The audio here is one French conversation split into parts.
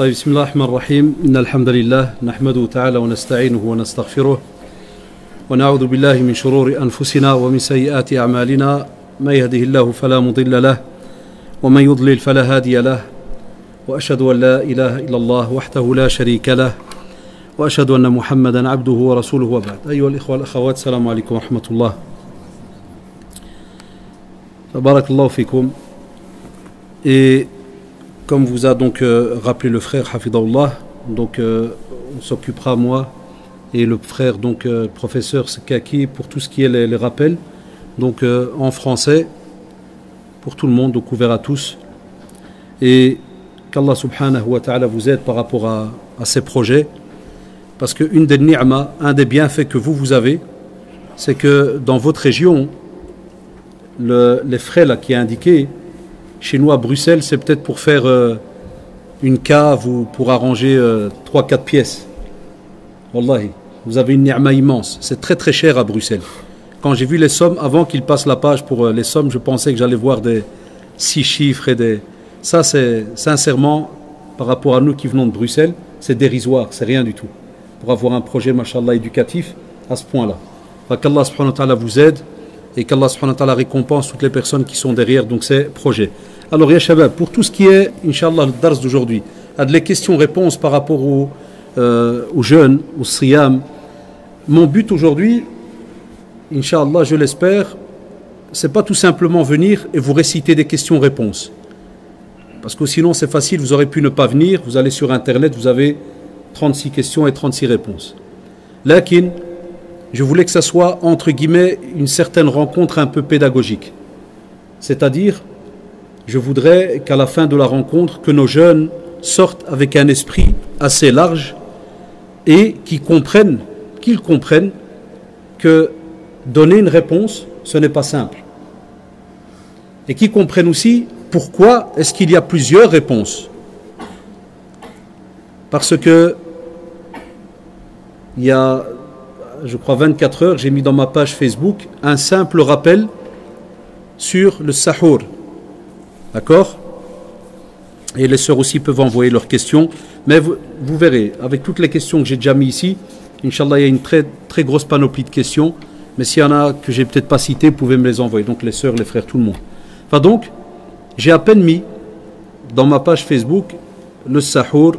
طيب بسم الله الرحمن الرحيم. إن الحمد لله نحمده تعالى ونستعينه ونستغفره ونعوذ بالله من شرور أنفسنا ومن سيئات أعمالنا. ما يهده الله فلا مضل له ومن يضلل فلا هادي له. وأشهد أن لا إله إلا الله وحده لا شريك له. وأشهد أن محمدا عبده ورسوله وبعد. أيها الإخوة والأخوات السلام عليكم ورحمة الله. بارك الله فيكم. Et comme vous a donc euh, rappelé le frère Hafidahullah, donc euh, on s'occupera moi et le frère donc euh, professeur Sekaki pour tout ce qui est les, rappels, donc en français pour tout le monde, donc ouvert à tous. Et qu'Allah subhanahu wa ta'ala vous aide par rapport à, ces projets. Parce qu'une des ni'ma, un des bienfaits que vous, vous avez, c'est que dans votre région, le- les frais là qui est indiqué, chez nous à Bruxelles, c'est peut-être pour faire euh, une cave ou pour arranger 3-4 pièces. Wallahi, vous avez une ni'ma immense. C'est très très cher à Bruxelles. Quand j'ai vu les sommes, avant qu'il passe la page pour euh, les sommes, je pensais que j'allais voir des six chiffres et des. Ça, c'est sincèrement, par rapport à nous qui venons de Bruxelles, c'est dérisoire, c'est rien du tout. Pour avoir un projet, machallah, éducatif à ce point-là. Qu'Allah subhanahu wa ta'ala vous aide et qu'Allah subhanahu wa ta'ala récompense toutes les personnes qui sont derrière donc ces projets. Alors, Ya pour tout ce qui est, Inch'Allah, le dars d'aujourd'hui, à des questions-réponses par rapport aux, euh, aux jeunes, aux siyam, mon but aujourd'hui, Inch'Allah, je l'espère, c'est pas tout simplement venir et vous réciter des questions-réponses. Parce que sinon, c'est facile, vous aurez pu ne pas venir, vous allez sur Internet, vous avez 36 questions et 36 réponses. Lakin, je voulais que ça soit, entre guillemets, une certaine rencontre un peu pédagogique. C'est-à-dire, je voudrais qu'à la fin de la rencontre, que nos jeunes sortent avec un esprit assez large et qu'ils comprennent, qu'ils comprennent que donner une réponse, ce n'est pas simple. Et qu'ils comprennent aussi pourquoi est-ce qu'il y a plusieurs réponses. Parce que il y a, je crois, 24 heures, j'ai mis dans ma page Facebook un simple rappel sur le sahour. D'accord? Et les sœurs aussi peuvent envoyer leurs questions. Mais vous, verrez, avec toutes les questions que j'ai déjà mis ici, Inch'Allah, il y a une très, très grosse panoplie de questions. Mais s'il y en a que j'ai peut-être pas citées, vous pouvez me les envoyer. Donc les sœurs, les frères, tout le monde. Enfin donc, j'ai à peine mis dans ma page Facebook le sahour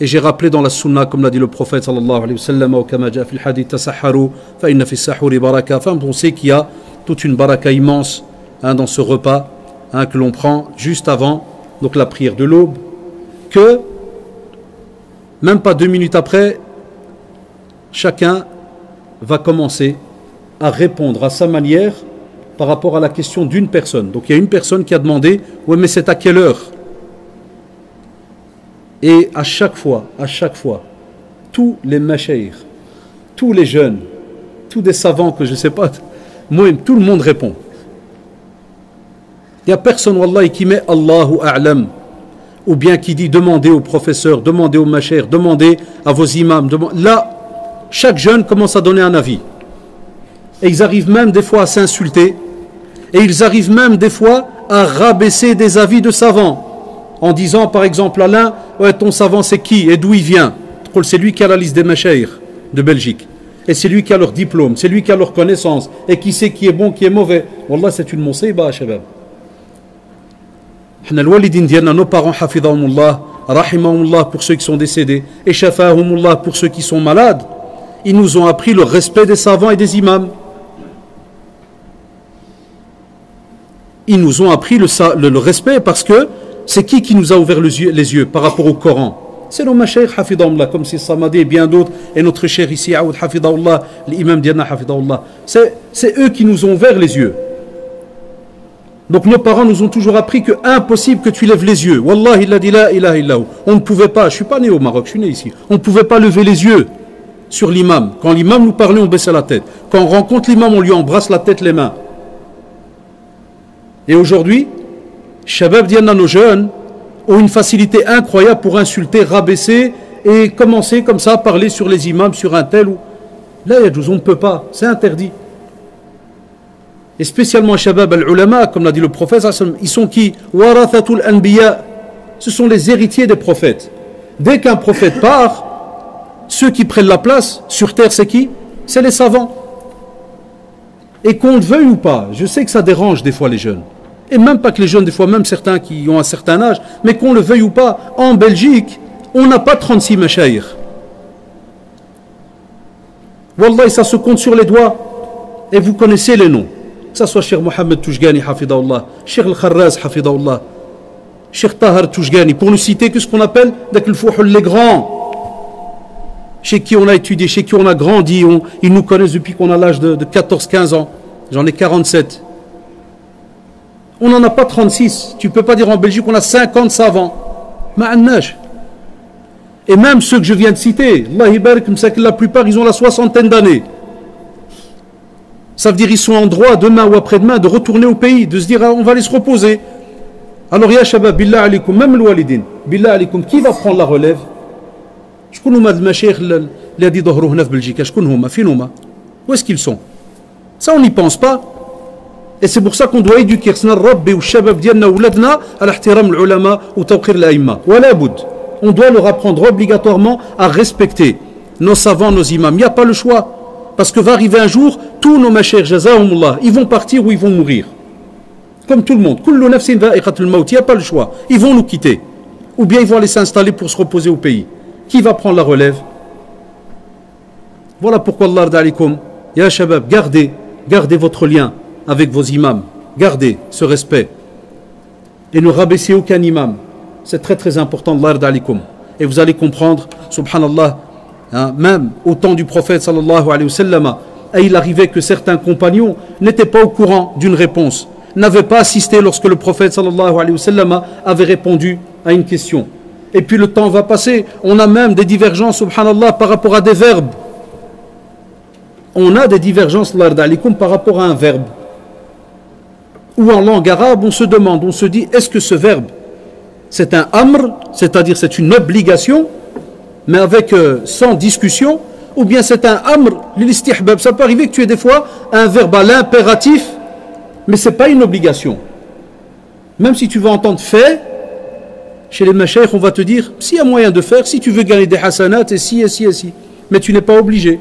et j'ai rappelé dans la sunna, comme l'a dit le prophète sallallahu alayhi wa sallam, au fil hadith, fa sahuri baraka. Enfin, on sait qu'il y a toute une baraka immense hein, dans ce repas hein, que l'on prend juste avant donc la prière de l'aube, que même pas deux minutes après, chacun va commencer à répondre à sa manière par rapport à la question d'une personne. Donc il y a une personne qui a demandé, oui mais c'est à quelle heure? Et à chaque fois, à chaque fois, tous les machaïrs, tous les jeunes, tous des savants que je ne sais pas, moi, tout le monde répond. Il n'y a personne, Wallah, qui met Allahu A'lam, ou bien qui dit demandez au professeur, demandez au machaïrs, demandez à vos imams. demandez- Là, chaque jeune commence à donner un avis. Et ils arrivent même des fois à s'insulter. Et ils arrivent même des fois à rabaisser des avis de savants en disant par exemple à l'un Ton savant c'est qui et d'où il vient? C'est lui qui a la liste des machaïrs de Belgique. Et c'est lui qui a leur diplôme, c'est lui qui a leur connaissance. Et qui sait qui est bon, qui est mauvais? Wallah, c'est une monséba, shabab. Nos parents, pour ceux qui sont décédés, et pour ceux qui sont malades, ils nous ont appris le respect des savants et des imams. Ils nous ont appris le respect parce que c'est qui qui nous a ouvert les yeux, par rapport au Coran c'est nos machaïrs hafidahullah comme si Samadi et bien d'autres et notre cher ici Aoud hafidahullah l'imam Diana hafidahullah c'est eux qui nous ont ouvert les yeux donc nos parents nous ont toujours appris que impossible que tu lèves les yeux. Wallah, il a dit la ilaha illahu. On ne pouvait pas, je suis pas né au Maroc, je suis né ici. On ne pouvait pas lever les yeux sur l'imam. Quand l'imam nous parlait, on baissait la tête. Quand on rencontre l'imam, on lui embrasse la tête, les mains. Et aujourd'hui, Shabab Diana, nos jeunes, ont une facilité incroyable pour insulter, rabaisser et commencer comme ça à parler sur les imams, sur un tel ou. Là, on ne peut pas, c'est interdit. Et spécialement Shabab al-Ulama, comme l'a dit le prophète, ils sont qui? Warathatul Anbiya. ce sont les héritiers des prophètes. Dès qu'un prophète part, ceux qui prennent la place sur terre, c'est qui? C'est les savants. Et qu'on le veuille ou pas, je sais que ça dérange des fois les jeunes. Et même pas que les jeunes, des fois même certains qui ont un certain âge, mais qu'on le veuille ou pas, en Belgique, on n'a pas 36 machaïrs. Wallah, ça se compte sur les doigts. Et vous connaissez les noms. Que ce soit Cheikh Mohamed Toujgani, Hafidahullah, Cheikh Al-Kharraz, Hafidahullah, Cheikh Tahar Toujgani, pour ne citer que ce qu'on appelle les grands chez qui on a étudié, chez qui on a grandi, ils nous connaissent depuis qu'on a l'âge de, 14-15 ans. J'en ai 47. On n'en a pas 36. Tu ne peux pas dire en Belgique qu'on a 50 savants. Et même ceux que je viens de citer, la plupart, ils ont la soixantaine d'années. Ça veut dire qu'ils sont en droit, demain ou après-demain, de retourner au pays, de se dire ah, on va aller se reposer. Alors, ya shabab, billah alikum, même le walidin, billah alikum, qui va prendre la relève شكون هما المشايخ اللي غادي يظهروا هنا في بلجيكا شكون هما فين هما où est-ce qu'ils sont ça on n'y pense pas et c'est pour ça qu'on doit éduquer Rabbi ou Shabab Diana ou Ladna à l'ahtiram l'ulama ou tawqir l'a'imma. On doit leur apprendre obligatoirement à respecter nos savants, nos imams. Il n'y a pas le choix. Parce que va arriver un jour, tous nos machers, jazaumullah, ils vont partir ou ils vont mourir. Comme tout le monde. Il n'y a pas le choix. Ils vont nous quitter. Ou bien ils vont aller s'installer pour se reposer au pays. Qui va prendre la relève? Voilà pourquoi Allah Ya Shabab, gardez, gardez votre lien avec vos imams, gardez ce respect et ne rabaissez aucun imam. C'est très très important. Et vous allez comprendre, subhanallah, hein, même au temps du prophète sallallahu il arrivait que certains compagnons n'étaient pas au courant d'une réponse, n'avaient pas assisté lorsque le prophète sallallahu avait répondu à une question. Et puis le temps va passer. On a même des divergences, subhanallah, par rapport à des verbes. On a des divergences, par rapport à un verbe. Ou en langue arabe, on se demande, on se dit, est-ce que ce verbe, c'est un amr, c'est-à-dire c'est une obligation, mais avec euh, sans discussion, ou bien c'est un amr, l'istihbab. Ça peut arriver que tu aies des fois un verbe à l'impératif, mais ce n'est pas une obligation. Même si tu veux entendre fait, chez les machaïrs, on va te dire, s'il y a moyen de faire, si tu veux gagner des hasanats, et si, et si, et si. Mais tu n'es pas obligé.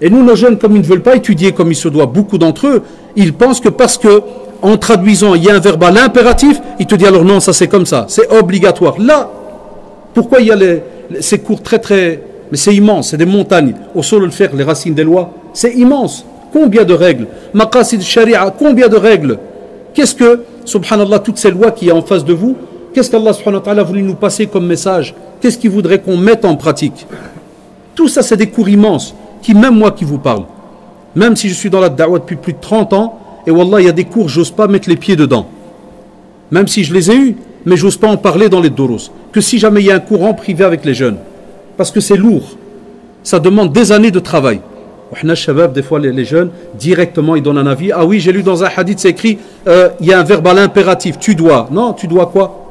Et nous, nos jeunes, comme ils ne veulent pas étudier comme il se doit, beaucoup d'entre eux, ils pensent que parce que, en traduisant, il y a un verbe à l'impératif, ils te disent alors non, ça c'est comme ça, c'est obligatoire. Là, pourquoi il y a ces cours très très. Mais c'est immense, c'est des montagnes. Au sol le faire, les racines des lois, c'est immense. Combien de règles? Maqasid sharia, combien de règles? Qu'est-ce que, subhanallah, toutes ces lois qui y a en face de vous, Qu'est-ce qu'Allah a voulu nous passer comme message? Qu'est-ce qu'il voudrait qu'on mette en pratique? Tout ça, c'est des cours immenses qui, même moi qui vous parle, même si je suis dans la da'wah depuis plus de 30 ans, et wallah, il y a des cours, j'ose pas mettre les pieds dedans. Même si je les ai eus, mais j'ose pas en parler dans les doros. Que si jamais il y a un courant privé avec les jeunes. Parce que c'est lourd. Ça demande des années de travail. Des fois, les jeunes, directement, ils donnent un avis. Ah oui, j'ai lu dans un hadith, c'est écrit, euh, il y a un verbe à l'impératif. Tu dois. Non, tu dois quoi?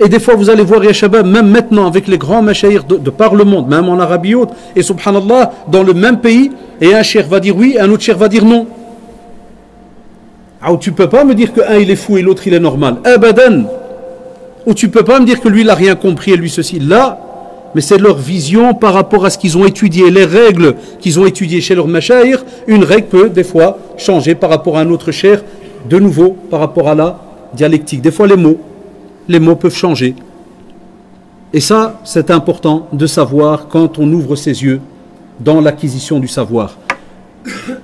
Et des fois, vous allez voir, Yashabab, même maintenant, avec les grands machaïrs de, par le monde, même en Arabie haute, et subhanallah, dans le même pays, et un cher va dire oui, un autre cher va dire non. Ah, tu peux pas me dire que un il est fou et l'autre il est normal. Abadan. Ou tu peux pas me dire que lui il n'a rien compris et lui ceci. Là, mais c'est leur vision par rapport à ce qu'ils ont étudié, les règles qu'ils ont étudiées chez leur machaïr. Une règle peut des fois changer par rapport à un autre cher, de nouveau par rapport à la dialectique. Des fois les mots les mots peuvent changer. Et ça, c'est important de savoir quand on ouvre ses yeux dans l'acquisition du savoir.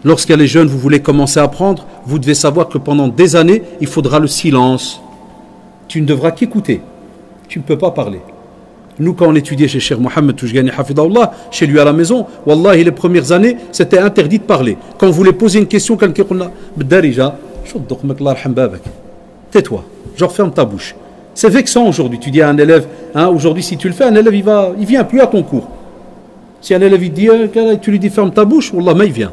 A les jeunes, vous voulez commencer à apprendre, vous devez savoir que pendant des années, il faudra le silence. Tu ne devras qu'écouter. Tu ne peux pas parler. Nous, quand on étudiait chez Cheikh Mohamed Toujgani Hafidallah, chez lui à la maison, Wallahi, les premières années, c'était interdit de parler. Quand on voulait poser une question, quelqu'un tais-toi, genre ferme ta bouche. C'est vexant aujourd'hui. Tu dis à un élève, hein, aujourd'hui si tu le fais, un élève il va, il vient plus à ton cours. Si un élève il dit, euh, tu lui dis ferme ta bouche, Wallah, mais il vient.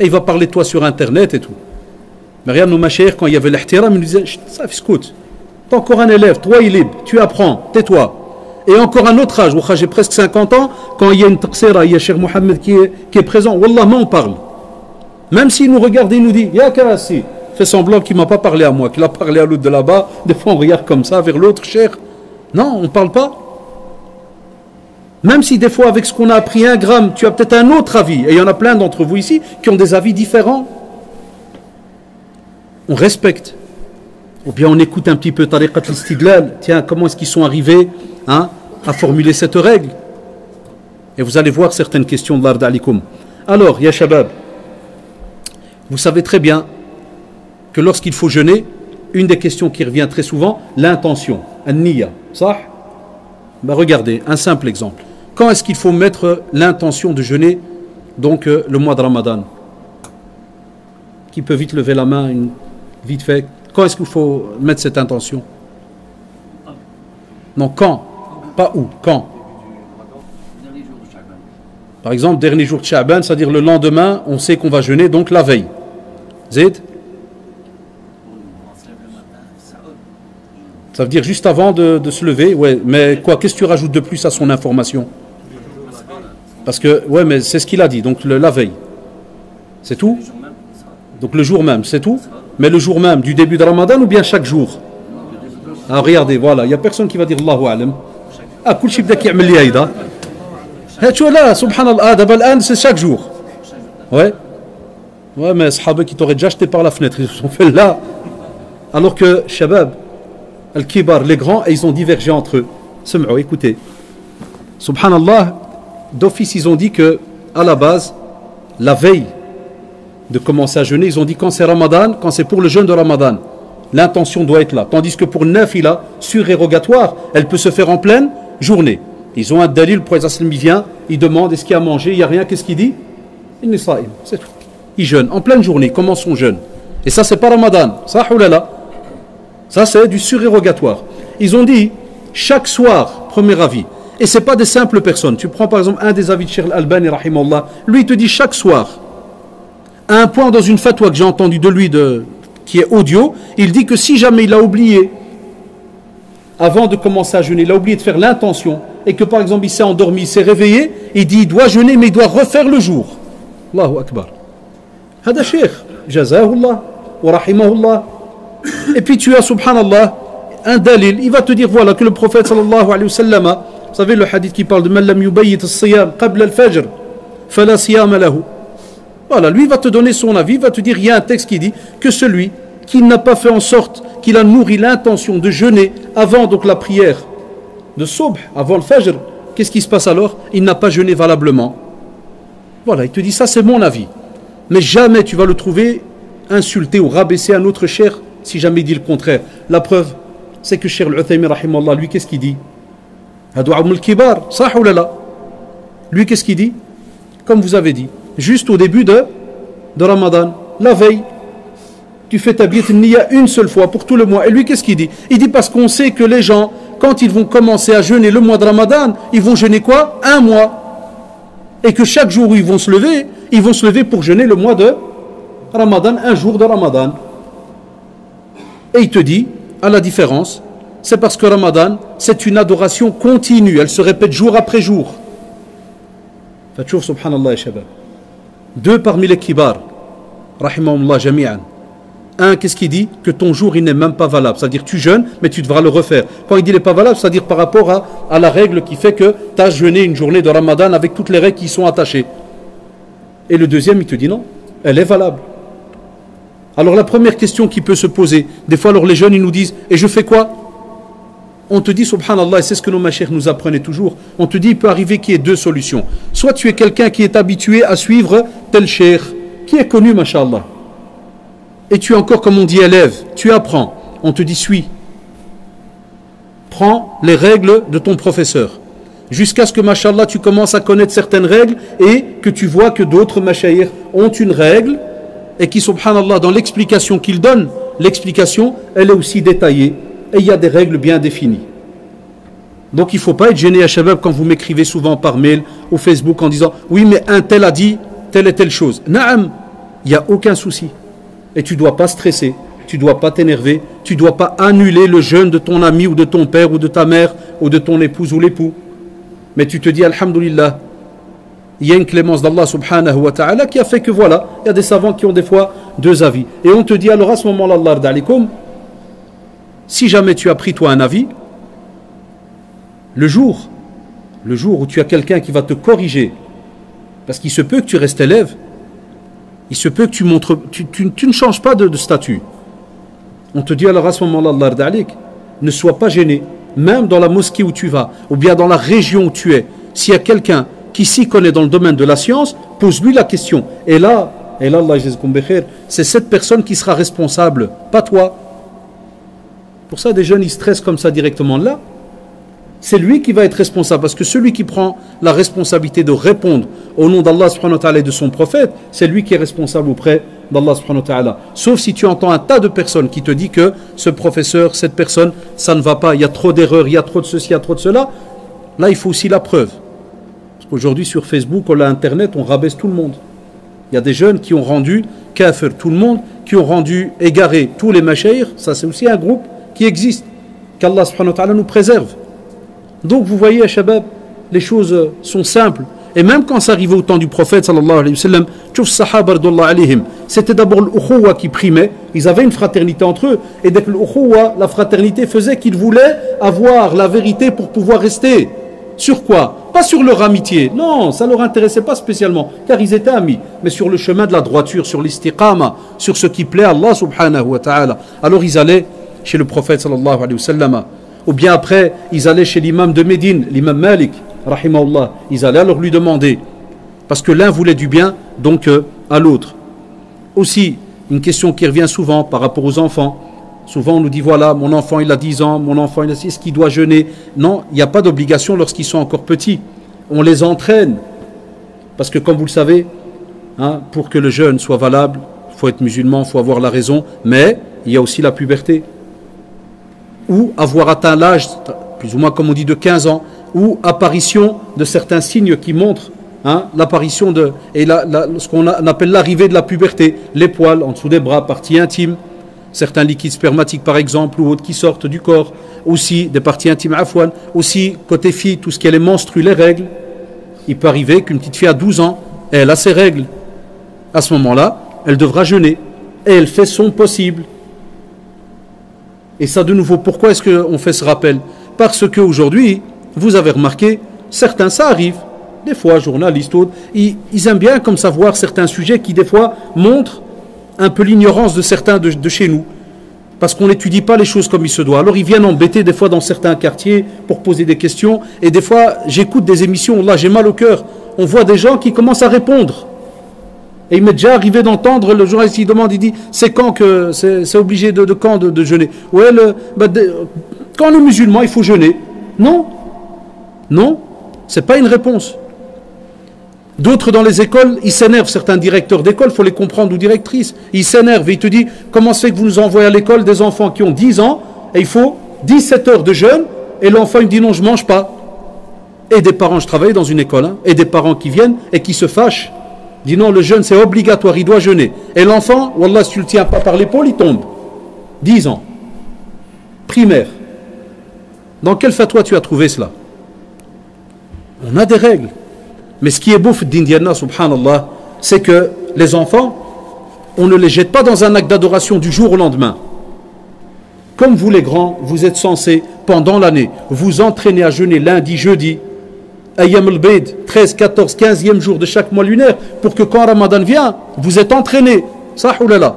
Et il va parler de toi sur internet et tout. Mais regarde nos machères, quand il y avait l'ihtiram, il nous disait, ça écoute, t'as encore un élève, toi il est libre, tu apprends, tais-toi. Et encore un autre âge, j'ai presque 50 ans, quand il y a une taqsira, il y a Cheikh Mohamed qui est, qui est présent, Wallah, on parle. Même s'il nous regarde il nous dit, Ya Karasi, fait semblant qu'il ne m'a pas parlé à moi, qu'il a parlé à l'autre de là-bas. Des fois, on regarde comme ça vers l'autre, cher. Non, on ne parle pas. Même si des fois, avec ce qu'on a appris un gramme, tu as peut-être un autre avis. Et il y en a plein d'entre vous ici qui ont des avis différents. On respecte. Ou bien on écoute un petit peu Tariqat al Tiens, comment est-ce qu'ils sont arrivés hein, à formuler cette règle? Et vous allez voir certaines questions de l'Ard. Alors, Ya Shabab, vous savez très bien lorsqu'il faut jeûner, une des questions qui revient très souvent, l'intention, an-niya. Ça ben Regardez, un simple exemple. Quand est-ce qu'il faut mettre l'intention de jeûner, donc euh, le mois de Ramadan? Qui peut vite lever la main, vite fait. Quand est-ce qu'il faut mettre cette intention? Non, quand? Pas où Quand? Par exemple, dernier jour de Sha'ban, c'est-à-dire le lendemain, on sait qu'on va jeûner, donc la veille. Zid Ça veut dire juste avant de, se lever, ouais. Mais quoi, qu'est-ce que tu rajoutes de plus à son information Parce que, ouais, mais c'est ce qu'il a dit, donc la veille. C'est tout Donc le jour même, c'est tout Mais le jour même du début de Ramadan ou bien chaque jour Ah, regardez, voilà, il n'y a personne qui va dire Allahu Alam. Ah, كل شيء بدك يعمل لي هيدا شو لا سبحان الله هذا c'est chaque jour ouais ouais mais sahaba qui t'auraient déjà jeté par la fenêtre ils sont fait là alors que shabab Al-Kibar, les grands, et ils ont divergé entre eux. écoutez. Subhanallah, d'office, ils ont dit que, à la base, la veille de commencer à jeûner, ils ont dit quand c'est Ramadan, quand c'est pour le jeûne de Ramadan, l'intention doit être là. Tandis que pour neuf, il a surérogatoire, elle peut se faire en pleine journée. Ils ont un dalil, le prophète il vient, il demande est-ce qu'il y a à manger, il n'y a rien, qu'est-ce qu'il dit? Il c'est tout. Il jeûne en pleine journée, comment son jeûne Et ça, c'est pas Ramadan. Ça. Ça, c'est du surérogatoire. Ils ont dit, chaque soir, premier avis, et ce n'est pas des simples personnes. Tu prends par exemple un des avis de Cheikh Al-Albani, lui il te dit chaque soir, un point dans une fatwa que j'ai entendu de lui, qui est audio, il dit que si jamais il a oublié, avant de commencer à jeûner, il a oublié de faire l'intention, et que par exemple il s'est endormi, il s'est réveillé, il dit il doit jeûner, mais il doit refaire le jour. Allahu Akbar. Jazahullah, wa rahimahullah. Et puis tu as, subhanallah, un dalil, il va te dire voilà que le prophète sallallahu alayhi wa sallam, vous savez le hadith qui parle de yubayyit as-siyam qabla al-fajr, fala siyam. Voilà, lui va te donner son avis, il va te dire il y a un texte qui dit que celui qui n'a pas fait en sorte qu'il a nourri l'intention de jeûner avant donc la prière de Sobh, avant le Fajr, qu'est-ce qui se passe alors? Il n'a pas jeûné valablement. Voilà, il te dit ça c'est mon avis. Mais jamais tu vas le trouver insulter ou rabaisser un autre cher si jamais il dit le contraire. La preuve, c'est que Cheikh Al-Uthaymi, lui, qu'est-ce qu'il dit? Kibar Lui, qu'est-ce qu'il dit? Comme vous avez dit, juste au début de, de Ramadan, la veille, tu fais ta niya une seule fois pour tout le mois. Et lui, qu'est-ce qu'il dit? Il dit parce qu'on sait que les gens, quand ils vont commencer à jeûner le mois de Ramadan, ils vont jeûner quoi? Un mois. Et que chaque jour où ils vont se lever, ils vont se lever pour jeûner le mois de Ramadan, un jour de Ramadan. Et il te dit, à la différence, c'est parce que Ramadan, c'est une adoration continue, elle se répète jour après jour. subhanallah Deux parmi les kibar, rahimahumullah jami'an. Un, qu'est-ce qu'il dit? Que ton jour, il n'est même pas valable. C'est-à-dire, tu jeûnes, mais tu devras le refaire. Quand il dit il n'est pas valable, c'est-à-dire par rapport à, à, la règle qui fait que tu as jeûné une journée de Ramadan avec toutes les règles qui sont attachées. Et le deuxième, il te dit non, elle est valable. Alors la première question qui peut se poser, des fois alors les jeunes ils nous disent et je fais quoi? On te dit subhanallah, et c'est ce que nos machers nous apprenaient toujours, on te dit il peut arriver qu'il y ait deux solutions. Soit tu es quelqu'un qui est habitué à suivre tel cher, qui est connu mashallah. Et tu es encore comme on dit élève, tu apprends, on te dit suis. Prends les règles de ton professeur. Jusqu'à ce que, mashallah, tu commences à connaître certaines règles et que tu vois que d'autres machayers ont une règle et qui, subhanallah, dans l'explication qu'il donne, l'explication, elle est aussi détaillée et il y a des règles bien définies. Donc il ne faut pas être gêné à Shabab quand vous m'écrivez souvent par mail ou Facebook en disant Oui, mais un tel a dit telle et telle chose. Naam, il n'y a aucun souci. Et tu ne dois pas stresser, tu ne dois pas t'énerver, tu ne dois pas annuler le jeûne de ton ami ou de ton père ou de ta mère ou de ton épouse ou l'époux. Mais tu te dis Alhamdulillah, il y a une clémence d'Allah subhanahu wa ta'ala qui a fait que voilà, il y a des savants qui ont des fois deux avis. Et on te dit alors à ce moment-là, Allah si jamais tu as pris toi un avis, le jour, le jour où tu as quelqu'un qui va te corriger, parce qu'il se peut que tu restes élève, il se peut que tu montres, tu, ne changes pas de, statut. On te dit alors à ce moment-là, Allah ne sois pas gêné, même dans la mosquée où tu vas, ou bien dans la région où tu es, s'il y a quelqu'un qui s'y connaît dans le domaine de la science, pose-lui la question. Et là, et là, c'est cette personne qui sera responsable, pas toi. Pour ça, des jeunes, ils stressent comme ça directement là. C'est lui qui va être responsable, parce que celui qui prend la responsabilité de répondre au nom d'Allah et de son prophète, c'est lui qui est responsable auprès d'Allah Sauf si tu entends un tas de personnes qui te disent que ce professeur, cette personne, ça ne va pas, il y a trop d'erreurs, il y a trop de ceci, il y a trop de cela. Là, il faut aussi la preuve. Aujourd'hui, sur Facebook, on a Internet, on rabaisse tout le monde. Il y a des jeunes qui ont rendu kafir tout le monde, qui ont rendu égaré tous les machaïrs. Ça, c'est aussi un groupe qui existe. Qu'Allah nous préserve. Donc, vous voyez, Shabab, les choses sont simples. Et même quand ça arrivait au temps du prophète, sallallahu c'était d'abord l'ukhuwa qui primait. Ils avaient une fraternité entre eux. Et dès que l'ukhuwa, la fraternité faisait qu'ils voulaient avoir la vérité pour pouvoir rester. Sur quoi? Pas sur leur amitié. Non, ça ne leur intéressait pas spécialement, car ils étaient amis. Mais sur le chemin de la droiture, sur l'istiqama, sur ce qui plaît à Allah subhanahu wa ta'ala. Alors ils allaient chez le prophète. Ou bien après, ils allaient chez l'imam de Médine, l'imam Malik, rahimahullah. Ils allaient alors lui demander. Parce que l'un voulait du bien, donc euh, à l'autre. Aussi, une question qui revient souvent par rapport aux enfants. Souvent, on nous dit voilà, mon enfant il a 10 ans, mon enfant il a 6, qu'il doit jeûner Non, il n'y a pas d'obligation lorsqu'ils sont encore petits. On les entraîne. Parce que, comme vous le savez, hein, pour que le jeûne soit valable, il faut être musulman, il faut avoir la raison, mais il y a aussi la puberté. Ou avoir atteint l'âge, plus ou moins comme on dit, de 15 ans, ou apparition de certains signes qui montrent hein, l'apparition de. et ce qu'on appelle l'arrivée de la puberté, les poils en dessous des bras, partie intime certains liquides spermatiques par exemple, ou autres qui sortent du corps, aussi des parties intimes afouane, aussi côté fille, tout ce qui est les menstrues, les règles. Il peut arriver qu'une petite fille à 12 ans, elle a ses règles. À ce moment-là, elle devra jeûner. Et elle fait son possible. Et ça, de nouveau, pourquoi est-ce qu'on fait ce rappel? Parce qu'aujourd'hui, vous avez remarqué, certains, ça arrive, des fois, journalistes, autres, ils, ils aiment bien comme savoir certains sujets qui, des fois, montrent un peu l'ignorance de certains de, chez nous, parce qu'on n'étudie pas les choses comme il se doit. Alors ils viennent embêter des fois dans certains quartiers pour poser des questions, et des fois j'écoute des émissions, là j'ai mal au cœur, on voit des gens qui commencent à répondre. Et il m'est déjà arrivé d'entendre, le journaliste il demande, il dit, c'est quand que, c'est obligé de, quand de, jeûner? Ouais, le, bah, quand on musulman, il faut jeûner. Non, non, c'est pas une réponse. D'autres dans les écoles, ils s'énervent, certains directeurs d'école, il faut les comprendre, ou directrices, ils s'énervent et ils te disent comment c'est que vous nous envoyez à l'école des enfants qui ont 10 ans et il faut 17 heures de jeûne et l'enfant il dit non, je mange pas. Et des parents, je travaille dans une école, hein, et des parents qui viennent et qui se fâchent, disent non, le jeûne c'est obligatoire, il doit jeûner. Et l'enfant, Wallah, si tu le tiens pas par l'épaule, il tombe. 10 ans. Primaire. Dans quel fatwa tu as trouvé cela? On a des règles. Mais ce qui est beau d'Indiana, subhanallah, c'est que les enfants, on ne les jette pas dans un acte d'adoration du jour au lendemain. Comme vous les grands, vous êtes censés, pendant l'année, vous entraîner à jeûner lundi, jeudi, Ayam al-Bayd, 13, 14, 15e jour de chaque mois lunaire, pour que quand Ramadan vient, vous êtes entraînés. Ça ou là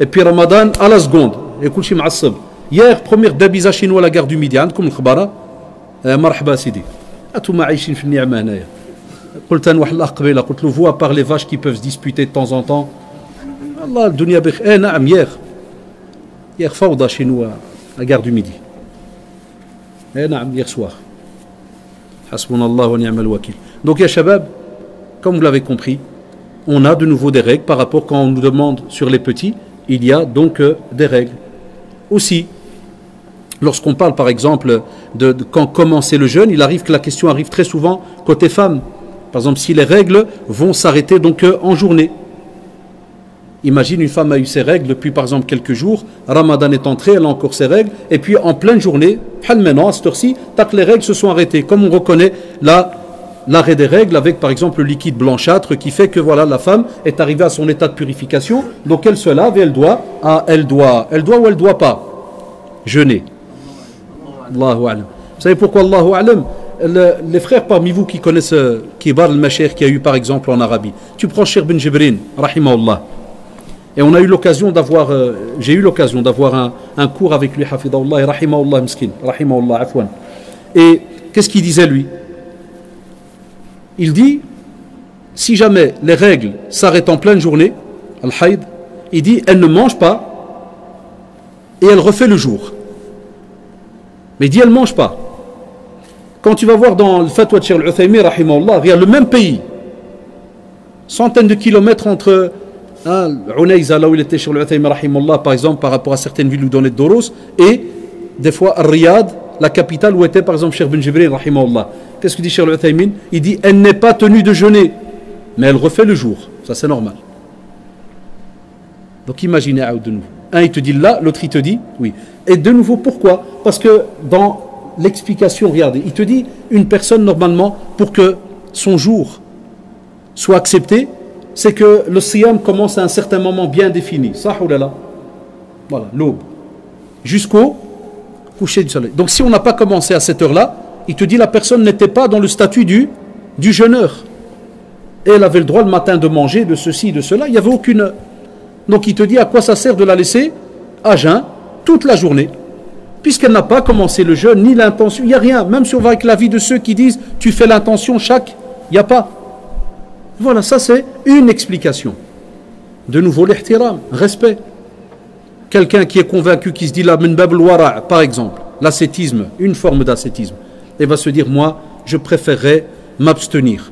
et puis Ramadan à la seconde. Hier, première dabisa chinois à la gare du Midi, comme le مرحبا سيدي انتم عايشين في النعمه هنايا قلت انا واحد الاخ قبيله قلت له فوا بار لي فاش كي بوف ديسبوتي دو طون طون الله الدنيا بخير ايه نعم ياخ ياخ فوضى chez nous à gare du midi ايه نعم hier soir حسبنا الله ونعم الوكيل donc يا شباب comme vous l'avez compris on a de nouveau des règles par rapport quand on nous demande sur les petits il y a donc euh, des règles aussi Lorsqu'on parle par exemple de, quand commencer le jeûne, il arrive que la question arrive très souvent côté femme. Par exemple, si les règles vont s'arrêter donc euh, en journée. Imagine une femme a eu ses règles depuis par exemple quelques jours, Ramadan est entré, elle a encore ses règles, et puis en pleine journée, maintenant à cette heure-ci, tac, les règles se sont arrêtées. Comme on reconnaît l'arrêt des règles avec par exemple le liquide blanchâtre qui fait que voilà la femme est arrivée à son état de purification, donc elle se lave et elle doit, ah, elle doit, elle doit ou elle doit pas jeûner. Allahu Alam. Vous savez pourquoi Allahu Alam? Les frères parmi vous qui connaissent Kibar al-Masher qui a eu par exemple en Arabie, tu prends Cheikh bin Jibrin, rahimahullah. Et on a eu l'occasion d'avoir, euh, j'ai eu l'occasion d'avoir un, cours avec lui, Hafidahullah Rahimahullah Miskin, Rahimahullah Afwan. Et qu'est-ce qu'il disait lui? Il dit, si jamais les règles s'arrêtent en pleine journée, Al-Haïd, il dit, elle ne mange pas et elle refait le jour. Mais il dit, elle ne mange pas. Quand tu vas voir dans le fatwa de Cheikh Al-Uthaymi, il y a le même pays, centaines de kilomètres entre Hein, là où il était le Rahimullah, par exemple, par rapport à certaines villes où donnait Doros, et des fois Riyad, la capitale où était par exemple Cheikh Ben Jibril. Qu'est-ce que dit Cheikh al Il dit Elle n'est pas tenue de jeûner, mais elle refait le jour. Ça, c'est normal. Donc imaginez de nouveau. Un, il te dit là, l'autre, il te dit oui. Et de nouveau, pourquoi Parce que dans l'explication, regardez, il te dit une personne, normalement, pour que son jour soit accepté, c'est que le siyam commence à un certain moment bien défini. Là Voilà, l'aube. Jusqu'au coucher du soleil. Donc si on n'a pas commencé à cette heure-là, il te dit la personne n'était pas dans le statut du, du jeûneur. Et elle avait le droit le matin de manger, de ceci, de cela. Il n'y avait aucune. Donc il te dit à quoi ça sert de la laisser à jeun toute la journée. Puisqu'elle n'a pas commencé le jeûne, ni l'intention. Il n'y a rien. Même si on va avec l'avis de ceux qui disent tu fais l'intention chaque, il n'y a pas. Voilà, ça c'est une explication. De nouveau, l'ihtiram, respect. Quelqu'un qui est convaincu, qui se dit la wara, par exemple, l'ascétisme, une forme d'ascétisme, et va se dire Moi, je préférerais m'abstenir.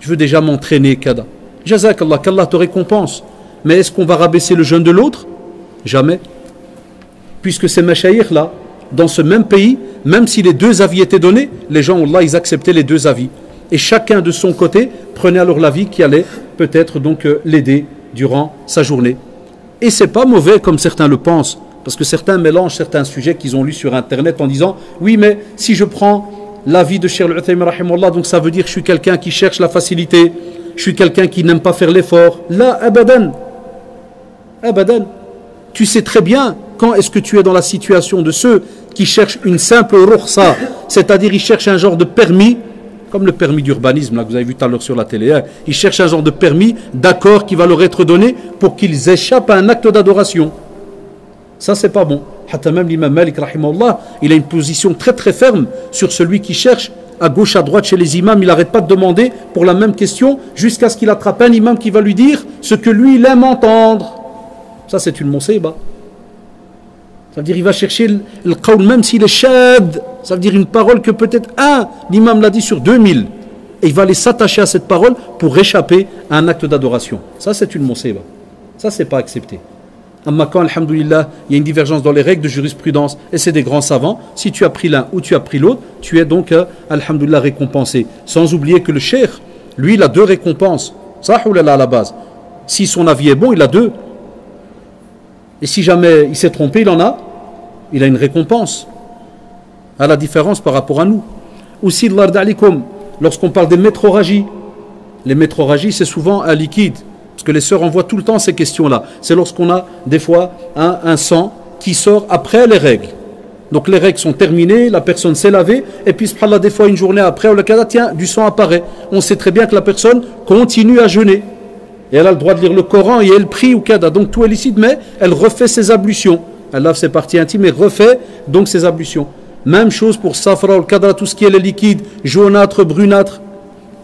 Je veux déjà m'entraîner, kada. Jazakallah, qu'Allah te récompense. Mais est-ce qu'on va rabaisser le jeûne de l'autre? Jamais. Puisque ces machaïrs là, dans ce même pays, même si les deux avis étaient donnés, les gens, Allah, ils acceptaient les deux avis et chacun de son côté prenait alors la vie qui allait peut-être donc euh, l'aider durant sa journée. Et c'est pas mauvais comme certains le pensent, parce que certains mélangent certains sujets qu'ils ont lus sur internet en disant oui mais si je prends la vie de Cheikh al donc ça veut dire que je suis quelqu'un qui cherche la facilité, je suis quelqu'un qui n'aime pas faire l'effort. Là, abadan. Abadan. Tu sais très bien quand est-ce que tu es dans la situation de ceux qui cherchent une simple rukhsa, c'est-à-dire ils cherchent un genre de permis comme le permis d'urbanisme, que vous avez vu tout à l'heure sur la télé. Hein. Ils cherchent un genre de permis, d'accord, qui va leur être donné pour qu'ils échappent à un acte d'adoration. Ça, c'est pas bon. Même l'imam Malik, il a une position très très ferme sur celui qui cherche à gauche, à droite chez les imams. Il n'arrête pas de demander pour la même question jusqu'à ce qu'il attrape un imam qui va lui dire ce que lui, il aime entendre. Ça, c'est une monseba. Ça veut dire il va chercher le, le même s'il est shad. Ça veut dire une parole que peut-être un, l'imam l'a dit sur 2000. Et il va aller s'attacher à cette parole pour échapper à un acte d'adoration. Ça, c'est une monseba. Ça, c'est pas accepté. Amma quand, alhamdoulilah, il y a une divergence dans les règles de jurisprudence et c'est des grands savants, si tu as pris l'un ou tu as pris l'autre, tu es donc, euh, alhamdoulilah, récompensé. Sans oublier que le cher, lui, il a deux récompenses. Ça, à la base. Si son avis est bon, il a deux. Et si jamais il s'est trompé, il en a il a une récompense. À la différence par rapport à nous. Aussi, lorsqu'on parle des métroragies, les métroragies, c'est souvent un liquide. Parce que les sœurs envoient tout le temps ces questions-là. C'est lorsqu'on a des fois un, sang qui sort après les règles. Donc les règles sont terminées, la personne s'est lavée, et puis des fois une journée après, le cas tiens, du sang apparaît. On sait très bien que la personne continue à jeûner. Et elle a le droit de lire le Coran et elle prie ou kada. Donc tout est licite, mais elle refait ses ablutions. Elle lave ses parties intimes et refait donc ses ablutions. Même chose pour safra, le cadra, tout ce qui est liquide, jaunâtre, brunâtre.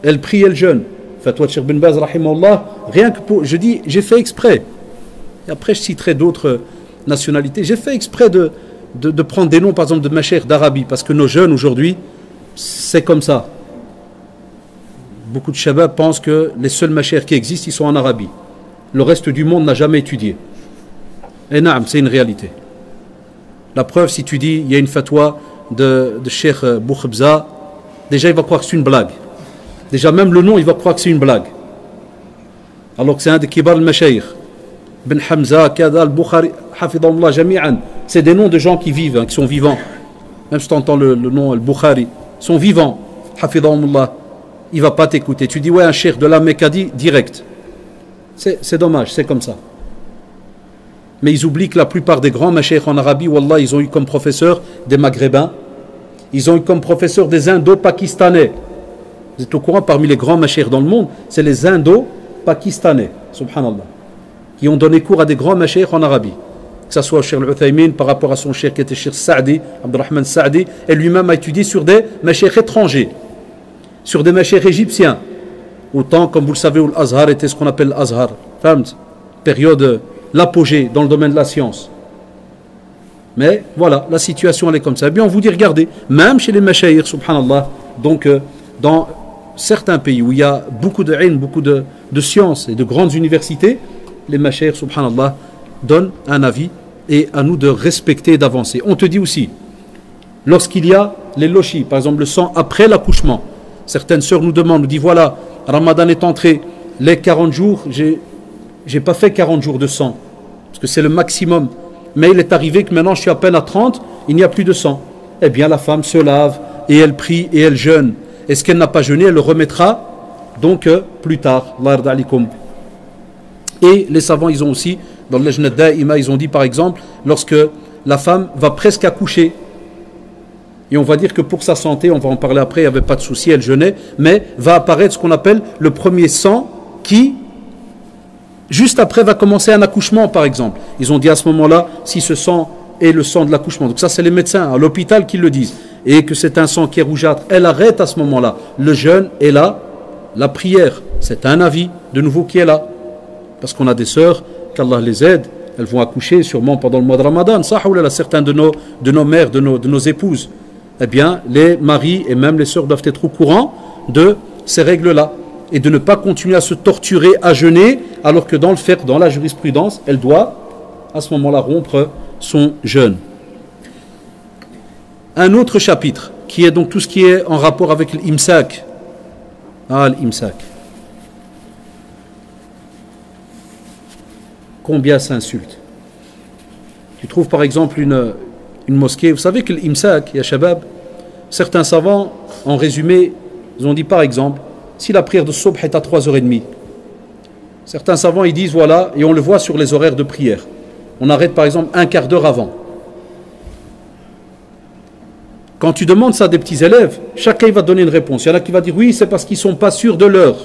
Elle prie, elle jeûne. Fatwa Cheikh bin Baz, rien que pour. Je dis, j'ai fait exprès. Et après, je citerai d'autres nationalités. J'ai fait exprès de, de, prendre des noms, par exemple, de machères d'Arabie, parce que nos jeunes aujourd'hui, c'est comme ça. Beaucoup de shabab pensent que les seuls machères qui existent, ils sont en Arabie. Le reste du monde n'a jamais étudié. Et naam, c'est une réalité. La preuve, si tu dis, il y a une fatwa de, de Cheikh Boukhbza, déjà il va croire que c'est une blague. Déjà même le nom, il va croire que c'est une blague. Alors que c'est un des kibar al Ben Hamza, Kada, Al-Bukhari, Hafidahullah, Jami'an. C'est des noms de gens qui vivent, hein, qui sont vivants. Même si tu entends le, nom Al-Bukhari, sont vivants. Hafidahullah. Il va pas t'écouter. Tu dis, ouais, un cher de la Mecca dit direct. C'est dommage, c'est comme ça. Mais ils oublient que la plupart des grands machers en Arabie, Wallah, ils ont eu comme professeur des Maghrébins. Ils ont eu comme professeur des Indo-Pakistanais. Vous êtes au courant, parmi les grands machers dans le monde, c'est les Indo-Pakistanais, subhanallah, qui ont donné cours à des grands machers en Arabie. Que ce soit Cheikh al par rapport à son cheikh qui était Cheikh Sa'di, Abdurrahman Sa'di, et lui-même a étudié sur des machers étrangers, sur des machers égyptiens. Autant, comme vous le savez, où l'Azhar était ce qu'on appelle l'Azhar. Période, l'apogée dans le domaine de la science. Mais voilà, la situation elle est comme ça. Eh bien, on vous dit, regardez, même chez les machayir, subhanallah, donc euh, dans certains pays où il y a beaucoup de haine, beaucoup de, sciences et de grandes universités, les machères, subhanallah, donnent un avis et à nous de respecter et d'avancer. On te dit aussi, lorsqu'il y a les lochis, par exemple le sang après l'accouchement, certaines sœurs nous demandent, nous disent voilà, Ramadan est entré, les 40 jours, j'ai n'ai pas fait 40 jours de sang, parce que c'est le maximum. Mais il est arrivé que maintenant je suis à peine à 30, il n'y a plus de sang. Eh bien la femme se lave et elle prie et elle jeûne et ce qu'elle n'a pas jeûné, elle le remettra donc euh, plus tard. Et les savants, ils ont aussi, dans le Da'ima, ils ont dit par exemple, lorsque la femme va presque accoucher, et on va dire que pour sa santé, on va en parler après, il n'y avait pas de souci, elle jeûnait, mais va apparaître ce qu'on appelle le premier sang qui, juste après, va commencer un accouchement, par exemple. Ils ont dit à ce moment-là, si ce sang est le sang de l'accouchement. Donc ça, c'est les médecins à l'hôpital qui le disent et que c'est un sang qui est rougeâtre, elle arrête à ce moment-là le jeûne et là, la prière. C'est un avis de nouveau qui est là. Parce qu'on a des sœurs, qu'Allah les aide, elles vont accoucher sûrement pendant le mois de Ramadan. Ça, certains de nos, de nos mères, de nos, de nos épouses. Eh bien, les maris et même les sœurs doivent être au courant de ces règles-là et de ne pas continuer à se torturer, à jeûner, alors que dans le fait, dans la jurisprudence, elle doit à ce moment-là rompre son jeûne un autre chapitre qui est donc tout ce qui est en rapport avec l'imsak. Ah, l'imsak. Combien s'insultent Tu trouves par exemple une, une mosquée, vous savez que l'imsak, shabab, certains savants, en résumé, ils ont dit par exemple, si la prière de Sobh est à 3h30, certains savants ils disent voilà, et on le voit sur les horaires de prière, on arrête par exemple un quart d'heure avant. Quand tu demandes ça à des petits élèves, chacun va donner une réponse. Il y en a qui va dire oui, c'est parce qu'ils ne sont pas sûrs de l'heure.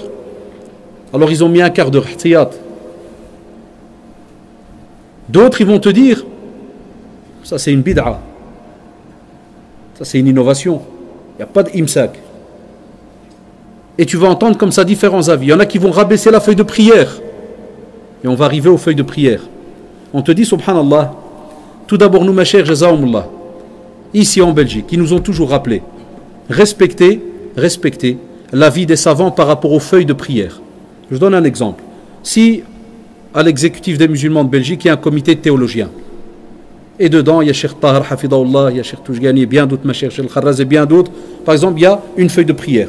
Alors ils ont mis un quart d'heure. D'autres, ils vont te dire ça c'est une bid'a. Ça c'est une innovation. Il n'y a pas d'imsak. Et tu vas entendre comme ça différents avis. Il y en a qui vont rabaisser la feuille de prière. Et on va arriver aux feuilles de prière. On te dit, subhanallah, tout d'abord, nous, ma chère, jazaumullah ici en Belgique, qui nous ont toujours rappelé, respecter, respecter l'avis des savants par rapport aux feuilles de prière. Je donne un exemple. Si à l'exécutif des musulmans de Belgique, il y a un comité de théologiens, et dedans, il y a Cheikh Tahar Hafidahullah, il y a Cheikh Toujgani, bien d'autres, ma chère Cheikh et bien d'autres. Par exemple, il y a une feuille de prière.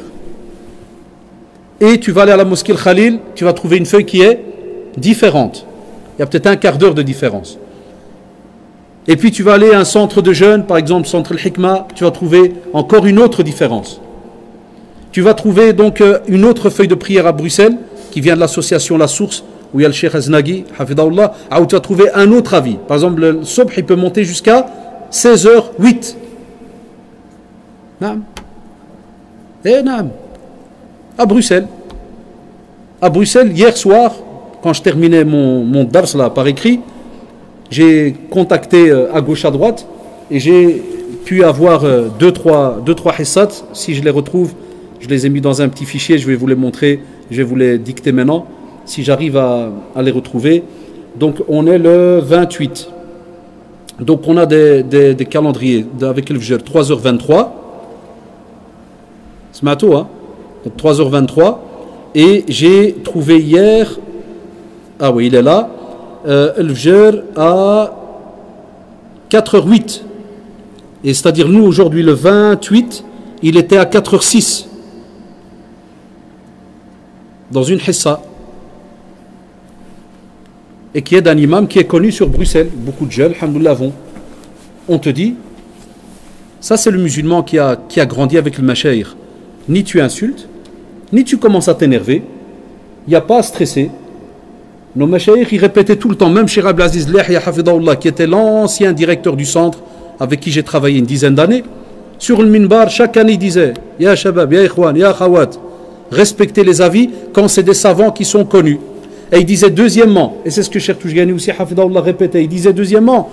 Et tu vas aller à la mosquée Khalil, tu vas trouver une feuille qui est différente. Il y a peut-être un quart d'heure de différence. Et puis tu vas aller à un centre de jeunes, par exemple centre al-Hikma, tu vas trouver encore une autre différence. Tu vas trouver donc euh, une autre feuille de prière à Bruxelles, qui vient de l'association La Source, où il y a le Cheikh Aznagi, Hafidahullah, où tu vas trouver un autre avis. Par exemple, le Sobh, il peut monter jusqu'à 16h08. Eh, à Bruxelles. À Bruxelles, hier soir, quand je terminais mon, mon dars là, par écrit, j'ai contacté euh, à gauche à droite et j'ai pu avoir euh, deux trois deux trois si je les retrouve je les ai mis dans un petit fichier je vais vous les montrer je vais vous les dicter maintenant si j'arrive à, les retrouver. Donc on est le 28 donc on a des, des, calendriers avec le 3h23 ce matin hein 3h23 et j'ai trouvé hier ah oui il est là euh, à 4h08. Et c'est-à-dire nous aujourd'hui le 28, il était à 4h06. Dans une hissa. et qui est d'un imam qui est connu sur Bruxelles. Beaucoup de jeunes, alhamdoulilah, vont. On te dit, ça c'est le musulman qui a, qui a grandi avec le machaïr. Ni tu insultes, ni tu commences à t'énerver. Il n'y a pas à stresser. Nos machaïrs, ils répétaient tout le temps, même chez Abdelaziz Lehya qui était l'ancien directeur du centre avec qui j'ai travaillé une dizaine d'années, sur le minbar, chaque année, il disait Ya Shabab, Ya Ikhwan, Ya Khawat, respectez les avis quand c'est des savants qui sont connus. Et il disait deuxièmement, et c'est ce que Cheikh Toujgani aussi Hafidahullah répétait, il disait deuxièmement,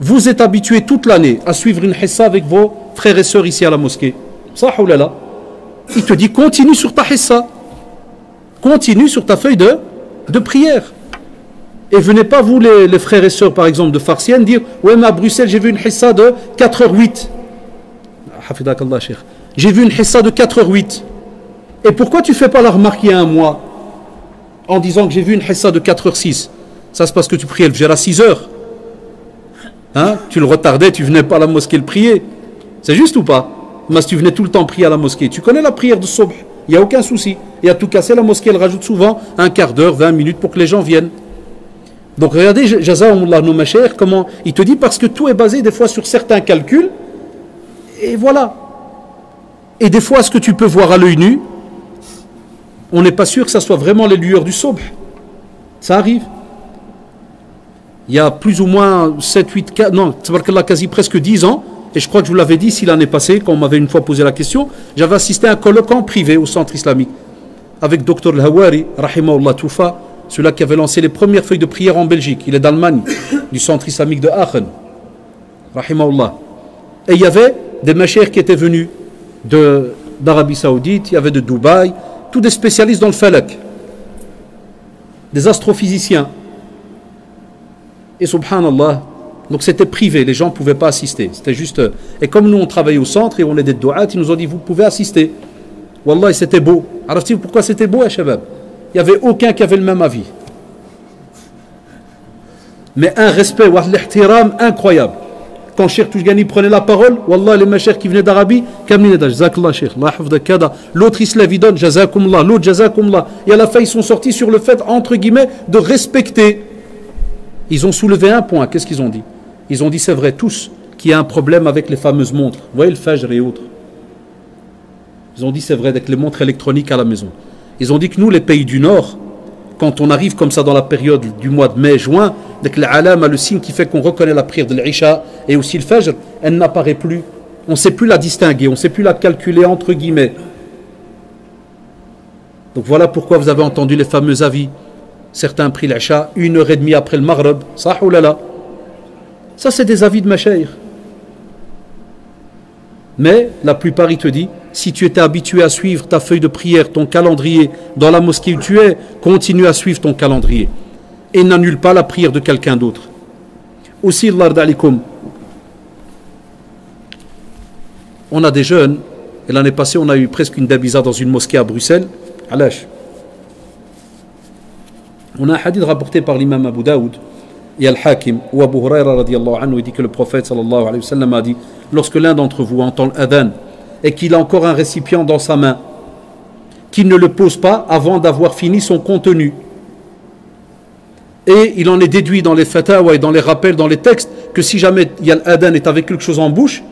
vous êtes habitués toute l'année à suivre une hissa avec vos frères et sœurs ici à la mosquée. Ça. Il te dit continue sur ta hissa. Continue sur ta feuille de prière. Et venez pas, vous, les, frères et sœurs, par exemple, de Farsienne, dire Ouais, mais à Bruxelles, j'ai vu une hissa de 4h08. J'ai vu une hissa de 4h08. Et pourquoi tu fais pas la remarque il y a un mois en disant que j'ai vu une hissa de 4h06 Ça, c'est parce que tu priais le à 6h. Hein? Tu le retardais, tu venais pas à la mosquée le prier. C'est juste ou pas? Mais si tu venais tout le temps prier à la mosquée, tu connais la prière de Sobh il n'y a aucun souci. Et à tout casser, la mosquée, elle rajoute souvent un quart d'heure, 20 minutes pour que les gens viennent. Donc regardez, Jazaumullah nos chers, comment il te dit parce que tout est basé des fois sur certains calculs. Et voilà. Et des fois, ce que tu peux voir à l'œil nu, on n'est pas sûr que ce soit vraiment les lueurs du sobh. Ça arrive. Il y a plus ou moins 7, 8, 4, non, quasi presque 10 ans, et je crois que je vous l'avais dit si l'année passée, quand on m'avait une fois posé la question, j'avais assisté à un colloque en privé au centre islamique avec Dr Al-Hawari, rahimahullah Toufa, celui-là qui avait lancé les premières feuilles de prière en Belgique. Il est d'Allemagne, du centre islamique de Aachen. Rahimahullah. Et il y avait des machères qui étaient venus d'Arabie Saoudite, il y avait de Dubaï, tous des spécialistes dans le falak, des astrophysiciens. Et subhanallah, donc c'était privé, les gens ne pouvaient pas assister. C'était juste. Euh, et comme nous on travaillait au centre et on est des douat, ils nous ont dit vous pouvez assister. Wallah, c'était beau. Alors pourquoi c'était beau, Shabab Il n'y avait aucun qui avait le même avis. Mais un respect, l'ihtiram incroyable. Quand Cheikh Toujgani prenait la parole, Wallah, les machers qui venaient d'Arabie, l'autre il se donne, l'autre jazakumullah. Et à la fin, ils sont sortis sur le fait, entre guillemets, de respecter. Ils ont soulevé un point. Qu'est-ce qu'ils ont dit? Ils ont dit, c'est vrai, tous, qu'il y a un problème avec les fameuses montres. Vous voyez le Fajr et autres. Ils ont dit, c'est vrai, avec les montres électroniques à la maison. Ils ont dit que nous, les pays du Nord, quand on arrive comme ça dans la période du mois de mai, juin, que l'alam a le signe qui fait qu'on reconnaît la prière de l'Isha et aussi le Fajr, elle n'apparaît plus. On ne sait plus la distinguer, on ne sait plus la calculer entre guillemets. Donc voilà pourquoi vous avez entendu les fameux avis. Certains prient l'Isha une heure et demie après le Maghreb. là. Ça, c'est des avis de Machaïr. Mais la plupart, il te dit, si tu étais habitué à suivre ta feuille de prière, ton calendrier, dans la mosquée où tu es, continue à suivre ton calendrier. Et n'annule pas la prière de quelqu'un d'autre. Aussi, on a des jeunes, et l'année passée, on a eu presque une dabiza dans une mosquée à Bruxelles. Alash. On a un hadith rapporté par l'imam Abu Daoud et Al-Hakim, ou Abu Huraira radiallahu anhu, il dit que le prophète sallallahu alayhi wa sallam a dit lorsque l'un d'entre vous entend l'adhan et qu'il a encore un récipient dans sa main, qu'il ne le pose pas avant d'avoir fini son contenu. Et il en est déduit dans les fatawa et dans les rappels, dans les textes, que si jamais l'adhan est avec quelque chose en bouche,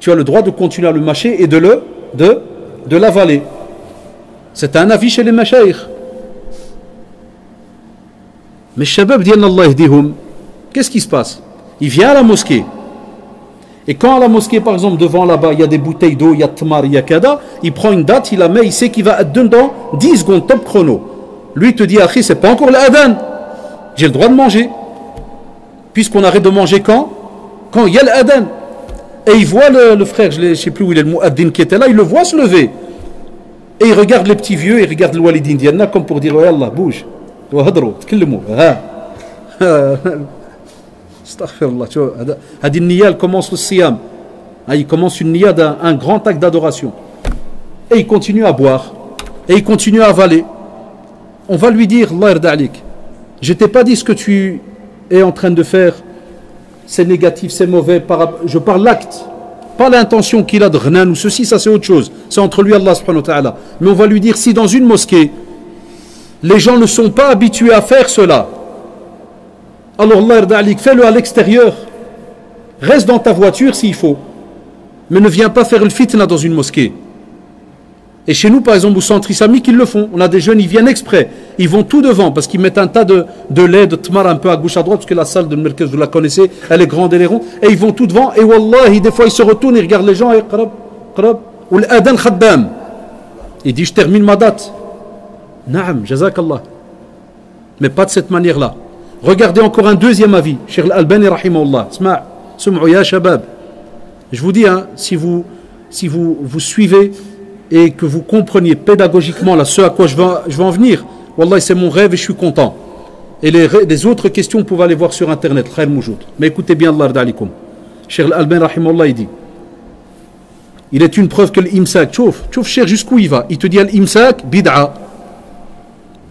tu as le droit de continuer à le mâcher et de le de, de l'avaler. C'est un avis chez les machaïrs. Mais Shabab dit Allah qu'est-ce qui se passe? Il vient à la mosquée. Et quand à la mosquée, par exemple, devant là-bas, il y a des bouteilles d'eau, il y a tmar, il y a kada, il prend une date, il la met, il sait qu'il va être dedans 10 secondes, top chrono. Lui, il te dit, Akhi, c'est pas encore l'adhan. J'ai le droit de manger. Puisqu'on arrête de manger quand? Quand il y a l'adhan. Et il voit le, frère, je ne sais plus où il est, le muaddin qui était là, il le voit se lever. Et il regarde les petits vieux, il regarde le walid indiana comme pour dire, oh Allah, bouge. وهضروا تكلموا ها استغفر الله شو هذا هذه النية elle commence le siyam il commence une niya d'un grand acte d'adoration et il continue à boire et il continue à avaler on va lui dire Allah yarda alik je t'ai pas dit ce que tu es en train de faire c'est négatif c'est mauvais je parle l'acte pas l'intention qu'il a de rien ou ceci ça c'est autre chose c'est entre lui et Allah subhanahu wa mais on va lui dire si dans une mosquée les gens ne sont pas habitués à faire cela. alors Allah fais-le à l'extérieur. Reste dans ta voiture s'il faut. Mais ne viens pas faire le fitna dans une mosquée. Et chez nous, par exemple, au centre islamique, ils le font. On a des jeunes, ils viennent exprès. Ils vont tout devant parce qu'ils mettent un tas de, de lait, de tmar un peu à gauche, à droite, parce que la salle de Merkez, vous la connaissez, elle est grande, elle est ronde. Et ils vont tout devant. Et wallahi, des fois, ils se retournent, ils regardent les gens et Ou. Il dit, je termine ma date. Naam, jazakallah. Mais pas de cette manière-là. Regardez encore un deuxième avis. Cheikh Al-Albani, rahimahullah. Je vous dis, hein, si vous, vous, suivez et que vous compreniez pédagogiquement ce à quoi je vais en venir, Wallah, c'est mon rêve et je suis content. Et les, autres questions, vous pouvez aller voir sur Internet, Mais écoutez bien, Allah d'alikum. Al-Albani, rahimahullah, il dit il est une preuve que l'imsak, chouf, chouf, cher jusqu'où il va? Il te dit l'imsak, bid'a.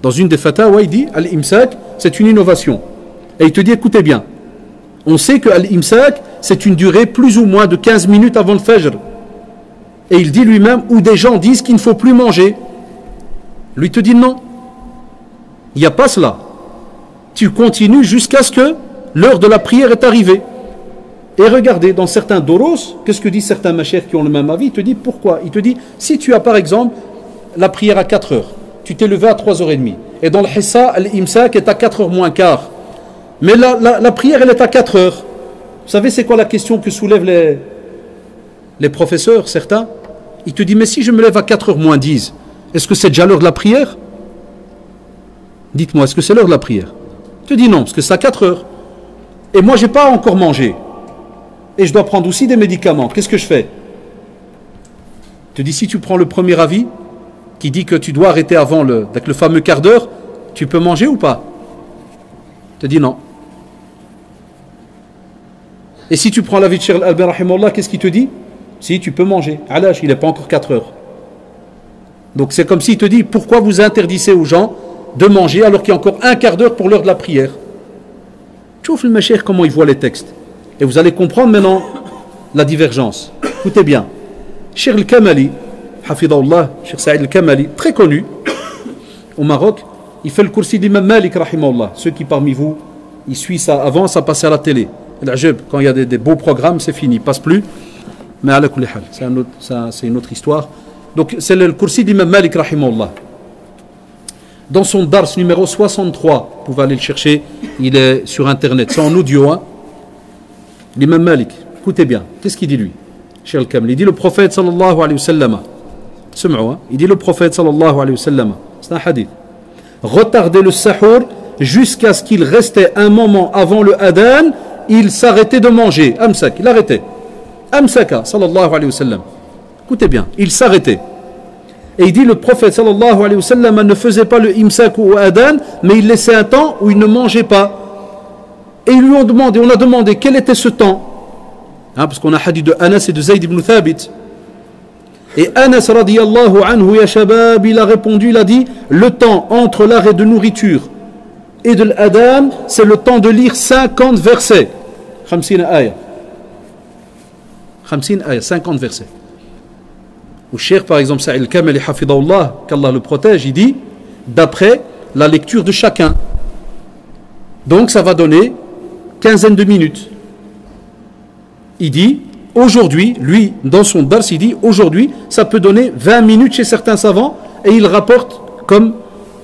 Dans une des fatawa, il dit l'imsak, c'est une innovation. Et il te dit écoutez bien, on sait que l'imsak, c'est une durée plus ou moins de 15 minutes avant le fajr. Et il dit lui-même, où des gens disent qu'il ne faut plus manger. Lui te dit non. Il n'y a pas cela. Tu continues jusqu'à ce que l'heure de la prière est arrivée. Et regardez, dans certains doros, qu'est-ce que disent certains machers qui ont le même avis? Il te dit pourquoi? Il te dit, si tu as par exemple la prière à 4 heures, tu t'es levé à 3h30, et dans le Hissa, l'imsak est à 4h moins quart. Mais la, prière, elle est à 4 heures. Vous savez, c'est quoi la question que soulèvent les, les professeurs, certains? Il te dit, mais si je me lève à 4h moins 10, est-ce que c'est déjà l'heure de la prière? Dites-moi, est-ce que c'est l'heure de la prière? Il te dit non, parce que c'est à 4 heures. Et moi, je n'ai pas encore mangé et je dois prendre aussi des médicaments. Qu'est-ce que je fais? Je te dis, si tu prends le premier avis, qui dit que tu dois arrêter avant le, le fameux quart d'heure, tu peux manger ou pas? Je te dis non. Et si tu prends l'avis de Cheikh Albert qu'est-ce qu'il te dit? Si, tu peux manger. Alash, il n'est pas encore 4 heures. Donc c'est comme s'il te dit, pourquoi vous interdisez aux gens de manger alors qu'il y a encore un quart d'heure pour l'heure de la prière? Tu vois le comment il voit les textes et vous allez comprendre maintenant la divergence. Écoutez bien. Cheikh al-Kamali, Hafidahullah, Cheikh Saïd al-Kamali, très connu au Maroc, il fait le coursi d'Imam Malik, rahimahullah. Ceux qui parmi vous, ils suivent ça avant, ça passait à la télé. Quand il y a des, beaux programmes, c'est fini, passe plus. Mais à la c'est une autre histoire. Donc c'est le coursi d'Imam Malik, rahimahullah. Dans son Dars numéro 63, vous pouvez aller le chercher, il est sur internet, c'est en audio. Hein. L'imam Malik, écoutez bien, qu'est-ce qu'il dit lui? Cheikh al-Kamli, il dit le prophète sallallahu alayhi wa sallam? Il dit le prophète sallallahu alayhi wa sallam, c'est un hadith, retardez le sahur jusqu'à ce qu'il restait un moment avant le adhan, il s'arrêtait de manger, amsak, il arrêtait, amsaka sallallahu alayhi wa sallam, écoutez bien, il s'arrêtait. Et il dit le prophète sallallahu alayhi wa sallam ne faisait pas le imsak ou adhan, mais il laissait un temps où il ne mangeait pas. Et ils lui ont demandé, on a demandé quel était ce temps. Hein, parce qu'on a hadith de Anas et de Zayd ibn Thabit. Et Anas radiallahu anhu ya shabab, il a répondu, il a dit, le temps entre l'arrêt de nourriture et de l'adam, c'est le temps de lire 50 versets. 50 ayah. 50 ayah, 50 versets. Au cher, par exemple, Sa'il Kamel et Hafidahullah, qu'Allah le protège, il dit, d'après la lecture de chacun. Donc ça va donner quinzaine de minutes. Il dit, aujourd'hui, lui, dans son dars, il dit, aujourd'hui, ça peut donner 20 minutes chez certains savants, et il rapporte comme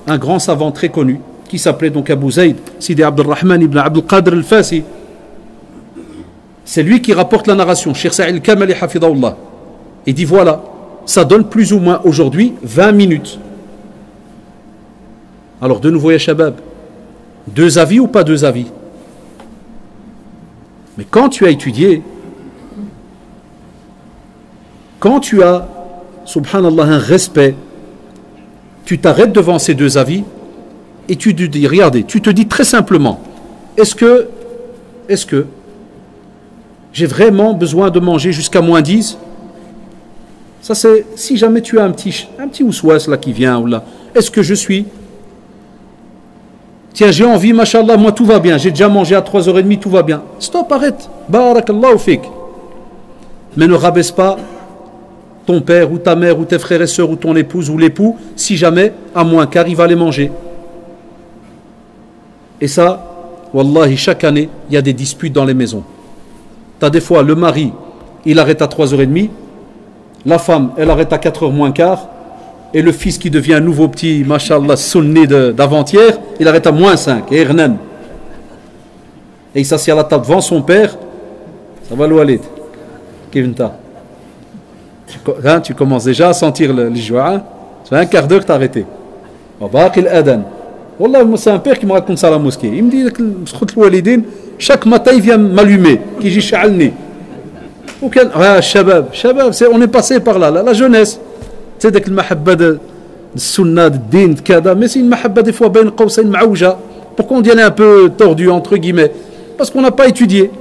un grand savant très connu, qui s'appelait donc Abu Zayd, Sidi Abdurrahman ibn Abdul Qadr al-Fasi. C'est lui qui rapporte la narration, Cheikh Sa'il Kamali Hafidahullah. Il dit, voilà, ça donne plus ou moins aujourd'hui 20 minutes. Alors de nouveau, ya Shabab, deux avis ou pas deux avis? Mais quand tu as étudié, quand tu as, subhanallah, un respect, tu t'arrêtes devant ces deux avis et tu te dis, regardez, tu te dis très simplement, est-ce que, est-ce que j'ai vraiment besoin de manger jusqu'à moins 10 Ça c'est, si jamais tu as un petit, un petit ousouas là qui vient, ou là, est-ce que je suis Tiens, j'ai envie, machallah, moi tout va bien. J'ai déjà mangé à 3h30, tout va bien. Stop, arrête. Barakallahu fik. Mais ne rabaisse pas ton père ou ta mère ou tes frères et sœurs ou ton épouse ou l'époux si jamais, à moins il va les manger. Et ça, Wallahi, chaque année, il y a des disputes dans les maisons. Tu as des fois le mari, il arrête à 3h30, la femme, elle arrête à 4h moins quart, et le fils qui devient un nouveau petit, mashallah, sunni d'avant-hier, il arrête à moins 5, et. Et il s'assied à la table devant son père, ça va Walid, Kivnta. Tu, hein, tu commences déjà à sentir le, le joie, c'est un quart d'heure que tu as arrêté. C'est un père qui me raconte ça à la mosquée. Il me dit que chaque matin il vient m'allumer, qui dit chalni. Ah, shabab, shabab, on est passé par là, la, jeunesse. C'est que le mahabba de sunna, de din, kada, mais c'est une mahabba des fois ben qawsain ma'ouja. Pourquoi on dit est un peu tordu, entre guillemets? Parce qu'on n'a pas étudié.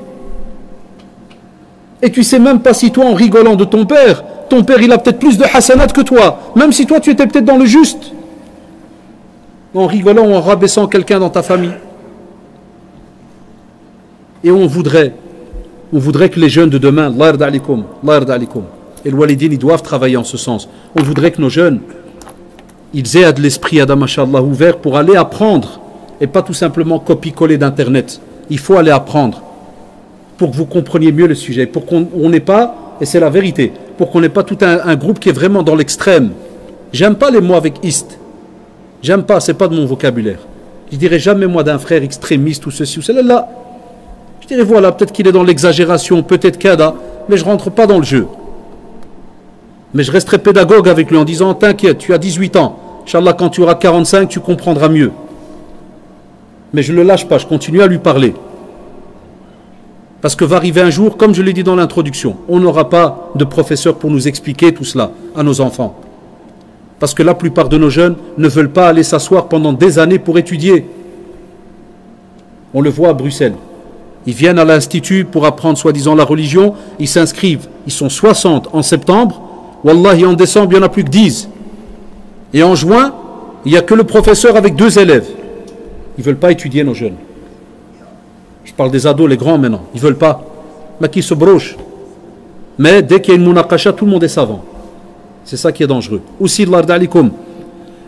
Et tu sais même pas si toi, en rigolant de ton père, ton père il a peut-être plus de hasanat que toi, même si toi tu étais peut-être dans le juste en rigolant ou en rabaissant quelqu'un dans ta famille. Et on voudrait, on voudrait que les jeunes de demain, et le walidin, ils doivent travailler en ce sens. On voudrait que nos jeunes, ils aient de l'esprit, Adam ouvert pour aller apprendre et pas tout simplement copier-coller d'Internet. Il faut aller apprendre pour que vous compreniez mieux le sujet, pour qu'on n'ait pas, et c'est la vérité, pour qu'on n'ait pas tout un, groupe qui est vraiment dans l'extrême. J'aime pas les mots avec ist. J'aime pas, c'est pas de mon vocabulaire. Je dirais jamais moi d'un frère extrémiste ou ceci ou cela. Là, je dirais voilà, peut-être qu'il est dans l'exagération, peut-être kada, mais je rentre pas dans le jeu. Mais je resterai pédagogue avec lui en disant T'inquiète, tu as 18 ans. Inch'Allah, quand tu auras 45, tu comprendras mieux. Mais je ne le lâche pas, je continue à lui parler. Parce que va arriver un jour, comme je l'ai dit dans l'introduction, on n'aura pas de professeur pour nous expliquer tout cela à nos enfants. Parce que la plupart de nos jeunes ne veulent pas aller s'asseoir pendant des années pour étudier. On le voit à Bruxelles. Ils viennent à l'institut pour apprendre soi-disant la religion, ils s'inscrivent, ils sont 60 en septembre, Wallahi en décembre il n'y en a plus que 10. Et en juin, il n'y a que le professeur avec deux élèves. Ils ne veulent pas étudier nos jeunes. Je parle des ados, les grands maintenant, ils ne veulent pas. Mais qui se brochent. Mais dès qu'il y a une munakasha, tout le monde est savant. C'est ça qui est dangereux. Aussi,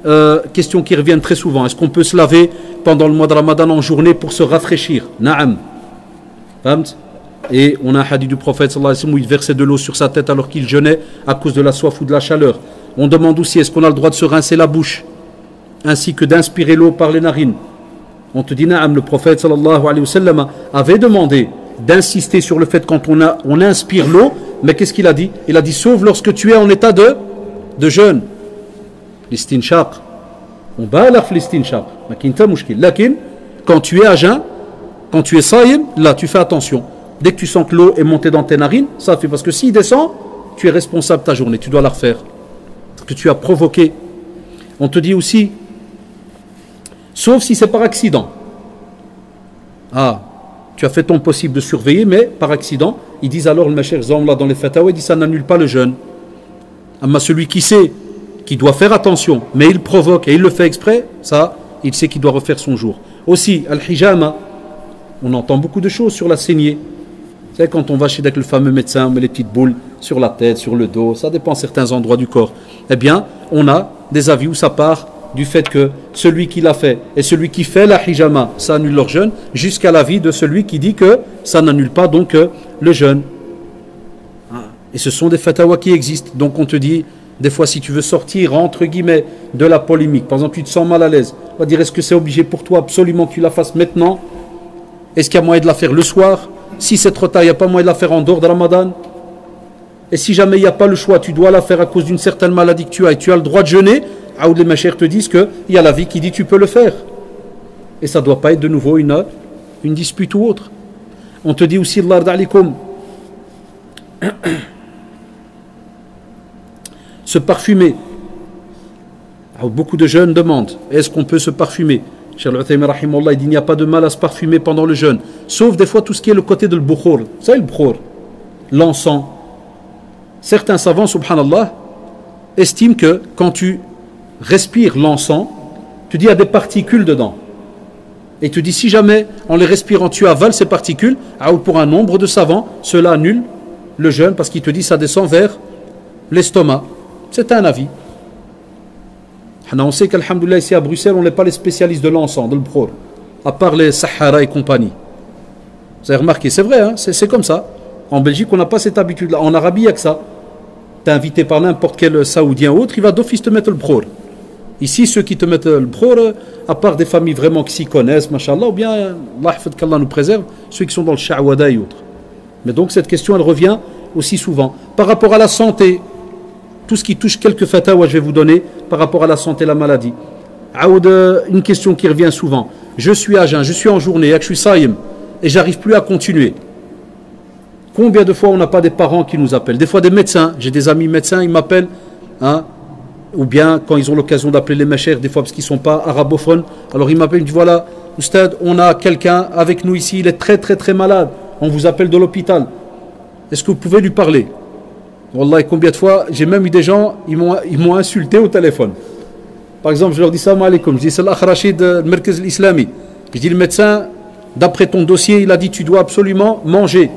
euh, question qui revient très souvent. Est-ce qu'on peut se laver pendant le mois de Ramadan en journée pour se rafraîchir? Naam. Et on a un hadith du prophète sallallahu où il versait de l'eau sur sa tête alors qu'il jeûnait à cause de la soif ou de la chaleur. On demande aussi est-ce qu'on a le droit de se rincer la bouche ainsi que d'inspirer l'eau par les narines? On te dit Naam, le prophète sallallahu alayhi wa sallam avait demandé d'insister sur le fait quand on, a, on inspire l'eau, mais qu'est-ce qu'il a dit? Il a dit sauf lorsque tu es en état de, de jeûne. L'istinshaq. On la l'istinshaq. Lakin, quand tu es à jeûne, quand tu es saïm, là tu fais attention. Dès que tu sens que l'eau est montée dans tes narines, ça fait parce que s'il descend, tu es responsable de ta journée, tu dois la refaire. Que tu as provoqué. On te dit aussi, sauf si c'est par accident. Ah, tu as fait ton possible de surveiller, mais par accident, ils disent alors, le Machir là dans les fatawa, il dit ça n'annule pas le jeûne. Mais celui qui sait, qui doit faire attention, mais il provoque et il le fait exprès, ça, il sait qu'il doit refaire son jour. Aussi, al-hijama, on entend beaucoup de choses sur la saignée. C'est quand on va chez le fameux médecin, on met les petites boules sur la tête, sur le dos, ça dépend de certains endroits du corps. Eh bien, on a des avis où ça part du fait que celui qui l'a fait et celui qui fait la hijama, ça annule leur jeûne, jusqu'à l'avis de celui qui dit que ça n'annule pas donc euh, le jeûne. Ah. Et ce sont des fatwas qui existent. Donc on te dit, des fois, si tu veux sortir, entre guillemets, de la polémique, par exemple, tu te sens mal à l'aise, on va dire, est-ce que c'est obligé pour toi absolument que tu la fasses maintenant? Est-ce qu'il y a moyen de la faire le soir? Si c'est trop tard, il n'y a pas moyen de la faire en dehors de Ramadan? Et si jamais il n'y a pas le choix, tu dois la faire à cause d'une certaine maladie que tu as et tu as le droit de jeûner, Aoud les Machers te disent qu'il y a la vie qui dit tu peux le faire. Et ça ne doit pas être de nouveau une, une dispute ou autre. On te dit aussi, se parfumer. beaucoup de jeunes demandent est-ce qu'on peut se parfumer? Il dit il n'y a pas de mal à se parfumer pendant le jeûne, sauf des fois tout ce qui est le côté de l'bukhur. C'est le bukhur, l'encens. Certains savants, subhanallah, estiment que quand tu respire l'encens, tu dis il y a des particules dedans. Et tu dis si jamais en les respirant tu avales ces particules, ah, ou pour un nombre de savants, cela annule le jeûne parce qu'il te dit ça descend vers l'estomac. C'est un avis. On sait qu'Alhamdoulilah ici à Bruxelles, on n'est pas les spécialistes de l'encens, de l'bkhor. à part les Sahara et compagnie. Vous avez remarqué, c'est vrai, hein, c'est comme ça. En Belgique, on n'a pas cette habitude-là. En Arabie, il n'y a que ça. Tu es invité par n'importe quel Saoudien ou autre, il va d'office te mettre le bror. Ici, ceux qui te mettent le bror, à part des familles vraiment qui s'y connaissent, machallah, ou bien, Allah nous préserve, ceux qui sont dans le sha'wada et autres. Mais donc, cette question, elle revient aussi souvent. Par rapport à la santé, tout ce qui touche quelques fatwas, je vais vous donner, par rapport à la santé et la maladie. une question qui revient souvent. Je suis à jeun, je suis en journée, je suis saïm, et j'arrive plus à continuer. Combien de fois on n'a pas des parents qui nous appellent? Des fois des médecins, j'ai des amis médecins, ils m'appellent, hein, ou bien quand ils ont l'occasion d'appeler les machères, des fois parce qu'ils ne sont pas arabophones, alors ils m'appellent, ils disent voilà, Oustad, on a quelqu'un avec nous ici, il est très très très malade, on vous appelle de l'hôpital. Est-ce que vous pouvez lui parler? Wallah, combien de fois, j'ai même eu des gens, ils m'ont insulté au téléphone. Par exemple, je leur dis salam alaikum, je dis Salah Rachid, le Merkez islami. Je dis le médecin, d'après ton dossier, il a dit tu dois absolument manger.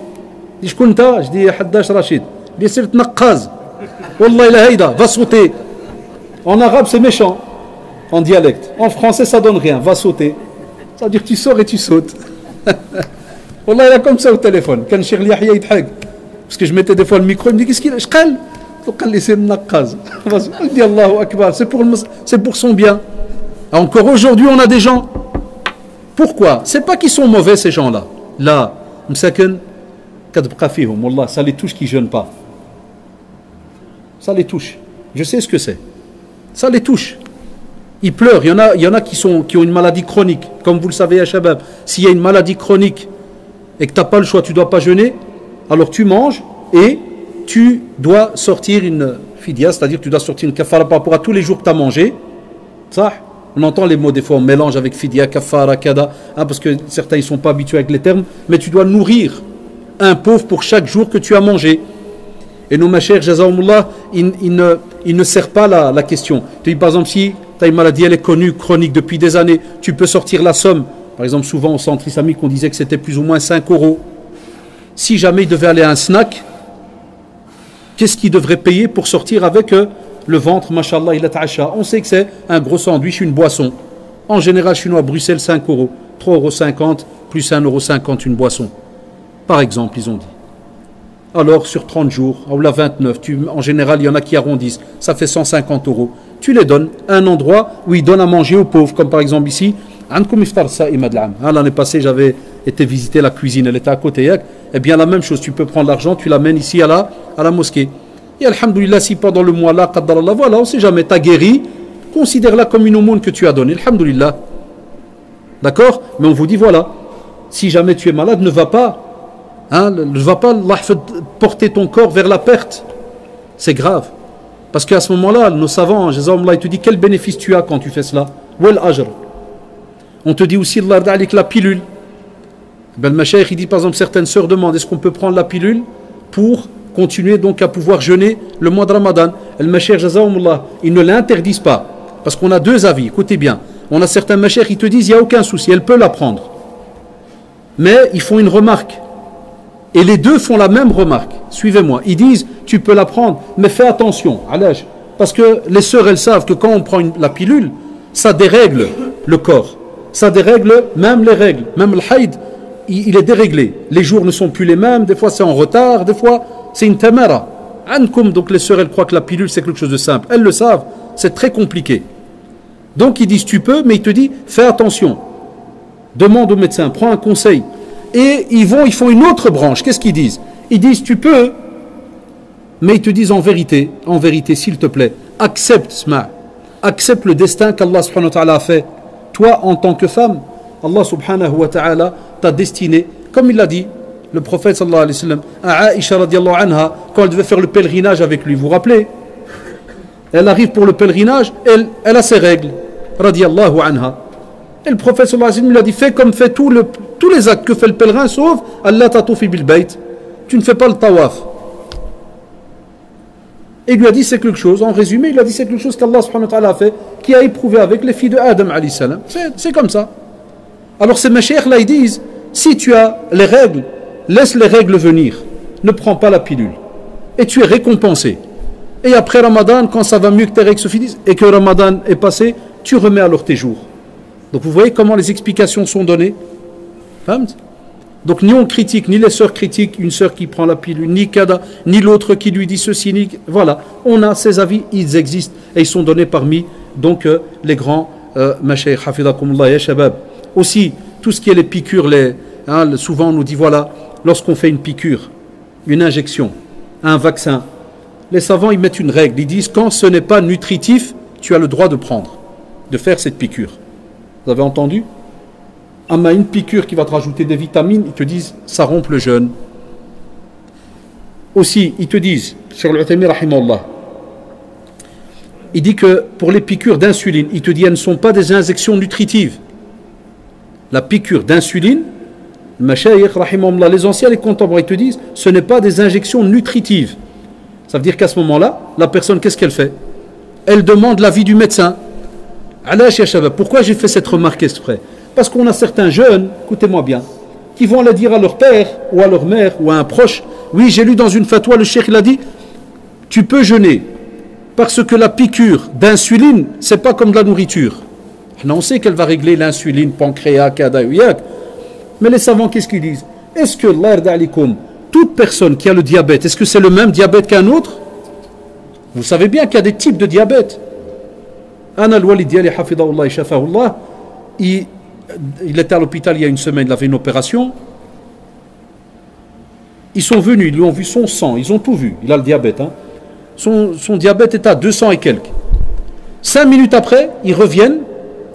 Je dis je dis Haddash Rachid. Dit c'est naqaz. Wallah, il a va sauter. En arabe, c'est méchant, en dialecte. En français, ça donne rien, va sauter. Ça veut dire tu sors et tu sautes. Wallah, il a comme ça au téléphone. Quand Cheikh Yahya parce que je mettais des fois le micro, il me dit Qu'est-ce qu'il a? Je Il dit Allahu Akbar, c'est pour, pour son bien. Encore aujourd'hui, on a des gens. Pourquoi? C'est pas qu'ils sont mauvais, ces gens-là. Là, ça les touche qui ne jeûnent pas. Ça les touche. Je sais ce que c'est. Ça les touche. Ils pleurent. Il y en a, il y en a qui, sont, qui ont une maladie chronique. Comme vous le savez à Shabab, s'il y a une maladie chronique et que tu n'as pas le choix, tu ne dois pas jeûner, alors tu manges et tu dois sortir une fidia, c'est-à-dire tu dois sortir une kafara par rapport à tous les jours que tu as mangé. Ça, on entend les mots des fois, on mélange avec fidia, kafara, kada, hein, parce que certains ne sont pas habitués avec les termes, mais tu dois nourrir un pauvre pour chaque jour que tu as mangé. Et nous, ma chère Jazaumullah, il, il, ne, il ne sert pas la, question. Tu dis par exemple, si tu as une maladie, elle est connue, chronique depuis des années, tu peux sortir la somme. Par exemple, souvent au centre islamique, on disait que c'était plus ou moins 5 euros si jamais il devait aller à un snack, qu'est-ce qu'il devrait payer pour sortir avec euh, le ventre, mashallah, il achat On sait que c'est un gros sandwich, une boisson. En général, chinois, Bruxelles, 5 euros. 3,50 euros, plus 1,50 euros une boisson. Par exemple, ils ont dit. Alors, sur 30 jours, ou la 29, tu, en général, il y en a qui arrondissent. Ça fait 150 euros. Tu les donnes à un endroit où ils donnent à manger aux pauvres, comme par exemple ici. Ah, l'année passée, j'avais été visiter la cuisine, elle était à côté. Eh bien, la même chose, tu peux prendre l'argent, tu l'amènes ici à la, à la mosquée. Et Alhamdulillah, si pendant le mois là, voilà, on ne sait jamais, tu as guéri, considère-la comme une aumône que tu as donnée. Alhamdulillah. D'accord? Mais on vous dit, voilà, si jamais tu es malade, ne va pas. Hein, ne va pas porter ton corps vers la perte. C'est grave. Parce qu'à ce moment-là, nos savants, ils te disent quel bénéfice tu as quand tu fais cela? On te dit aussi, la pilule. Ben, le il dit par exemple, certaines sœurs demandent est-ce qu'on peut prendre la pilule pour continuer donc à pouvoir jeûner le mois de Ramadan? El Machair, ils ne l'interdisent pas. Parce qu'on a deux avis, écoutez bien. On a certains Machair qui te disent il n'y a aucun souci, elle peut la prendre. Mais ils font une remarque. Et les deux font la même remarque. Suivez-moi. Ils disent tu peux la prendre, mais fais attention. Parce que les sœurs, elles savent que quand on prend la pilule, ça dérègle le corps. Ça dérègle même les règles. Même le haïd, il est déréglé. Les jours ne sont plus les mêmes, des fois c'est en retard, des fois c'est une tamara. Ankum, donc les sœurs, elles croient que la pilule c'est quelque chose de simple. Elles le savent, c'est très compliqué. Donc ils disent tu peux, mais ils te disent fais attention. Demande au médecin, prends un conseil. Et ils vont, ils font une autre branche. Qu'est-ce qu'ils disent? Ils disent tu peux, mais ils te disent en vérité, en vérité, s'il te plaît, accepte, accepte le destin qu'Allah a fait. Toi, en tant que femme, Allah subhanahu wa ta'ala t'a destiné, comme il l'a dit, le prophète sallallahu alayhi wa à Aisha anha, quand elle devait faire le pèlerinage avec lui, vous vous rappelez? Elle arrive pour le pèlerinage, elle, elle a ses règles, anha. Et le prophète sallallahu lui a dit, fais comme fait tous les actes que fait le pèlerin, sauf Allah tatufi bil. Tu ne fais pas le tawaf. Et il lui a dit c'est quelque chose, en résumé, il a dit c'est quelque chose qu'Allah a fait, qui a éprouvé avec les filles de Adam. C'est comme ça. Alors ces machères là, ils disent, si tu as les règles, laisse les règles venir. Ne prends pas la pilule. Et tu es récompensé. Et après Ramadan, quand ça va mieux que tes règles se finissent et que Ramadan est passé, tu remets alors tes jours. Donc vous voyez comment les explications sont données. Donc ni on critique, ni les sœurs critiquent. Une sœur qui prend la pilule, ni Kada, ni l'autre qui lui dit ceci, ni... Voilà, on a ces avis, ils existent et ils sont donnés parmi donc euh, les grands euh. Aussi, tout ce qui est les piqûres, les, hein, souvent on nous dit voilà, lorsqu'on fait une piqûre, une injection, un vaccin, les savants ils mettent une règle, ils disent quand ce n'est pas nutritif, tu as le droit de prendre, de faire cette piqûre. Vous avez entendu a une piqûre qui va te rajouter des vitamines, ils te disent ça rompt le jeûne. Aussi, ils te disent, sur le il dit que pour les piqûres d'insuline, il te dit elles ne sont pas des injections nutritives. La piqûre d'insuline, les anciens, les contemporains, te disent ce n'est pas des injections nutritives. Ça veut dire qu'à ce moment-là, la personne, qu'est-ce qu'elle fait? Elle demande l'avis du médecin. Pourquoi j'ai fait cette remarque exprès? Parce qu'on a certains jeunes, écoutez-moi bien, qui vont aller dire à leur père ou à leur mère ou à un proche Oui, j'ai lu dans une fatwa, le cheikh il a dit Tu peux jeûner parce que la piqûre d'insuline, c'est pas comme de la nourriture. On sait qu'elle va régler l'insuline, pancréas, kadaouyak. Mais les savants, qu'est-ce qu'ils disent Est-ce que toute personne qui a le diabète, est-ce que c'est le même diabète qu'un autre? Vous savez bien qu'il y a des types de diabète. Il, il était à l'hôpital il y a une semaine, il avait une opération. Ils sont venus, ils lui ont vu son sang, ils ont tout vu. Il a le diabète. Hein. Son, diabète est à 200 et quelques. Cinq minutes après, ils reviennent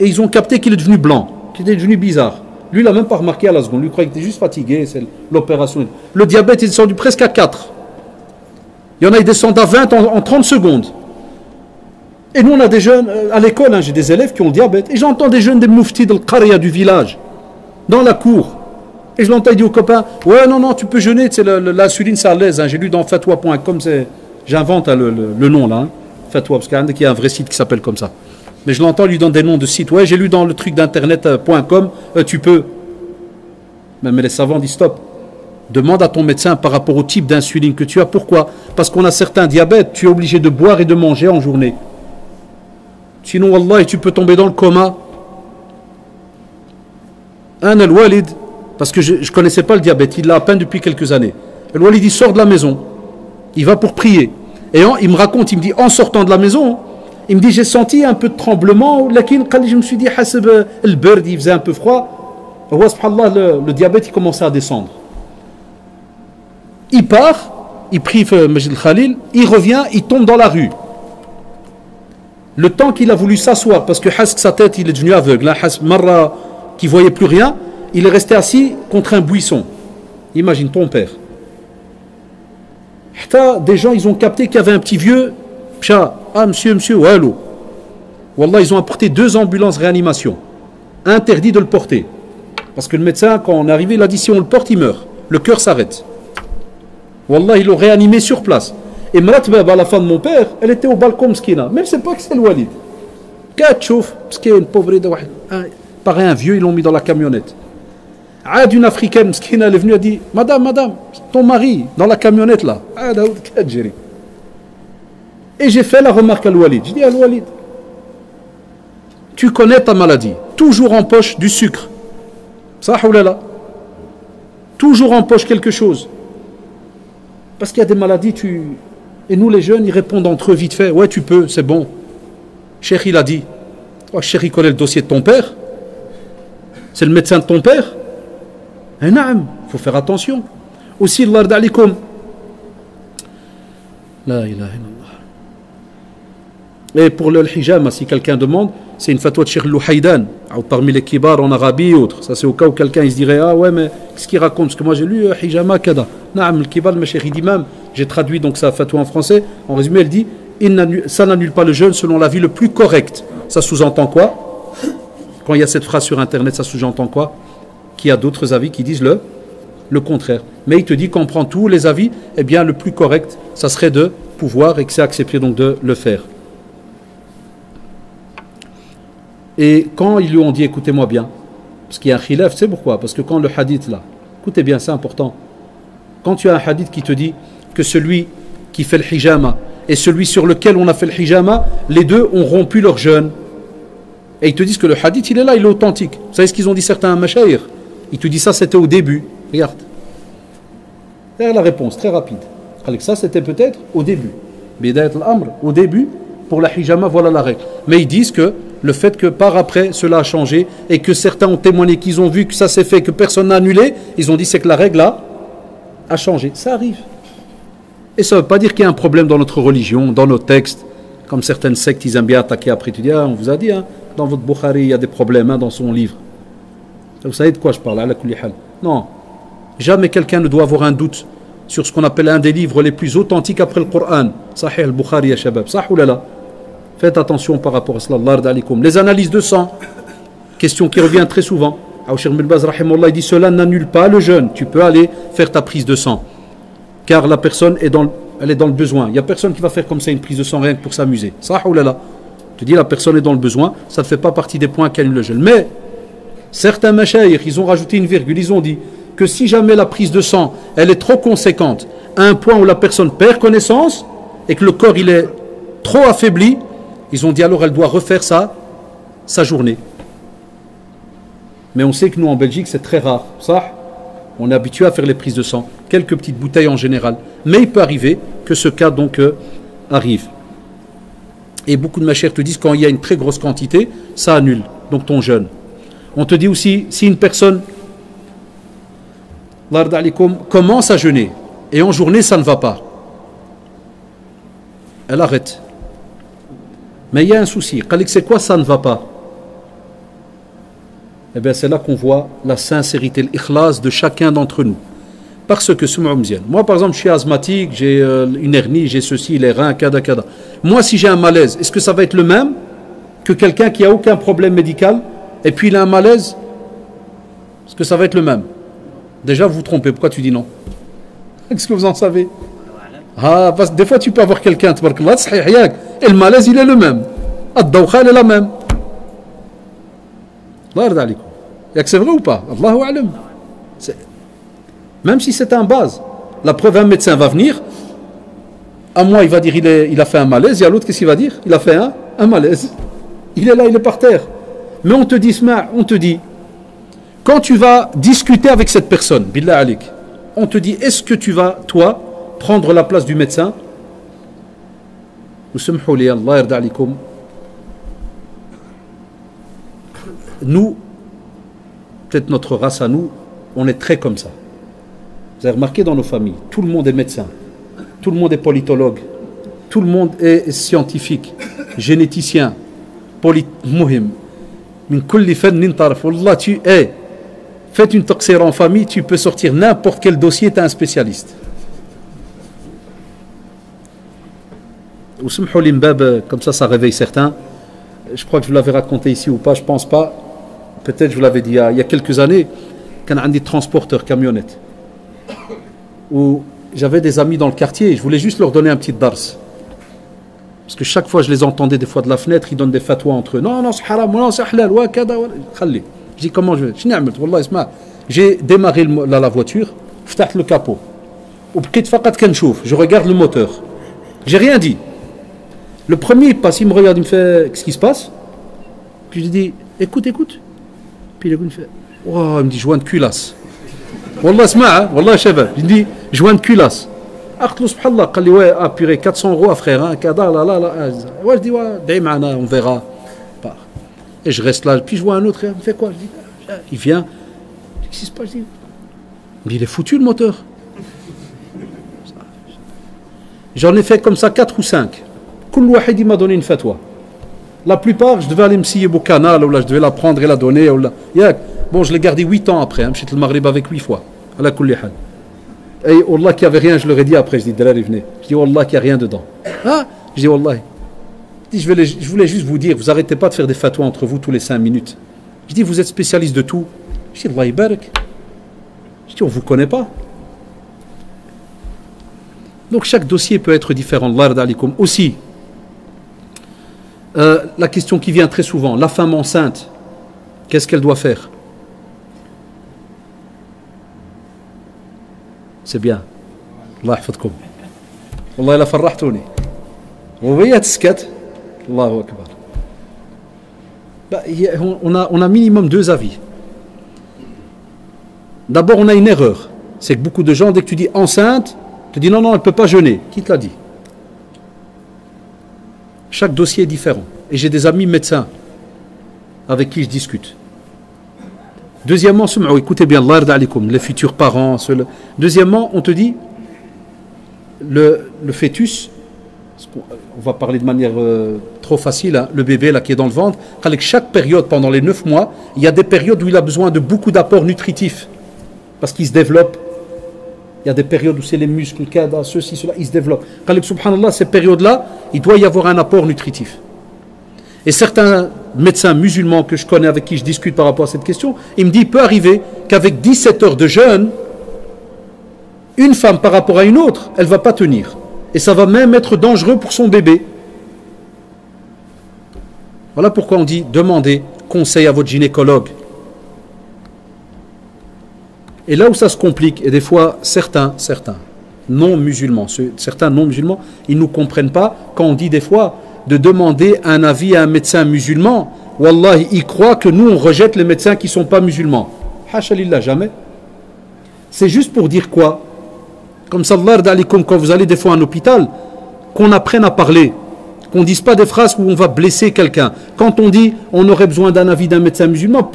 et ils ont capté qu'il est devenu blanc, qu'il est devenu bizarre. Lui, il n'a même pas remarqué à la seconde. Il croyait qu'il était juste fatigué. C'est l'opération. Le diabète est descendu presque à 4. Il y en a, qui descendent à 20 en, 30 secondes. Et nous, on a des jeunes, euh, à l'école, hein, j'ai des élèves qui ont le diabète. Et j'entends des jeunes des mouftis de Qaria du village, dans la cour. Et je l'entends, dire aux copains Ouais, non, non, tu peux jeûner, sais, l'insuline, ça l'aise. Hein. J'ai lu dans fatwa.com, j'invente hein, le, nom là, fatwa, parce qu'il y a un vrai site qui s'appelle comme ça. Mais je l'entends lui donne des noms de sites. Ouais, j'ai lu dans le truc d'internet.com, euh, euh, tu peux. Mais, les savants disent stop. Demande à ton médecin par rapport au type d'insuline que tu as. Pourquoi? Parce qu'on a certains diabètes, tu es obligé de boire et de manger en journée. Sinon, Wallah, tu peux tomber dans le coma. Un Al-Walid, parce que je ne connaissais pas le diabète, il l'a à peine depuis quelques années. Al-Walid, il sort de la maison, il va pour prier. Et il me raconte, il me dit, en sortant de la maison, il me dit j'ai senti un peu de tremblement je me suis dit il faisait un peu froid le, le diabète il commençait à descendre il part il prie Majid Khalil il revient il tombe dans la rue le temps qu'il a voulu s'asseoir parce que sa tête il est devenu aveugle hein, Marra qui voyait plus rien il est resté assis contre un buisson imagine ton père des gens ils ont capté qu'il y avait un petit vieux ah, monsieur, monsieur, allô. Wallah, ils ont apporté deux ambulances réanimation. Interdit de le porter. Parce que le médecin, quand on est arrivé, il a dit si on le porte, il meurt. Le cœur s'arrête. Wallah, ils l'ont réanimé sur place. Et Mratbab, à la fin de mon père, elle était au balcon mskina. Même c'est pas que c'est le Walid. Katchouf, une pauvre de Pareil, un vieux, ils l'ont mis dans la camionnette. Ah, d'une africaine, mskina, elle est venue, elle a dit Madame, madame, ton mari, dans la camionnette là. Ah, et j'ai fait la remarque à Walid. Je dis à Walid, tu connais ta maladie. Toujours en poche du sucre. Ça, là. Toujours en poche quelque chose. Parce qu'il y a des maladies, tu... Et nous, les jeunes, ils répondent entre eux vite fait. Ouais, tu peux, c'est bon. Cheikh, il a dit. Oh, il connaît le dossier de ton père? C'est le médecin de ton père? Et il faut faire attention. Aussi, Allah d'alikum. La ilaha illallah. Et pour le hijama, si quelqu'un demande, c'est une fatwa de Cheikh Louhaïdan, parmi les kibars en Arabie et autres. Ça, c'est au cas où quelqu'un se dirait Ah ouais, mais qu'est-ce qu'il raconte? Parce que moi j'ai lu euh, hijama kada. Naam, le kibar, Cheikh dit même, j'ai traduit donc sa fatwa en français. En résumé, elle dit Ça n'annule pas le jeûne selon l'avis le plus correct. Ça sous-entend quoi? Quand il y a cette phrase sur internet, ça sous-entend quoi? Qu'il y a d'autres avis qui disent le, le contraire. Mais il te dit qu'on prend tous les avis, eh bien le plus correct, ça serait de pouvoir et que c'est accepté donc de le faire. Et quand ils lui ont dit, écoutez-moi bien, parce qu'il y a un khilaf, c'est pourquoi? Parce que quand le hadith là, écoutez bien, c'est important. Quand tu as un hadith qui te dit que celui qui fait le hijama et celui sur lequel on a fait le hijama, les deux ont rompu leur jeûne. Et ils te disent que le hadith, il est là, il est authentique. Vous savez ce qu'ils ont dit certains mashayir Ils te disent ça, c'était au début. Regarde. Regarde la réponse, très rapide. Ça, c'était peut-être au début. Bidayat al-amr, au début, pour la hijama, voilà la règle. Mais ils disent que le fait que par après cela a changé et que certains ont témoigné qu'ils ont vu que ça s'est fait, que personne n'a annulé, ils ont dit c'est que la règle a, a changé. Ça arrive. Et ça ne veut pas dire qu'il y a un problème dans notre religion, dans nos textes, comme certaines sectes, ils aiment bien attaquer après. Tu dis, ah, on vous a dit, hein, dans votre Bukhari, il y a des problèmes hein, dans son livre. Vous savez de quoi je parle, Non. Jamais quelqu'un ne doit avoir un doute sur ce qu'on appelle un des livres les plus authentiques après le Coran. Sahih al-Bukhari, ya shabab. Sah ou là Faites attention par rapport à cela. Les analyses de sang, question qui revient très souvent. Il dit cela n'annule pas le jeûne. Tu peux aller faire ta prise de sang. Car la personne est dans, elle est dans le besoin. Il n'y a personne qui va faire comme ça une prise de sang rien que pour s'amuser. Ça là Tu dis la personne est dans le besoin, ça ne fait pas partie des points qui annulent le jeûne. Mais certains machaïrs, ils ont rajouté une virgule. Ils ont dit que si jamais la prise de sang, elle est trop conséquente, à un point où la personne perd connaissance et que le corps il est trop affaibli, ils ont dit alors elle doit refaire ça, sa journée. Mais on sait que nous en Belgique c'est très rare. Ça, on est habitué à faire les prises de sang, quelques petites bouteilles en général. Mais il peut arriver que ce cas donc euh, arrive. Et beaucoup de machères te disent quand il y a une très grosse quantité, ça annule donc ton jeûne. On te dit aussi si une personne commence à jeûner et en journée ça ne va pas, elle arrête. Mais il y a un souci. C'est quoi ça ne va pas? Eh bien, c'est là qu'on voit la sincérité, l'ikhlas de chacun d'entre nous. Parce que, moi par exemple, je suis asthmatique, j'ai euh, une hernie, j'ai ceci, les reins, kada, kada. Moi, si j'ai un malaise, est-ce que ça va être le même que quelqu'un qui a aucun problème médical et puis il a un malaise? Est-ce que ça va être le même? Déjà, vous vous trompez. Pourquoi tu dis non? Est-ce que vous en savez? Ah, parce que des fois, tu peux avoir quelqu'un, et le malaise, il est le même. Ad-Dawkhal est la même. Allah c'est vrai ou pas? Allahu alam. Même si c'est en base. La preuve, un médecin va venir. À moi, il va dire il, a fait un malaise. Et à l'autre, qu'est-ce qu'il va dire? Il a fait un, malaise. Il est là, il est par terre. Mais on te dit, on te dit, quand tu vas discuter avec cette personne, billah alik, on te dit, est-ce que tu vas, toi, prendre la place du médecin? Nous, peut-être notre race à nous, on est très comme ça. Vous avez remarqué dans nos familles, tout le monde est médecin, tout le monde est politologue, tout le monde est scientifique, généticien, polit muhim. tu es. Faites une toxéra en famille, tu peux sortir n'importe quel dossier, tu es un spécialiste. Comme ça, ça réveille certains. Je crois que je vous l'avais raconté ici ou pas, je pense pas. Peut-être je vous l'avais dit il y, a, quelques années, quand on a des transporteurs, camionnettes, où j'avais des amis dans le quartier je voulais juste leur donner un petit dars. Parce que chaque fois, je les entendais des fois de la fenêtre, ils donnent des fatwas entre eux. Non, non, c'est haram, non, c'est halal, wa kada, Je dis comment je vais? J'ai démarré la, la voiture, le capot. Je regarde le moteur. J'ai rien dit. Le premier, il passe, il me regarde, il me fait Qu'est-ce qui se passe Puis je lui dis Écoute, écoute. Puis il me fait Oh, il me dit Joint de culasse. Wallah, sma, wallah, shabab. Il me dit Joint de culasse. اقتلوا سبحان الله قال لي واه ابيري 400 euros frère hein, كذا لا لا لا ouais je dis ouais دعي معنا on verra et je reste là puis je vois un autre il me fait quoi je dis il vient qu'est-ce qui se passe je dis mais il est foutu le moteur j'en ai fait comme ça 4 ou 5 il m'a donné une fatwa. La plupart, je devais aller me scier au canal, ou là, je devais la prendre et la donner. Bon, je l'ai gardé 8 ans après. Hein, je suis le Maghreb avec 8 fois. À hal. Et Allah qu'il n'y avait rien, je leur ai dit après. Je dis, Dalal, venez. Je dis, Allah qu'il n'y a rien dedans. Ah Je dis, Allah. Je, dis, je, voulais, juste vous dire, vous arrêtez pas de faire des fatwas entre vous tous les 5 minutes. Je dis, vous êtes spécialiste de tout. Je dis, Allah barak. Je dis, on vous connaît pas. Donc chaque dossier peut être différent. Aussi. Euh, la question qui vient très souvent, la femme enceinte, qu'est-ce qu'elle doit faire C'est bien. Allah يحفظكم والله لا فرحتوني وهي تسكت الله أكبر bah, on, a, on a minimum deux avis. D'abord, on a une erreur. C'est que beaucoup de gens, dès que tu dis enceinte, te disent non, non, elle ne peut pas jeûner. Qui te l'a dit Chaque dossier est différent. Et j'ai des amis médecins avec qui je discute. Deuxièmement, écoutez bien, les futurs parents. Deuxièmement, on te dit, le, le fœtus, on va parler de manière euh, trop facile, hein, le bébé là qui est dans le ventre, avec chaque période pendant les 9 mois, il y a des périodes où il a besoin de beaucoup d'apports nutritifs parce qu'il se développe. Il y a des périodes où c'est les muscles, ceci, cela, il se développe. subhanallah, ces périodes-là, il doit y avoir un apport nutritif. Et certains médecins musulmans que je connais, avec qui je discute par rapport à cette question, ils me disent, il peut arriver qu'avec 17 heures de jeûne, une femme par rapport à une autre, elle ne va pas tenir. Et ça va même être dangereux pour son bébé. Voilà pourquoi on dit demandez conseil à votre gynécologue. Et là où ça se complique, et des fois certains, certains non musulmans, certains non musulmans, ils ne nous comprennent pas quand on dit des fois de demander un avis à un médecin musulman. Wallah, ils croient que nous on rejette les médecins qui ne sont pas musulmans. Hachalillah, jamais. C'est juste pour dire quoi? Comme sallallahu alaykum, quand vous allez des fois à un hôpital, qu'on apprenne à parler, qu'on ne dise pas des phrases où on va blesser quelqu'un. Quand on dit on aurait besoin d'un avis d'un médecin musulman,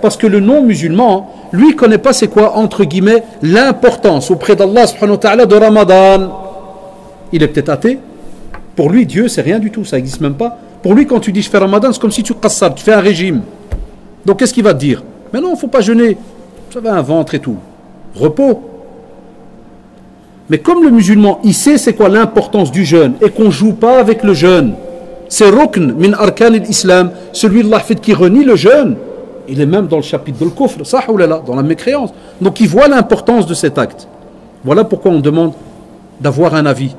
parce que le non-musulman, lui, ne connaît pas c'est quoi, entre guillemets, l'importance auprès d'Allah de Ramadan. Il est peut-être athée. Pour lui, Dieu, c'est rien du tout, ça n'existe même pas. Pour lui, quand tu dis je fais Ramadan, c'est comme si tu qassab, tu fais un régime. Donc qu'est-ce qu'il va te dire? Mais non, il ne faut pas jeûner. Vous avez un ventre et tout. Repos. Mais comme le musulman, il sait c'est quoi l'importance du jeûne et qu'on ne joue pas avec le jeûne, c'est rukn min arkan l'islam, celui de fait qui renie le jeûne. Il est même dans le chapitre de l'kufr, dans la mécréance. Donc il voit l'importance de cet acte. Voilà pourquoi on demande d'avoir un avis.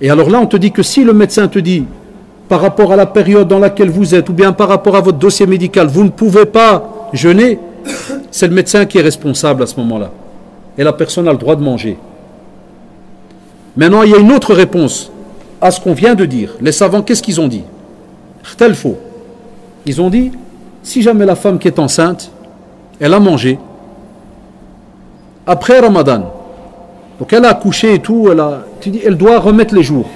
Et alors là, on te dit que si le médecin te dit, par rapport à la période dans laquelle vous êtes, ou bien par rapport à votre dossier médical, vous ne pouvez pas jeûner, c'est le médecin qui est responsable à ce moment-là et la personne a le droit de manger. Maintenant, il y a une autre réponse à ce qu'on vient de dire. Les savants, qu'est-ce qu'ils ont dit? Tel faux. Ils ont dit, si jamais la femme qui est enceinte, elle a mangé, après Ramadan, donc elle a accouché et tout, elle, doit remettre les jours.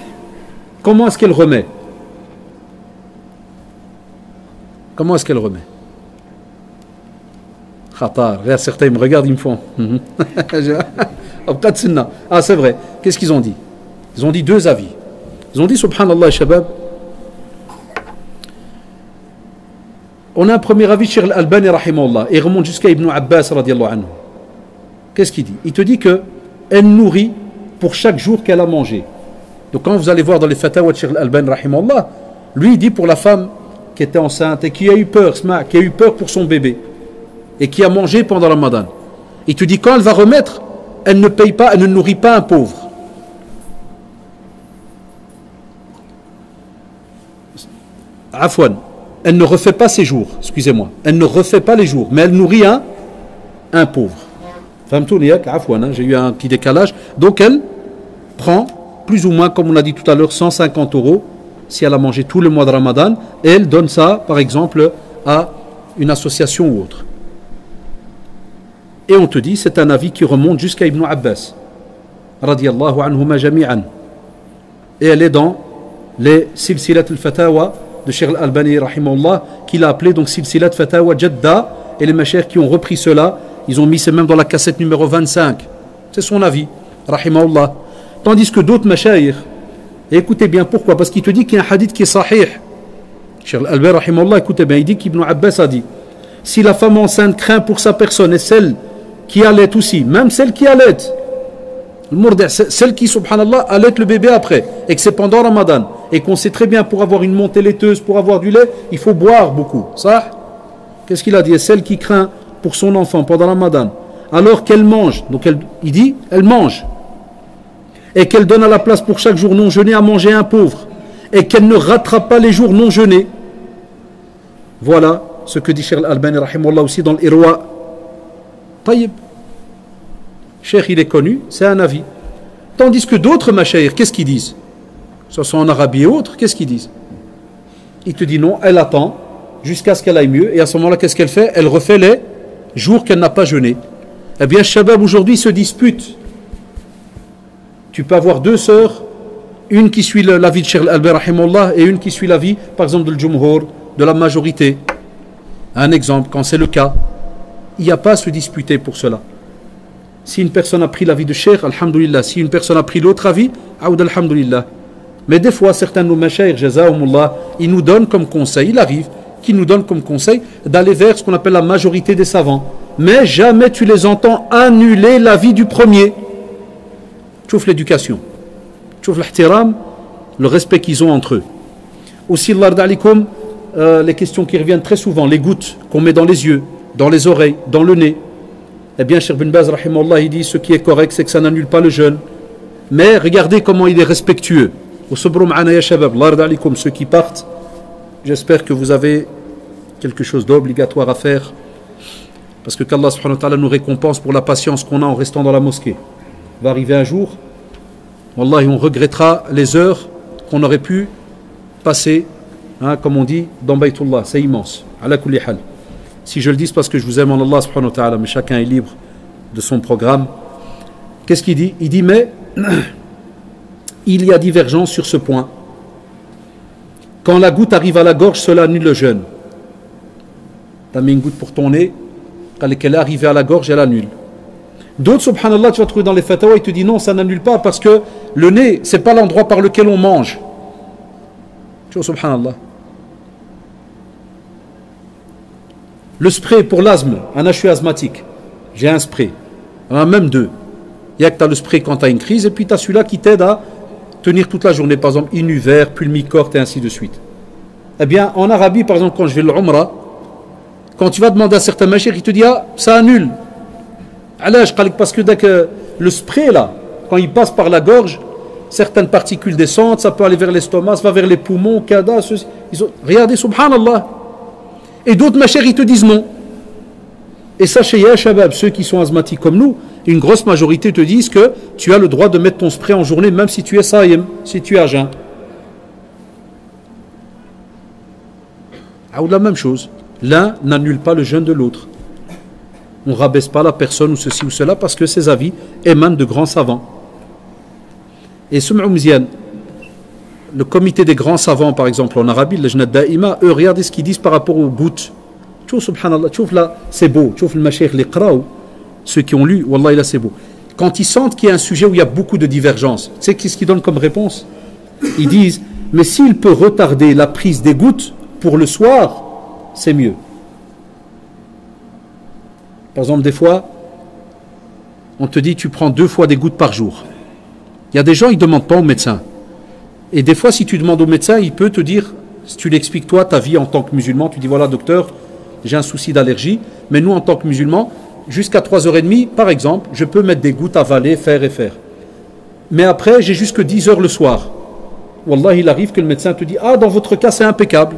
Comment est-ce qu'elle remet? Comment est-ce qu'elle remet? A certains me regardent, ils me font. ah, c'est vrai. Qu'est-ce qu'ils ont dit? Ils ont dit deux avis. Ils ont dit, subhanallah, shabab, on a un premier avis sur l'Albani, rahimahullah, et remonte jusqu'à Ibn Abbas, radiallahu anhu. Qu'est-ce qu'il dit? Il te dit que elle nourrit pour chaque jour qu'elle a mangé. Donc quand vous allez voir dans les fatwas de Al-Albani, rahimahullah, lui il dit pour la femme qui était enceinte et qui a eu peur, qui a eu peur pour son bébé, et qui a mangé pendant Ramadan. Il te dit quand elle va remettre, elle ne paye pas, elle ne nourrit pas un pauvre. Afwan, elle ne refait pas ses jours, excusez-moi, elle ne refait pas les jours, mais elle nourrit un, un pauvre. Hein, j'ai eu un petit décalage. Donc elle prend plus ou moins, comme on a dit tout à l'heure, 150 euros si elle a mangé tout le mois de Ramadan, et elle donne ça, par exemple, à une association ou autre. Et on te dit, c'est un avis qui remonte jusqu'à Ibn Abbas, radiallahu anhuma jami'an. Et elle est dans les silsilat al-fatawa de Sheikh al-Albani, rahimahullah, qu'il a appelé donc silsilat fatawa jadda, et les machers qui ont repris cela, ils ont mis c'est même dans la cassette numéro 25. C'est son avis, rahimahullah. Tandis que d'autres machers, écoutez bien pourquoi, parce qu'il te dit qu'il y a un hadith qui est sahih. Cheikh al-Albani, rahimahullah, écoutez bien, il dit qu'Ibn Abbas a dit, si la femme enceinte craint pour sa personne et celle qui allait aussi, même celle qui allait, celle qui, subhanallah, allait le bébé après, et que c'est pendant Ramadan, et qu'on sait très bien pour avoir une montée laiteuse, pour avoir du lait, il faut boire beaucoup. Ça Qu'est-ce qu'il a dit? Celle qui craint pour son enfant pendant Ramadan, alors qu'elle mange, donc elle, il dit, elle mange, et qu'elle donne à la place pour chaque jour non jeûné à manger un pauvre, et qu'elle ne rattrape pas les jours non jeûnés. Voilà ce que dit Cheikh Al-Albani, aussi dans l'Irwa Taïb. Il est connu, c'est un avis. Tandis que d'autres machaïrs, qu'est-ce qu'ils disent? Ce sont en Arabie et autres, qu'est-ce qu'ils disent? Il te dit non, elle attend jusqu'à ce qu'elle aille mieux. Et à ce moment-là, qu'est-ce qu'elle fait? Elle refait les jours qu'elle n'a pas jeûné. Eh bien, Shabab aujourd'hui se dispute. Tu peux avoir deux sœurs, une qui suit la vie de Cheikh Albert et une qui suit la vie, par exemple, de Jumhur, de la majorité. Un exemple, quand c'est le cas, il n'y a pas à se disputer pour cela. Si une personne a pris l'avis de Cheikh, Alhamdulillah. Si une personne a pris l'autre avis, Aoud Alhamdulillah. Mais des fois, certains de nos machaïrs, ils nous donnent comme conseil, il arrive qu'ils nous donnent comme conseil d'aller vers ce qu'on appelle la majorité des savants. Mais jamais tu les entends annuler l'avis du premier. Tu l'éducation. Tu l'ihtiram, le respect qu'ils ont entre eux. Aussi, euh, les questions qui reviennent très souvent, les gouttes qu'on met dans les yeux, dans les oreilles, dans le nez. Eh bien, Cheikh bin Baz, il dit ce qui est correct, c'est que ça n'annule pas le jeûne. Mais regardez comment il est respectueux. Ceux qui partent, j'espère que vous avez quelque chose d'obligatoire à faire. Parce que qu'Allah nous récompense pour la patience qu'on a en restant dans la mosquée. Va arriver un jour, Wallah, on regrettera les heures qu'on aurait pu passer, hein, comme on dit, dans Baytullah. C'est immense. Si je le dis, parce que je vous aime en Allah, mais chacun est libre de son programme. Qu'est-ce qu'il dit? Il dit, mais il y a divergence sur ce point. Quand la goutte arrive à la gorge, cela annule le jeûne. Tu as mis une goutte pour ton nez, quand elle est arrivée à la gorge, elle annule. D'autres, subhanallah, tu vas trouver dans les fatwas, ils te disent non, ça n'annule pas parce que le nez, c'est pas l'endroit par lequel on mange. Tu subhanallah. Le spray pour l'asthme, un suis asthmatique. J'ai un spray. Même deux. Il y a que tu as le spray quand tu as une crise, et puis tu as celui-là qui t'aide à tenir toute la journée, par exemple Inuver, Pulmicort et ainsi de suite. Eh bien, en Arabie, par exemple, quand je vais le Umrah, quand tu vas demander à certains machins, il te dit Ah, ça annule. Parce que dès que le spray, là, quand il passe par la gorge, certaines particules descendent, ça peut aller vers l'estomac, ça va vers les poumons, kada, ceci. Regardez, subhanallah. Et d'autres machins, ils te disent non. Et sachez, ya Shabab, ceux qui sont asthmatiques comme nous, une grosse majorité te disent que tu as le droit de mettre ton spray en journée, même si tu es saïm, si tu es à jeun. Ah, ou la même chose. L'un n'annule pas le jeûne de l'autre. On ne rabaisse pas la personne ou ceci ou cela parce que ses avis émanent de grands savants. Et ce le comité des grands savants, par exemple en Arabie, le Da'ima, eux, regardez ce qu'ils disent par rapport aux gouttes. Tu subhanallah, tu là, c'est beau. Tu le mashayikh, les ceux qui ont lu, Wallah, là, c'est beau. Quand ils sentent qu'il y a un sujet où il y a beaucoup de divergences, tu sais qu'est-ce qu'ils donnent comme réponse? Ils disent, mais s'il peut retarder la prise des gouttes pour le soir, c'est mieux. Par exemple, des fois, on te dit, tu prends deux fois des gouttes par jour. Il y a des gens, ils ne demandent pas au médecin. Et des fois, si tu demandes au médecin, il peut te dire, si tu l'expliques toi, ta vie en tant que musulman, tu dis, voilà docteur, j'ai un souci d'allergie, mais nous, en tant que musulmans, jusqu'à 3h30, par exemple, je peux mettre des gouttes, avaler, faire et faire. Mais après, j'ai jusque 10 heures le soir. Wallah, il arrive que le médecin te dit Ah, dans votre cas, c'est impeccable.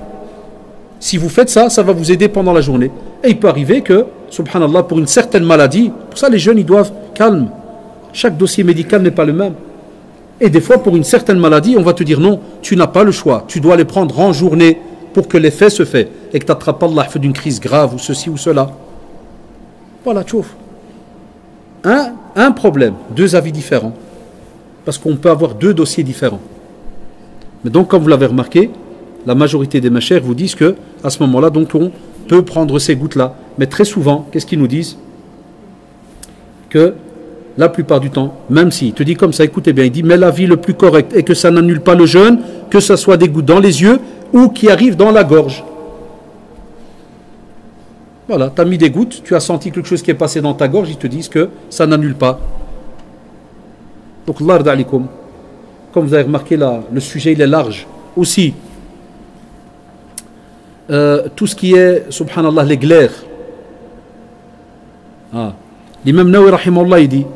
Si vous faites ça, ça va vous aider pendant la journée. Et il peut arriver que, subhanallah, pour une certaine maladie, pour ça les jeunes, ils doivent calme. Chaque dossier médical n'est pas le même. Et des fois, pour une certaine maladie, on va te dire non, tu n'as pas le choix. Tu dois les prendre en journée pour que l'effet se fait et que tu n'attrapes pas d'une crise grave ou ceci ou cela. Voilà, tchouf. Un, un problème, deux avis différents. Parce qu'on peut avoir deux dossiers différents. Mais donc, comme vous l'avez remarqué, la majorité des machères vous disent que à ce moment-là, donc on peut prendre ces gouttes-là. Mais très souvent, qu'est-ce qu'ils nous disent? Que la plupart du temps, même s'il te dit comme ça, écoutez bien, il dit, mais la vie le plus correct est que ça n'annule pas le jeûne, que ça soit des gouttes dans les yeux ou qui arrivent dans la gorge. Voilà, tu as mis des gouttes, tu as senti quelque chose qui est passé dans ta gorge, ils te disent que ça n'annule pas. Donc, l'ard alikum. Comme vous avez remarqué là, le sujet il est large. Aussi, euh, tout ce qui est, subhanallah, les glaires. Ah. L'imam Nawawi, il dit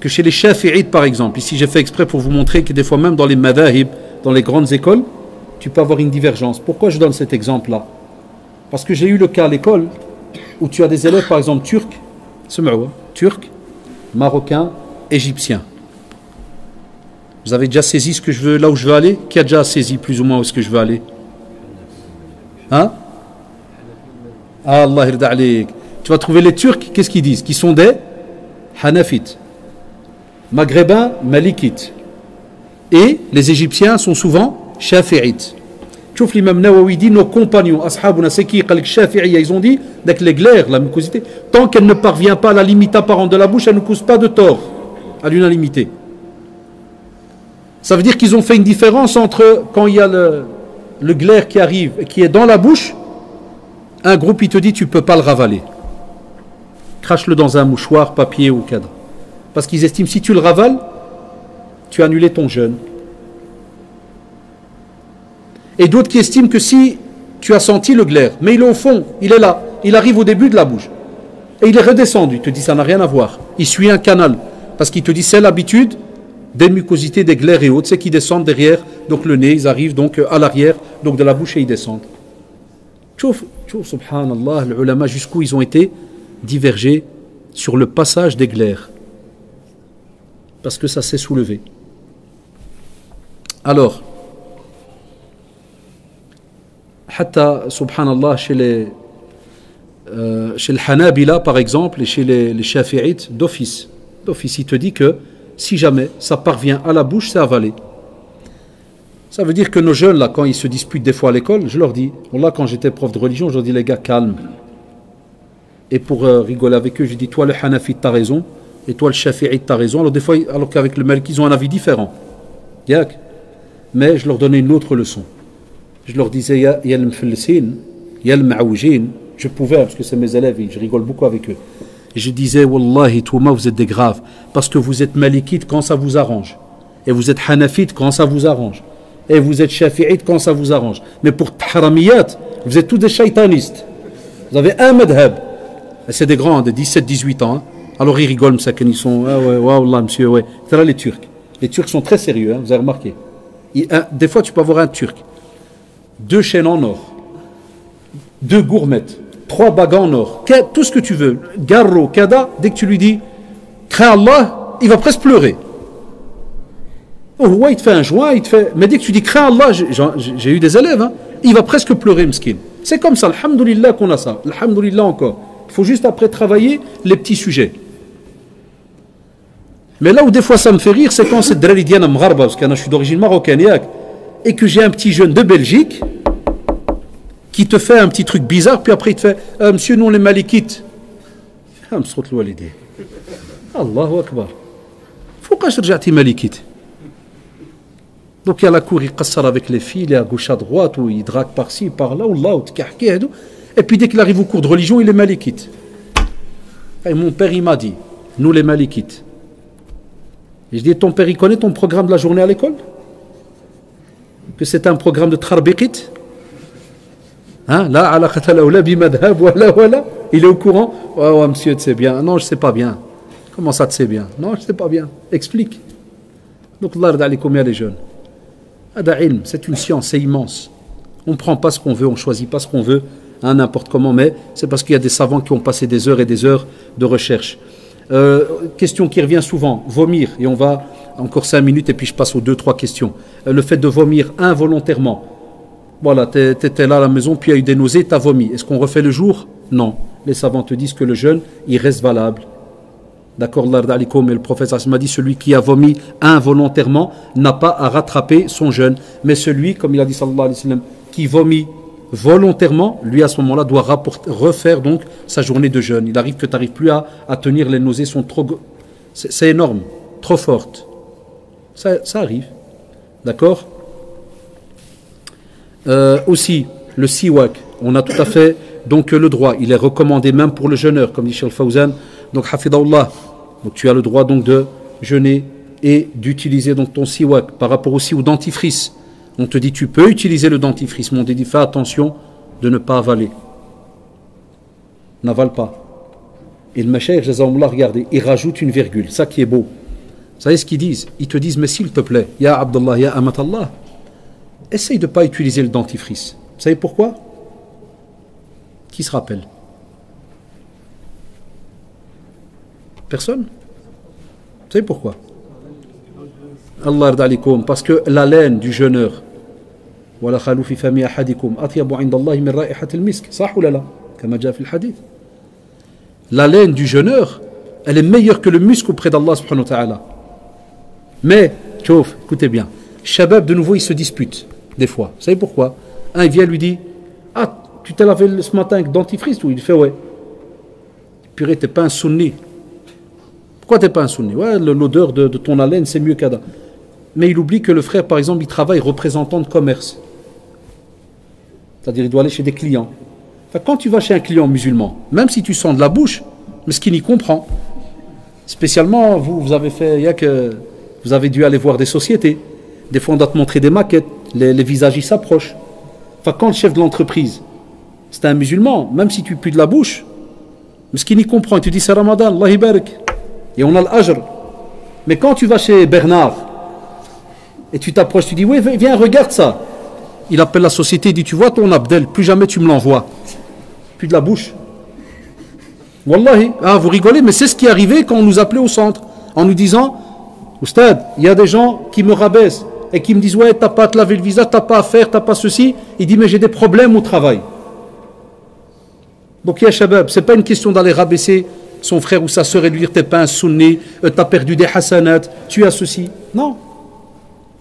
que chez les shafi'ites, par exemple, ici j'ai fait exprès pour vous montrer que des fois même dans les madahib, dans les grandes écoles, tu peux avoir une divergence. Pourquoi je donne cet exemple-là? Parce que j'ai eu le cas à l'école où tu as des élèves, par exemple, turcs, turcs, marocains, égyptiens. Vous avez déjà saisi ce que je veux, là où je veux aller? Qui a déjà saisi plus ou moins où ce que je veux aller? Hein? Allah Tu vas trouver les Turcs, qu'est-ce qu'ils disent? Qui sont des Hanafites Maghrébins, Malikites. Et les Égyptiens sont souvent Shafi'ites. شوف l'imam Nawawi dit nos compagnons ashabuna c'est qui ils ont dit avec les glaires la mucosité tant qu'elle ne parvient pas à la limite apparente de la bouche elle ne cause pas de tort à l'unanimité ça veut dire qu'ils ont fait une différence entre quand il y a le, le glaire qui arrive et qui est dans la bouche un groupe il te dit tu peux pas le ravaler crache-le dans un mouchoir papier ou cadre parce qu'ils estiment si tu le ravales tu as annulé ton jeûne. Et d'autres qui estiment que si tu as senti le glaire, mais il est au fond, il est là, il arrive au début de la bouche, et il est redescendu, il te dit ça n'a rien à voir, il suit un canal, parce qu'il te dit c'est l'habitude des mucosités, des glaires et autres, c'est qu'ils descendent derrière, donc le nez, ils arrivent donc à l'arrière, donc de la bouche et ils descendent. Tchouf, tchouf, subhanallah, les ulama jusqu'où ils ont été divergés sur le passage des glaires, parce que ça s'est soulevé. Alors, Hatta, subhanallah, chez les, euh, chez le Hanabila, par exemple, et chez les, les Shafi'ites, d'office. D'office, il te dit que si jamais ça parvient à la bouche, c'est avalé. Ça veut dire que nos jeunes, là, quand ils se disputent des fois à l'école, je leur dis, là, quand j'étais prof de religion, je leur dis, les gars, calme. Et pour euh, rigoler avec eux, je dis, toi, le Hanafi, t'as raison, et toi, le Shafi'ite, t'as raison. Alors, des fois, alors qu'avec le Malik, ils ont un avis différent. Mais je leur donnais une autre leçon je leur disais, il y a, le mfilsin, il y a le ma'oujin. Je pouvais, parce que c'est mes élèves, je rigole beaucoup avec eux. Et je disais, Wallahi, Touma, vous êtes des graves, parce que vous êtes malikite quand ça vous arrange. Et vous êtes hanafite quand ça vous arrange. Et vous êtes shafi'ite quand ça vous arrange. Mais pour tahramiyat, vous êtes tous des shaitanistes. Vous avez un madhab. Et c'est des grands, de 17, 18 ans. Hein. Alors ils rigolent, ils sont, ah ouais, wallah, monsieur, ouais. C'est là les Turcs. Les Turcs sont très sérieux, hein, vous avez remarqué. des fois, tu peux avoir un Turc deux chaînes en or, deux gourmettes, trois bagues en or, tout ce que tu veux, garro, kada, dès que tu lui dis crains Allah, il va presque pleurer. Oh, ouais, il te fait un joint, il te fait. Mais dès que tu dis crains Allah, j'ai eu des élèves, hein, il va presque pleurer, mskin. C'est comme ça, alhamdulillah qu'on a ça, alhamdulillah encore. Il faut juste après travailler les petits sujets. Mais là où des fois ça me fait rire, c'est quand c'est Dralidiana Mgharba, parce que je suis d'origine marocaine, et que j'ai un petit jeune de Belgique qui te fait un petit truc bizarre, puis après il te fait ah, Monsieur, nous on est malikites. Ah, Allahu Akbar. Pourquoi je rejette malikite? Donc il y a la cour, il cassera avec les filles, il est à gauche, à droite, ou il drague par-ci, par-là, ou là, ou Et puis dès qu'il arrive au cours de religion, il est malikite. Et mon père, il m'a dit Nous les malikites. Et je dis, ton père, il connaît ton programme de la journée à l'école? Que c'est un programme de Tarbikit Hein? Là, il est au courant? Oh, monsieur, tu sais bien. Non, je ne sais pas bien. Comment ça, tu sais bien? Non, je ne sais pas bien. Explique. Donc, Allah a combien les jeunes? C'est une science, c'est immense. On ne prend pas ce qu'on veut, on ne choisit pas ce qu'on veut, hein, n'importe comment, mais c'est parce qu'il y a des savants qui ont passé des heures et des heures de recherche. Euh, question qui revient souvent, vomir, et on va encore cinq minutes et puis je passe aux deux, trois questions. Euh, le fait de vomir involontairement. Voilà, tu étais là à la maison, puis il y a eu des nausées, tu as vomi. Est-ce qu'on refait le jour? Non. Les savants te disent que le jeûne, il reste valable. D'accord, mais le prophète m'a dit celui qui a vomi involontairement n'a pas à rattraper son jeûne. Mais celui, comme il a dit sallallahu qui vomit volontairement, lui à ce moment-là doit refaire donc sa journée de jeûne. Il arrive que tu n'arrives plus à, tenir, les nausées sont trop... C'est énorme, trop fortes. Ça, arrive. D'accord? Euh, Aussi, le siwak, on a tout à fait donc le droit. Il est recommandé même pour le jeûneur, comme dit Cheikh Fawzan. Donc, hafidallah. Donc, tu as le droit donc de jeûner et d'utiliser donc ton siwak par rapport aussi au dentifrice. On te dit tu peux utiliser le dentifrice, mais on te dit fais attention de ne pas avaler. N'avale pas. Et le machaïr, regardez, il rajoute une virgule, ça qui est beau. Vous savez ce qu'ils disent? Ils te disent, mais s'il te plaît, Ya Abdullah, Ya Amatallah, essaye de ne pas utiliser le dentifrice. Vous savez pourquoi? Qui se rappelle? Personne? Vous savez pourquoi? Allah parce que la laine du jeûneur, ولا خلوف فم أحدكم أطيب عند الله من رائحة المسك صح ولا لا كما جاء في الحديث la laine du jeûneur elle est meilleure que le musc auprès d'Allah subhanahu wa ta'ala mais chauffe écoutez bien Shabab de nouveau il se dispute des fois vous savez pourquoi un il vient lui dit ah tu t'es lavé ce matin avec dentifrice ou il fait ouais purée t'es pas un sunni pourquoi t'es pas un sunni ouais l'odeur de, de ton haleine c'est mieux qu'Adam mais il oublie que le frère par exemple il travaille représentant de commerce c'est-à-dire, il doit aller chez des clients. quand tu vas chez un client musulman, même si tu sens de la bouche, mais ce qu'il y comprend. Spécialement, vous, vous avez fait, il que vous avez dû aller voir des sociétés. Des fois, on doit te montrer des maquettes. Les, visages, ils s'approchent. Quand le chef de l'entreprise, c'est un musulman, même si tu pues de la bouche, mais ce qu'il y comprend, tu dis c'est Ramadan, Allah. Et on a l'ajr. Mais quand tu vas chez Bernard, et tu t'approches, tu dis, oui, viens, regarde ça il appelle la société, il dit Tu vois ton Abdel, plus jamais tu me l'envoies. Plus de la bouche. Wallahi, ah, vous rigolez, mais c'est ce qui est arrivé quand on nous appelait au centre, en nous disant Oustad, il y a des gens qui me rabaissent et qui me disent Ouais, t'as pas à te laver le visage, t'as pas à faire, t'as pas ceci. Il dit Mais j'ai des problèmes au travail. Donc, ya Shabab, c'est pas une question d'aller rabaisser son frère ou sa soeur et lui dire T'es pas un sunni, euh, t'as perdu des hasanats, tu as ceci. Non.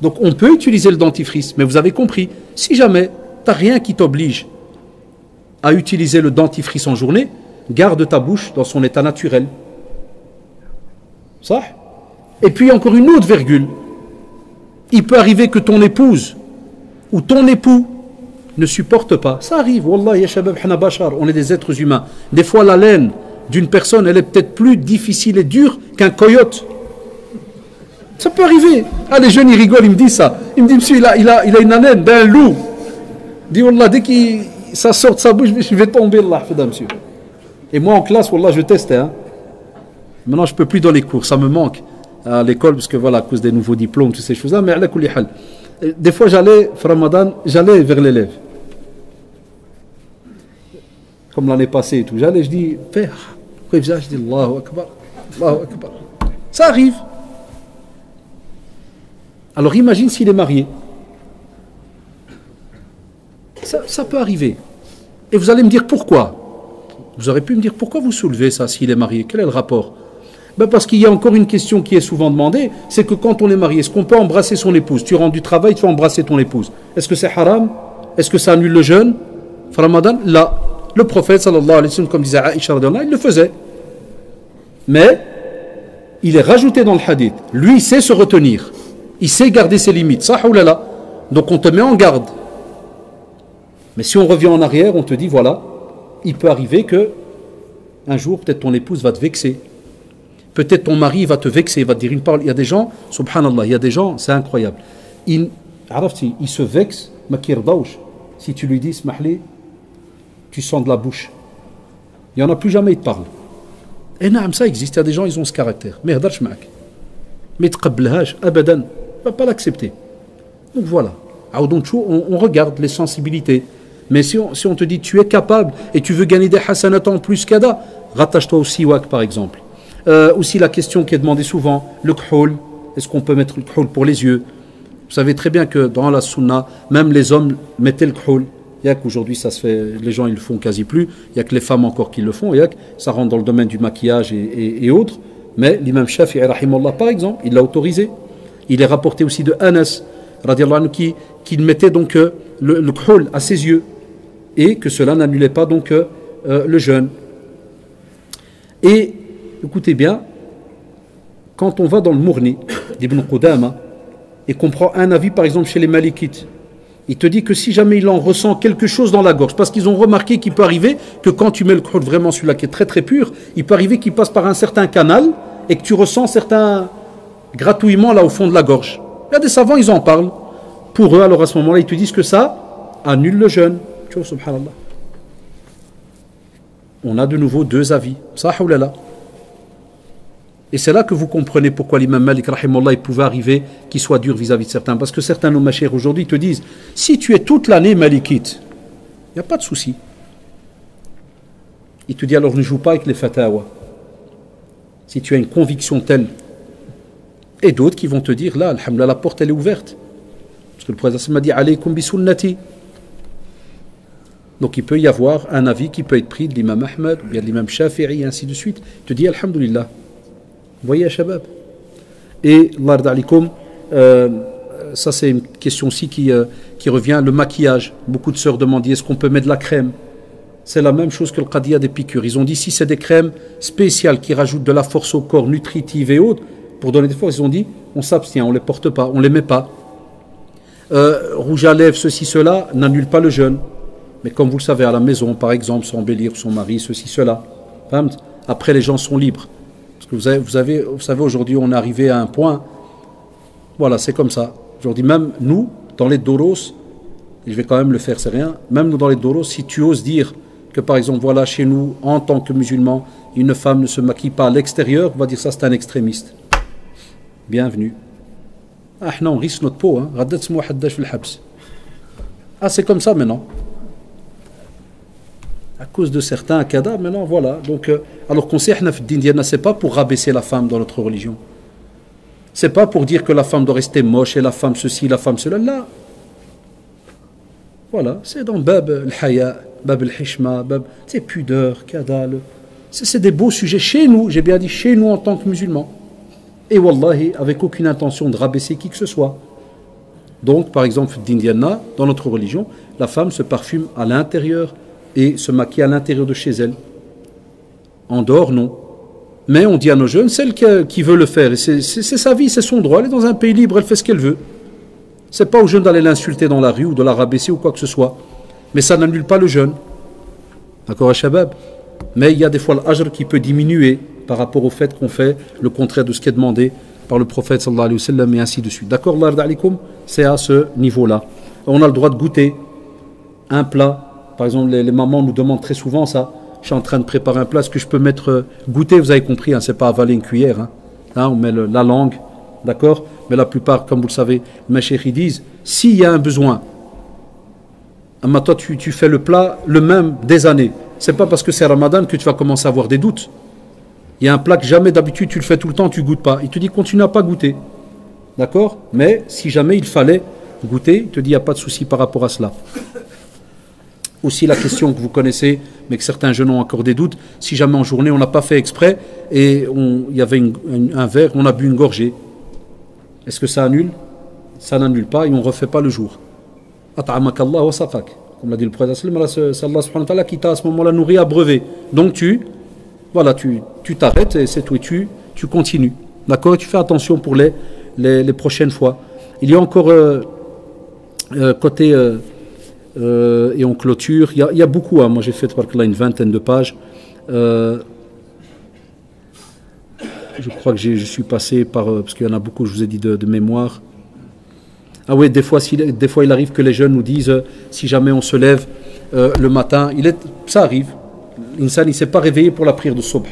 Donc on peut utiliser le dentifrice, mais vous avez compris, si jamais tu rien qui t'oblige à utiliser le dentifrice en journée, garde ta bouche dans son état naturel. Ça? Et puis encore une autre virgule. Il peut arriver que ton épouse ou ton époux ne supporte pas. Ça arrive, Wallah, on est des êtres humains. Des fois la laine d'une personne, elle est peut-être plus difficile et dure qu'un coyote. Ça peut arriver. Ah, les jeunes, ils rigolent, ils me disent ça. Ils me disent, monsieur, il a, il a, il a une haleine d'un loup. Il dit, Wallah, dès que ça sort de sa bouche, je vais tomber, Allah, monsieur. Et moi, en classe, Wallah, je testais. Hein. Maintenant, je ne peux plus dans les cours, ça me manque à l'école, parce que voilà, à cause des nouveaux diplômes, toutes ces choses-là. Mais des fois, j'allais, Ramadan, j'allais vers l'élève. Comme l'année passée et tout. J'allais, je dis, fais, je dis, Allahu Akbar, Allahu Akbar. Ça arrive. Alors imagine s'il est marié. Ça, peut arriver. Et vous allez me dire pourquoi Vous aurez pu me dire pourquoi vous soulevez ça s'il est marié Quel est le rapport? Ben Parce qu'il y a encore une question qui est souvent demandée, c'est que quand on est marié, est-ce qu'on peut embrasser son épouse? Tu rentres du travail, tu vas embrasser ton épouse. Est-ce que c'est haram? Est-ce que ça annule le jeûne? Ramadan? Là, le prophète, sallallahu alayhi wa sallam, comme disait Aïcha, il le faisait. Mais, il est rajouté dans le hadith. Lui, sait se retenir. Il sait garder ses limites. Ça. Donc on te met en garde. Mais si on revient en arrière, on te dit voilà, il peut arriver que un jour, peut-être ton épouse va te vexer. Peut-être ton mari va te vexer, va te dire une parole. Il y a des gens, subhanallah, il y a des gens, c'est incroyable. Il, il se vexe, si tu lui dis, tu sens de la bouche. Il n'y en a plus jamais, il te parle. Et non, ça existe, il y a des gens, ils ont ce caractère. Mais mais abadan va pas l'accepter. Donc voilà. On, on regarde les sensibilités. Mais si on, si on, te dit tu es capable et tu veux gagner des hasanat en plus qu'ada, rattache-toi au siwak par exemple. Euh, aussi la question qui est demandée souvent, le khol, est-ce qu'on peut mettre le khol pour les yeux? Vous savez très bien que dans la sunna, même les hommes mettaient le khol. Il y a qu'aujourd'hui ça se fait, les gens ils le font quasi plus. Il y a que les femmes encore qui le font. Il y a que ça rentre dans le domaine du maquillage et, et, autres. Mais l'imam Shafi'i, par exemple, il l'a autorisé. Il est rapporté aussi de Anas, qui, qui mettait donc euh, le, le à ses yeux et que cela n'annulait pas donc euh, euh, le jeûne. Et écoutez bien, quand on va dans le Mourni d'Ibn Qudama et qu'on prend un avis par exemple chez les Malikites, il te dit que si jamais il en ressent quelque chose dans la gorge, parce qu'ils ont remarqué qu'il peut arriver que quand tu mets le khol vraiment celui-là qui est très très pur, il peut arriver qu'il passe par un certain canal et que tu ressens certains, gratuitement là au fond de la gorge. Il y a des savants, ils en parlent. Pour eux, alors à ce moment-là, ils te disent que ça annule le jeûne. On a de nouveau deux avis. Et c'est là que vous comprenez pourquoi l'imam Malik, il pouvait arriver qu'il soit dur vis-à-vis de certains. Parce que certains nos chers aujourd'hui te disent si tu es toute l'année malikite, il n'y a pas de souci. Il te dit alors ne joue pas avec les fatawa. Si tu as une conviction telle et d'autres qui vont te dire, là, la porte, elle est ouverte. Parce que le prophète m'a dit Alaykum bi sunnati. Donc il peut y avoir un avis qui peut être pris de l'imam Ahmed, ou bien de l'imam Shafi'i, et ainsi de suite. Tu dis Alhamdulillah. Vous voyez, Shabab Et, Allah euh, ça c'est une question aussi qui, euh, qui revient, le maquillage. Beaucoup de sœurs demandent est-ce qu'on peut mettre de la crème? C'est la même chose que le qadiyya des piqûres. Ils ont dit si c'est des crèmes spéciales qui rajoutent de la force au corps, nutritive et autres, pour donner des forces, ils ont dit on s'abstient, on ne les porte pas, on ne les met pas. Euh, rouge à lèvres, ceci, cela, n'annule pas le jeûne. Mais comme vous le savez, à la maison, par exemple, son embellir son mari, ceci, cela. Après, les gens sont libres. Parce que vous, avez, savez, aujourd'hui, on est arrivé à un point. Voilà, c'est comme ça. Aujourd'hui, même nous, dans les doros, je vais quand même le faire, c'est rien, même nous, dans les doros, si tu oses dire que, par exemple, voilà, chez nous, en tant que musulman, une femme ne se maquille pas à l'extérieur, on va dire ça, c'est un extrémiste. Bienvenue. Ah non, on risque notre peau. Hein. Ah, c'est comme ça maintenant à cause de certains cas maintenant voilà. Donc, euh, alors qu'on sait, c'est pas pour rabaisser la femme dans notre religion. C'est pas pour dire que la femme doit rester moche et la femme ceci, la femme cela. Là, voilà, c'est dans Bab al-Haya, Bab al-Hishma, Bab, c'est pudeur, kadal. C'est des beaux sujets chez nous, j'ai bien dit chez nous en tant que musulmans. Et wallahi, avec aucune intention de rabaisser qui que ce soit. Donc, par exemple, d'Indiana, dans notre religion, la femme se parfume à l'intérieur et se maquiller à l'intérieur de chez elle. En dehors, non. Mais on dit à nos jeunes, celle qui, veut le faire, c'est sa vie, c'est son droit, elle est dans un pays libre, elle fait ce qu'elle veut. C'est pas aux jeunes d'aller l'insulter dans la rue ou de la rabaisser ou quoi que ce soit. Mais ça n'annule pas le jeune. D'accord, Shabab Mais il y a des fois l'ajr qui peut diminuer par rapport au fait qu'on fait le contraire de ce qui est demandé par le prophète sallallahu alayhi wa sallam et ainsi de suite. D'accord, c'est à ce niveau-là. On a le droit de goûter un plat par exemple, les, mamans nous demandent très souvent ça. Je suis en train de préparer un plat, est-ce que je peux mettre euh, goûter? Vous avez compris, hein, c'est pas avaler une cuillère. Hein. On met la langue, d'accord? Mais la plupart, comme vous le savez, mes chéris disent s'il y a un besoin, ah, toi tu, tu, fais le plat le même des années. C'est pas parce que c'est Ramadan que tu vas commencer à avoir des doutes. Il y a un plat que jamais d'habitude tu le fais tout le temps, tu goûtes pas. Il te dit continue à pas goûter. D'accord? Mais si jamais il fallait goûter, il te dit il n'y a pas de souci par rapport à cela. Aussi la question que vous connaissez, mais que certains jeunes ont encore des doutes, si jamais en journée on n'a pas fait exprès et il y avait un verre, on a bu une gorgée, est-ce que ça annule? Ça n'annule pas et on ne refait pas le jour. Comme l'a dit le prophète, c'est Allah qui t'a à ce moment-là nourri, abreuvé. Donc tu, voilà, tu t'arrêtes et c'est tout, et tu, tu continues. D'accord? Tu fais attention pour les, prochaines fois. Il y a encore euh, euh, côté. Euh, et on clôture. Il y a, beaucoup, hein. moi j'ai fait là, une vingtaine de pages. Je crois que je suis passé par, parce qu'il y en a beaucoup, je vous ai dit de, mémoire. Ah oui, des fois, des fois il arrive que les jeunes nous disent, si jamais on se lève le matin, il est, ça arrive. L'insan, il ne s'est pas réveillé pour la prière de Subh.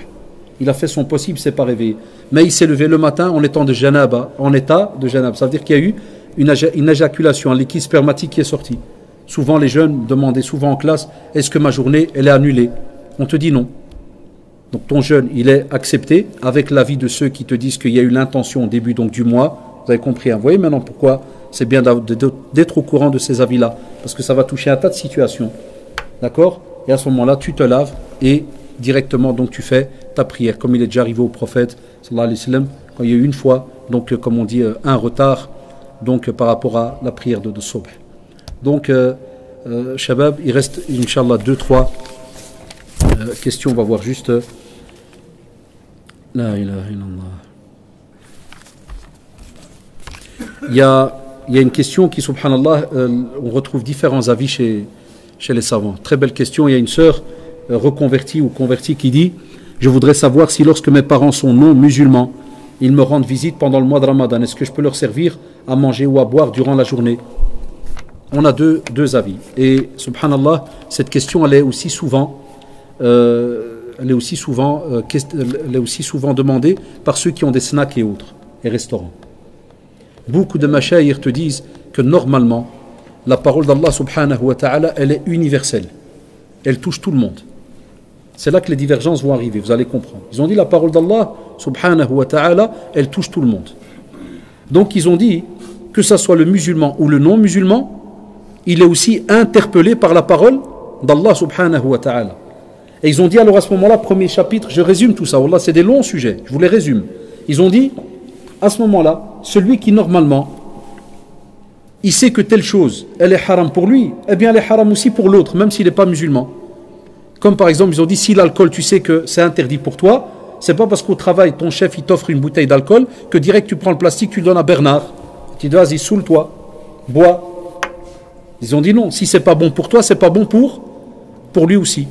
Il a fait son possible, il s'est pas réveillé. Mais il s'est levé le matin en étant de janaba, en état de janaba. Ça veut dire qu'il y a eu une, éjaculation, un liquide spermatique qui est sorti. Souvent, les jeunes demandaient souvent en classe Est-ce que ma journée, elle est annulée? On te dit non. Donc ton jeûne, il est accepté avec l'avis de ceux qui te disent qu'il y a eu l'intention au début du mois. Vous avez compris. Hein Vous voyez maintenant pourquoi c'est bien d'être au courant de ces avis-là. Parce que ça va toucher un tas de situations. D'accord? Et à ce moment-là, tu te laves et directement donc tu fais ta prière. Comme il est déjà arrivé au prophète, sallallahu alayhi wa sallam, quand il y a eu une fois, donc comme on dit, euh, un retard donc par rapport à la prière de, de donc, euh, euh, Shabab, il reste, Inch'Allah, deux, trois euh, questions. On va voir juste. La ilaha illallah. Il y a, il y a une question qui, subhanallah, on retrouve différents avis chez, chez les savants. Très belle question. Il y a une sœur reconvertie ou convertie qui dit Je voudrais savoir si lorsque mes parents sont non musulmans, ils me rendent visite pendant le mois de Ramadan, est-ce que je peux leur servir à manger ou à boire durant la journée? On a deux, avis. Et subhanallah, cette question, elle est aussi souvent, euh, euh, demandée par ceux qui ont des snacks et autres, et restaurants. Beaucoup de machayir te disent que normalement, la parole d'Allah subhanahu wa ta'ala, elle est universelle. Elle touche tout le monde. C'est là que les divergences vont arriver, vous allez comprendre. Ils ont dit la parole d'Allah subhanahu wa ta'ala, elle touche tout le monde. Donc ils ont dit que ce soit le musulman ou le non-musulman, il est aussi interpellé par la parole d'Allah subhanahu wa ta'ala. Et ils ont dit alors à ce moment-là, premier chapitre, je résume tout ça, c'est des longs sujets, je vous les résume. Ils ont dit, à ce moment-là, celui qui normalement, il sait que telle chose, elle est haram pour lui, eh bien elle est haram aussi pour l'autre, même s'il n'est pas musulman. Comme par exemple, ils ont dit, si l'alcool, tu sais que c'est interdit pour toi, c'est pas parce qu'au travail, ton chef, il t'offre une bouteille d'alcool, que direct tu prends le plastique, tu le donnes à Bernard. Tu dis, vas-y, saoule-toi, bois. Ils ont dit non, si c'est pas bon pour toi, c'est pas bon pour, pour lui aussi.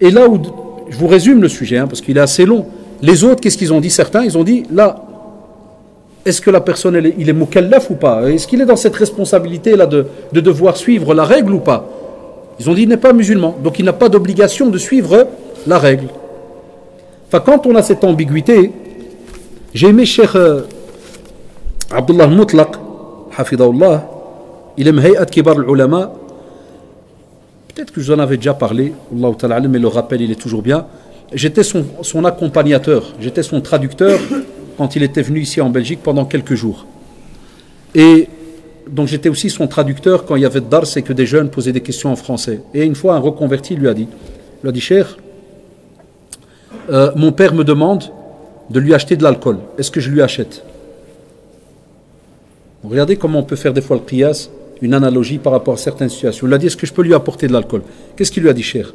Et là où, je vous résume le sujet, hein, parce qu'il est assez long. Les autres, qu'est-ce qu'ils ont dit Certains, ils ont dit, là, est-ce que la personne, est, mukallaf ou pas? Est-ce qu'il est dans cette responsabilité-là de, de, devoir suivre la règle ou pas? Ils ont dit, il n'est pas musulman, donc il n'a pas d'obligation de suivre la règle. Enfin, quand on a cette ambiguïté, j'ai aimé Cheikh euh, Abdullah Mutlaq, Hafidahullah, il aime Hayat Kibar al-Ulama, Peut-être que je vous en avais déjà parlé, mais le rappel, il est toujours bien. J'étais son, accompagnateur, j'étais son traducteur quand il était venu ici en Belgique pendant quelques jours. Et donc j'étais aussi son traducteur quand il y avait Dars et que des jeunes posaient des questions en français. Et une fois, un reconverti lui a dit, lui a dit, cher, euh, mon père me demande de lui acheter de l'alcool. Est-ce que je lui achète? Regardez comment on peut faire des fois le qiyas une analogie par rapport à certaines situations. Il a dit Est-ce que je peux lui apporter de l'alcool? Qu'est-ce qu'il lui a dit, cher?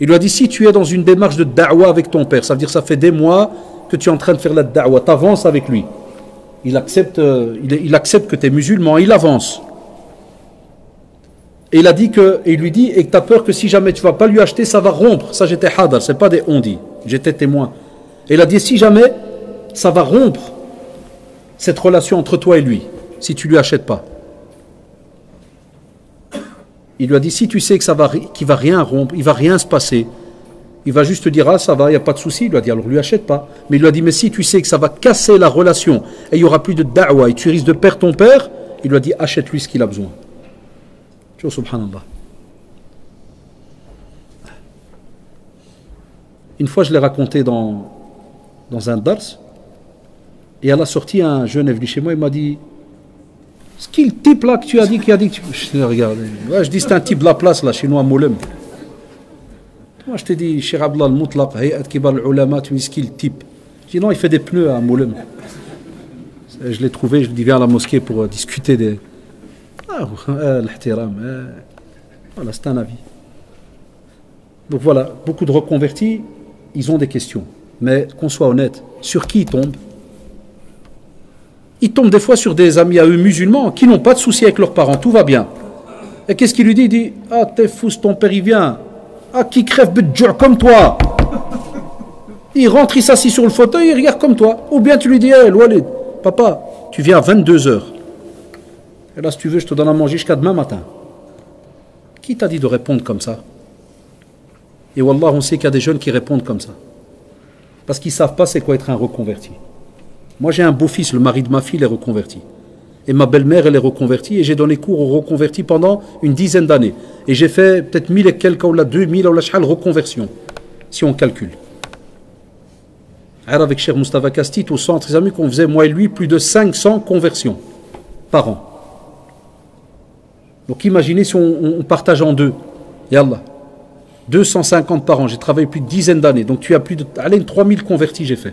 Il lui a dit Si tu es dans une démarche de da'wa avec ton père, ça veut dire ça fait des mois que tu es en train de faire la da'wa, tu avances avec lui. Il accepte, euh, il, accepte que tu es musulman, il avance. Et il a dit que, lui dit, et que tu as peur que si jamais tu vas pas lui acheter, ça va rompre. Ça, j'étais hadar, c'est pas des on dit. J'étais témoin. Et il a dit, si jamais ça va rompre cette relation entre toi et lui, si tu lui achètes pas. Il lui a dit si tu sais que ça va, qu'il va rien rompre, il va rien se passer, il va juste te dire ah ça va, il n'y a pas de souci. Il lui a dit alors lui achète pas. Mais il lui a dit mais si tu sais que ça va casser la relation et il y aura plus de da'wa et tu risques de perdre ton père, il lui a dit achète-lui ce qu'il a besoin. Tu vois subhanallah. Une fois je l'ai raconté dans, un dars et à la sortie un jeune est chez moi il m'a dit ce qui le type là que tu as dit qui a dit que tu... Je je dis c'est un type de la place là, chez nous à Moulem. Moi je t'ai dit, Cheikh al-Mutlaq, Hayat Kibar al-Ulama, tu me dis ce qui le type. Je dis non, il fait des pneus à Moulem. Je l'ai trouvé, je lui dis viens à la mosquée pour euh, discuter des. Ah, euh. Euh. Voilà, c'est un avis. Donc voilà, beaucoup de reconvertis, ils ont des questions. Mais qu'on soit honnête, sur qui ils tombent? Il tombe des fois sur des amis à eux musulmans qui n'ont pas de soucis avec leurs parents, tout va bien. Et qu'est-ce qu'il lui dit? Il dit Ah, t'es fou, ton père il vient. Ah, qui crève de comme toi. Il rentre, il s'assit sur le fauteuil, il regarde comme toi. Ou bien tu lui dis Hé, Walid, papa, tu viens à 22h. Et là, si tu veux, je te donne à manger jusqu'à demain matin. Qui t'a dit de répondre comme ça? Et Wallah, on sait qu'il y a des jeunes qui répondent comme ça. Parce qu'ils ne savent pas c'est quoi être un reconverti. Moi, j'ai un beau-fils, le mari de ma fille, est reconverti. Et ma belle-mère, elle est reconvertie. Et j'ai donné cours aux reconvertis pendant une dizaine d'années. Et j'ai fait peut-être mille et quelques, ou la deux mille, ou la chal reconversion, si on calcule. Alors, avec cher Mustafa Kastit, au centre amis qu'on faisait, moi et lui, plus de 500 conversions par an. Donc imaginez si on, partage en deux. Yallah. 250 par an. J'ai travaillé plus de dizaines d'années. Donc tu as plus de. Allez, 3000 convertis, j'ai fait.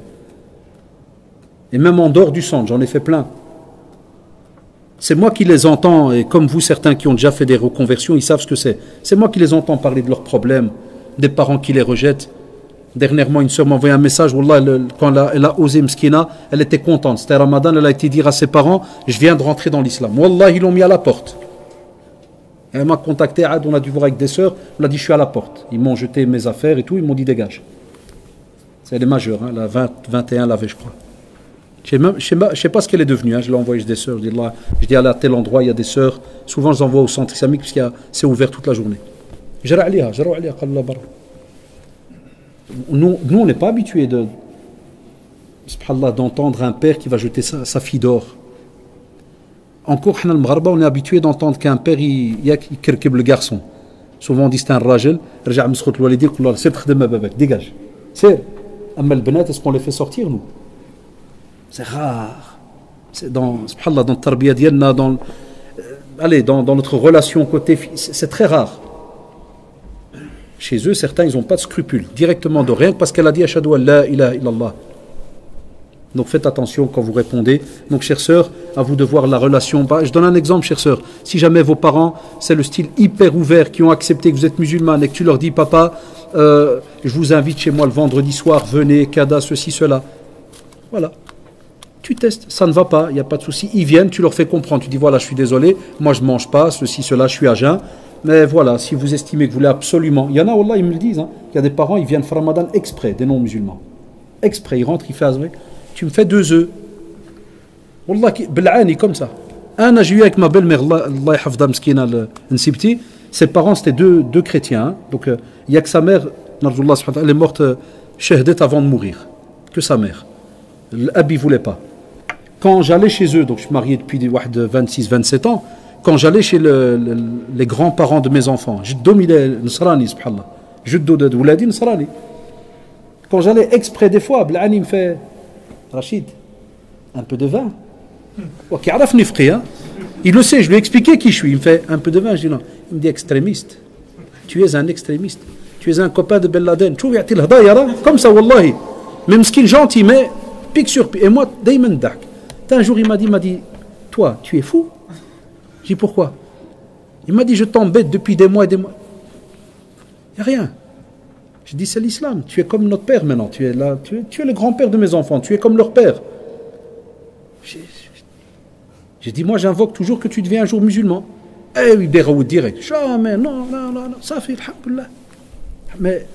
Et même en dehors du centre, j'en ai fait plein. C'est moi qui les entends, et comme vous, certains qui ont déjà fait des reconversions, ils savent ce que c'est. C'est moi qui les entends parler de leurs problèmes, des parents qui les rejettent. Dernièrement, une soeur m'a envoyé un message, quand elle a, elle osé Mskina, elle était contente. C'était Ramadan, elle a été dire à ses parents, je viens de rentrer dans l'islam. Wallah, ils l'ont mis à la porte. Elle m'a contacté, on a dû voir avec des sœurs, on a dit, je suis à la porte. Ils m'ont jeté mes affaires et tout, ils m'ont dit, dégage. C'est les majeurs, hein, la 20, 21 l'avait, je crois. Je ne sais, pas ce qu'elle est devenue. Hein. Je l'ai envoyé des sœurs. Je dis, là, je dis à tel endroit, il y a des sœurs. Souvent, je les envoie au centre islamique parce que c'est ouvert toute la journée. Nous, nous on n'est pas habitués de, d'entendre un père qui va jeter sa, fille d'or. Encore, on est habitué d'entendre qu'un père, il, il, le garçon. Souvent, on dit c'est un rajel. Dégage. C'est. Est-ce qu'on les fait sortir, nous? C'est rare. dans, dans Tarbiya dans, euh, allez, dans, notre relation côté, c'est très rare. Chez eux, certains, ils n'ont pas de scrupules, directement de rien, parce qu'elle a dit Ashadu la ilaha illallah. Donc faites attention quand vous répondez. Donc, chère sœur, à vous de voir la relation. Bah, je donne un exemple, chère sœur. Si jamais vos parents, c'est le style hyper ouvert, qui ont accepté que vous êtes musulmane et que tu leur dis, papa, euh, je vous invite chez moi le vendredi soir, venez, cada, ceci, cela. Voilà tu testes, ça ne va pas, il n'y a pas de souci. Ils viennent, tu leur fais comprendre, tu dis voilà, je suis désolé, moi je mange pas, ceci, cela, je suis à jeun. Mais voilà, si vous estimez que vous voulez absolument. Il y en a, Allah, ils me le disent, hein. il y a des parents, ils viennent faire Ramadan exprès, des non-musulmans. Exprès, ils rentrent, ils font Azri, tu me fais deux œufs. Wallah, est comme ça. Un, j'ai eu avec ma belle-mère, Allah hafda mskina Nsibti, ses parents c'était deux, chrétiens. Hein. Donc, euh, il n'y a que sa mère, elle est morte, chez euh, avant de mourir, que sa mère. L'Abi voulait pas. Quand j'allais chez eux, donc je suis marié depuis 26-27 ans, quand j'allais chez les grands-parents de mes enfants, Quand j'allais exprès des fois, Blani me fait Rachid, un peu de vin. Hmm. Hein. Il le sait, je lui ai expliqué qui je suis. Il me fait un peu de vin, je dis non. Il me dit extrémiste. Tu es un extrémiste. Tu es un copain de Ben Laden. Hein Comme ça, wallahi. Même skin gentil, mais pique sur pique. Et moi, Dayman Dak. Un jour, il m'a dit, dit, toi, tu es fou. Je dis pourquoi? Il m'a dit, je t'embête depuis des mois et des mois. Il n'y a rien. Je dis, c'est l'islam. Tu es comme notre père maintenant. Tu es, là, tu es, le grand-père de mes enfants. Tu es comme leur père. J'ai dit, moi j'invoque toujours que tu deviens un jour musulman. Eh oui, Béraoud direct. Jamais, non, non, non, non, ça fait, alhamdoulilah. Mais,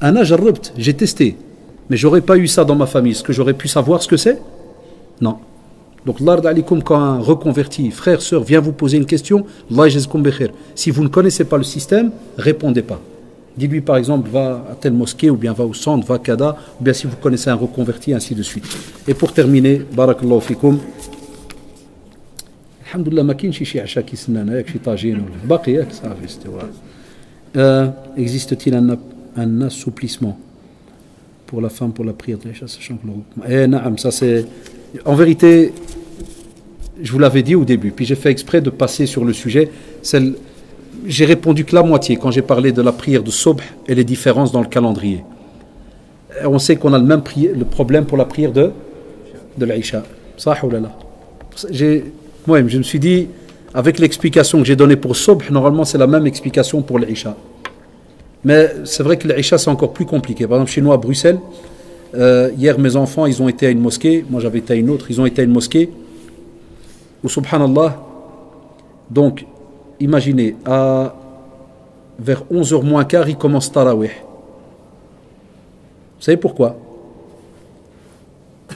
un âge j'ai testé. Mais j'aurais pas eu ça dans ma famille. Est-ce que j'aurais pu savoir ce que c'est? Non. Donc, l'ard alikum, quand un reconverti, frère, sœur, vient vous poser une question, si vous ne connaissez pas le système, répondez pas. Dis-lui par exemple, va à telle mosquée, ou bien va au centre, va à Kada, ou bien si vous connaissez un reconverti, ainsi de suite. Et pour terminer, barakallahu fikoum, alhamdoulilah, ma كاينش شي عشاء كيسنانا ياك شي طاجين ولا باقي ياك صافي استوى existe-t-il un, un assouplissement pour la femme pour la prière de l'Isha sachant que le eh naam ça c'est en vérité je vous l'avais dit au début puis j'ai fait exprès de passer sur le sujet j'ai répondu que la moitié quand j'ai parlé de la prière de Sobh et les différences dans le calendrier. On sait qu'on a le même problème pour la prière de, de l'Aïcha. Moi, je me suis dit, avec l'explication que j'ai donnée pour Sobh, normalement c'est la même explication pour l'Aïcha. Mais c'est vrai que l'Aïcha c'est encore plus compliqué. Par exemple, chez nous à Bruxelles, euh, hier mes enfants ils ont été à une mosquée, moi j'avais été à une autre, ils ont été à une mosquée où subhanallah, donc imaginez, à, vers 11h moins quart, il commence Tarawih. Vous savez pourquoi?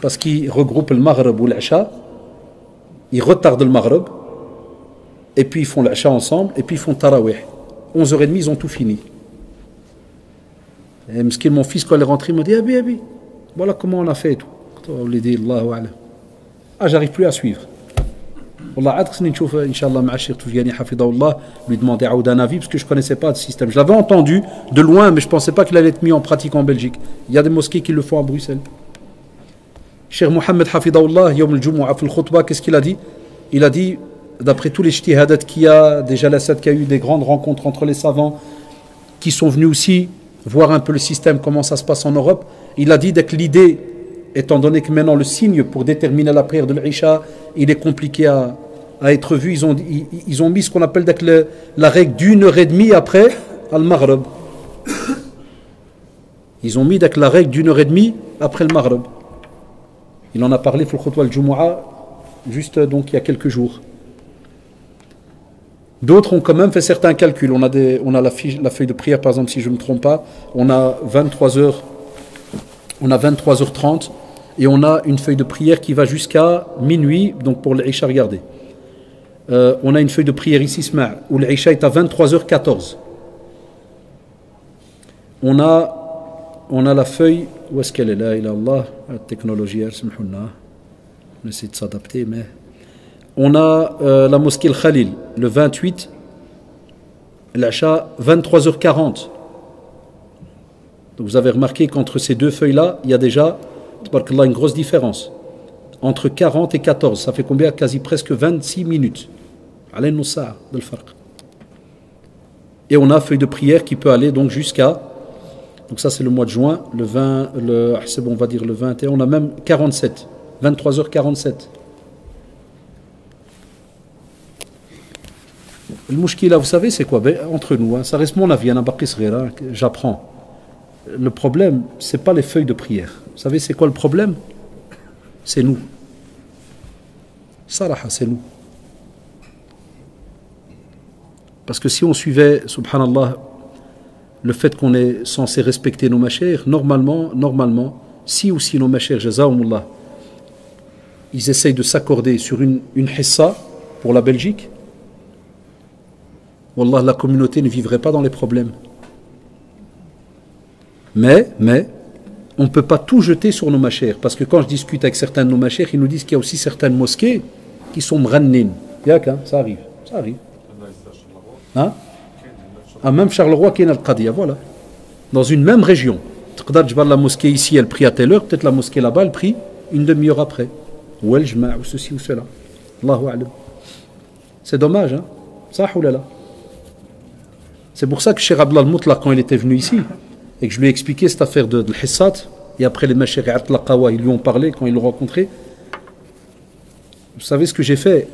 Parce qu'il regroupe le Maghreb ou l'Acha, ils retardent le Maghreb, et puis ils font l'Acha ensemble, et puis ils font Tarawih. 11h30, ils ont tout fini. Et mon fils, quand il est rentré, il m'a dit Abi, Abi, voilà comment on a fait tout. Ah, j'arrive plus à suivre. والله عاد خصني نشوف ان شاء الله مع الشيخ توجاني حفظه الله lui demander عاود un avis parce que je connaissais pas le système je l'avais entendu de loin mais je pensais pas qu'il allait être mis en pratique en Belgique il y a des mosquées qui le font à Bruxelles Cheikh Mohamed Hafidahullah يوم الجمعة في الخطبة qu'est-ce qu'il a dit il a dit d'après tous les ijtihadat qu'il y a des jalasat qu'il y a eu des grandes rencontres entre les savants qui sont venus aussi voir un peu le système comment ça se passe en Europe il a dit que l'idée étant donné que maintenant le signe pour déterminer la prière de l'Isha il est compliqué à, être vu, ils ont, mis ce qu'on appelle le, la règle d'une heure et demie après Al-Maghreb. Ils ont mis la règle d'une heure et demie après le Maghreb. Il en a parlé, Fulkhotwa al-Jumu'ah, juste donc il y a quelques jours. D'autres ont quand même fait certains calculs. On a, la, feuille de prière, par exemple, si je ne me trompe pas, on a 23 heures, on a 23h30 et on a une feuille de prière qui va jusqu'à minuit, donc pour l'Isha, regardez. Euh, on a une feuille de prière ici, où l'Isha est à 23h14. On a, on a la feuille, où est-ce qu'elle est là? Il a Allah, la technologie, on essaie de s'adapter, mais. On a euh, la mosquée Al-Khalil, le 28, l'Isha, 23h40. Donc vous avez remarqué qu'entre ces deux feuilles-là, il y a déjà une grosse différence. entre 40 et 14. Ça fait combien? Quasi presque 26 minutes. Et on a feuille de prière qui peut aller donc jusqu'à. Donc ça c'est le mois de juin, le 20, le, c'est bon, on va dire le 21, on a même 47, 23h47. Le mouchkila, vous savez, c'est quoi? Ben, Entre nous, hein, ça reste mon avis, hein, j'apprends. Le problème, c'est pas les feuilles de prière. Vous savez, c'est quoi le problème? C'est nous. Saraha, c'est nous. Parce que si on suivait, subhanallah, le fait qu'on est censé respecter nos machères, normalement, normalement, si ou si nos machères, jazaumullah, ils essayent de s'accorder sur une, une hissa pour la Belgique, La communauté ne vivrait pas dans les problèmes. Mais, mais, on ne peut pas tout jeter sur nos machères. Parce que quand je discute avec certains de nos machères, ils nous disent qu'il y a aussi certaines mosquées qui sont mrannin. Hein, ça arrive. Ça arrive. Hein? Ah, même Charleroi qui est al voilà. Dans une même région. La mosquée ici, elle prie à telle heure, peut-être la mosquée là-bas, elle prie une demi-heure après. Ou elle, ou ceci ou cela. C'est dommage, hein? Ça là. C'est pour ça que Cheikh Abdullah al quand il était venu ici, et que je lui ai expliqué cette affaire de, de l'Hissat, et après les Machiri Atlaqawa, ils lui ont parlé quand ils l'ont rencontré. Vous savez ce que j'ai fait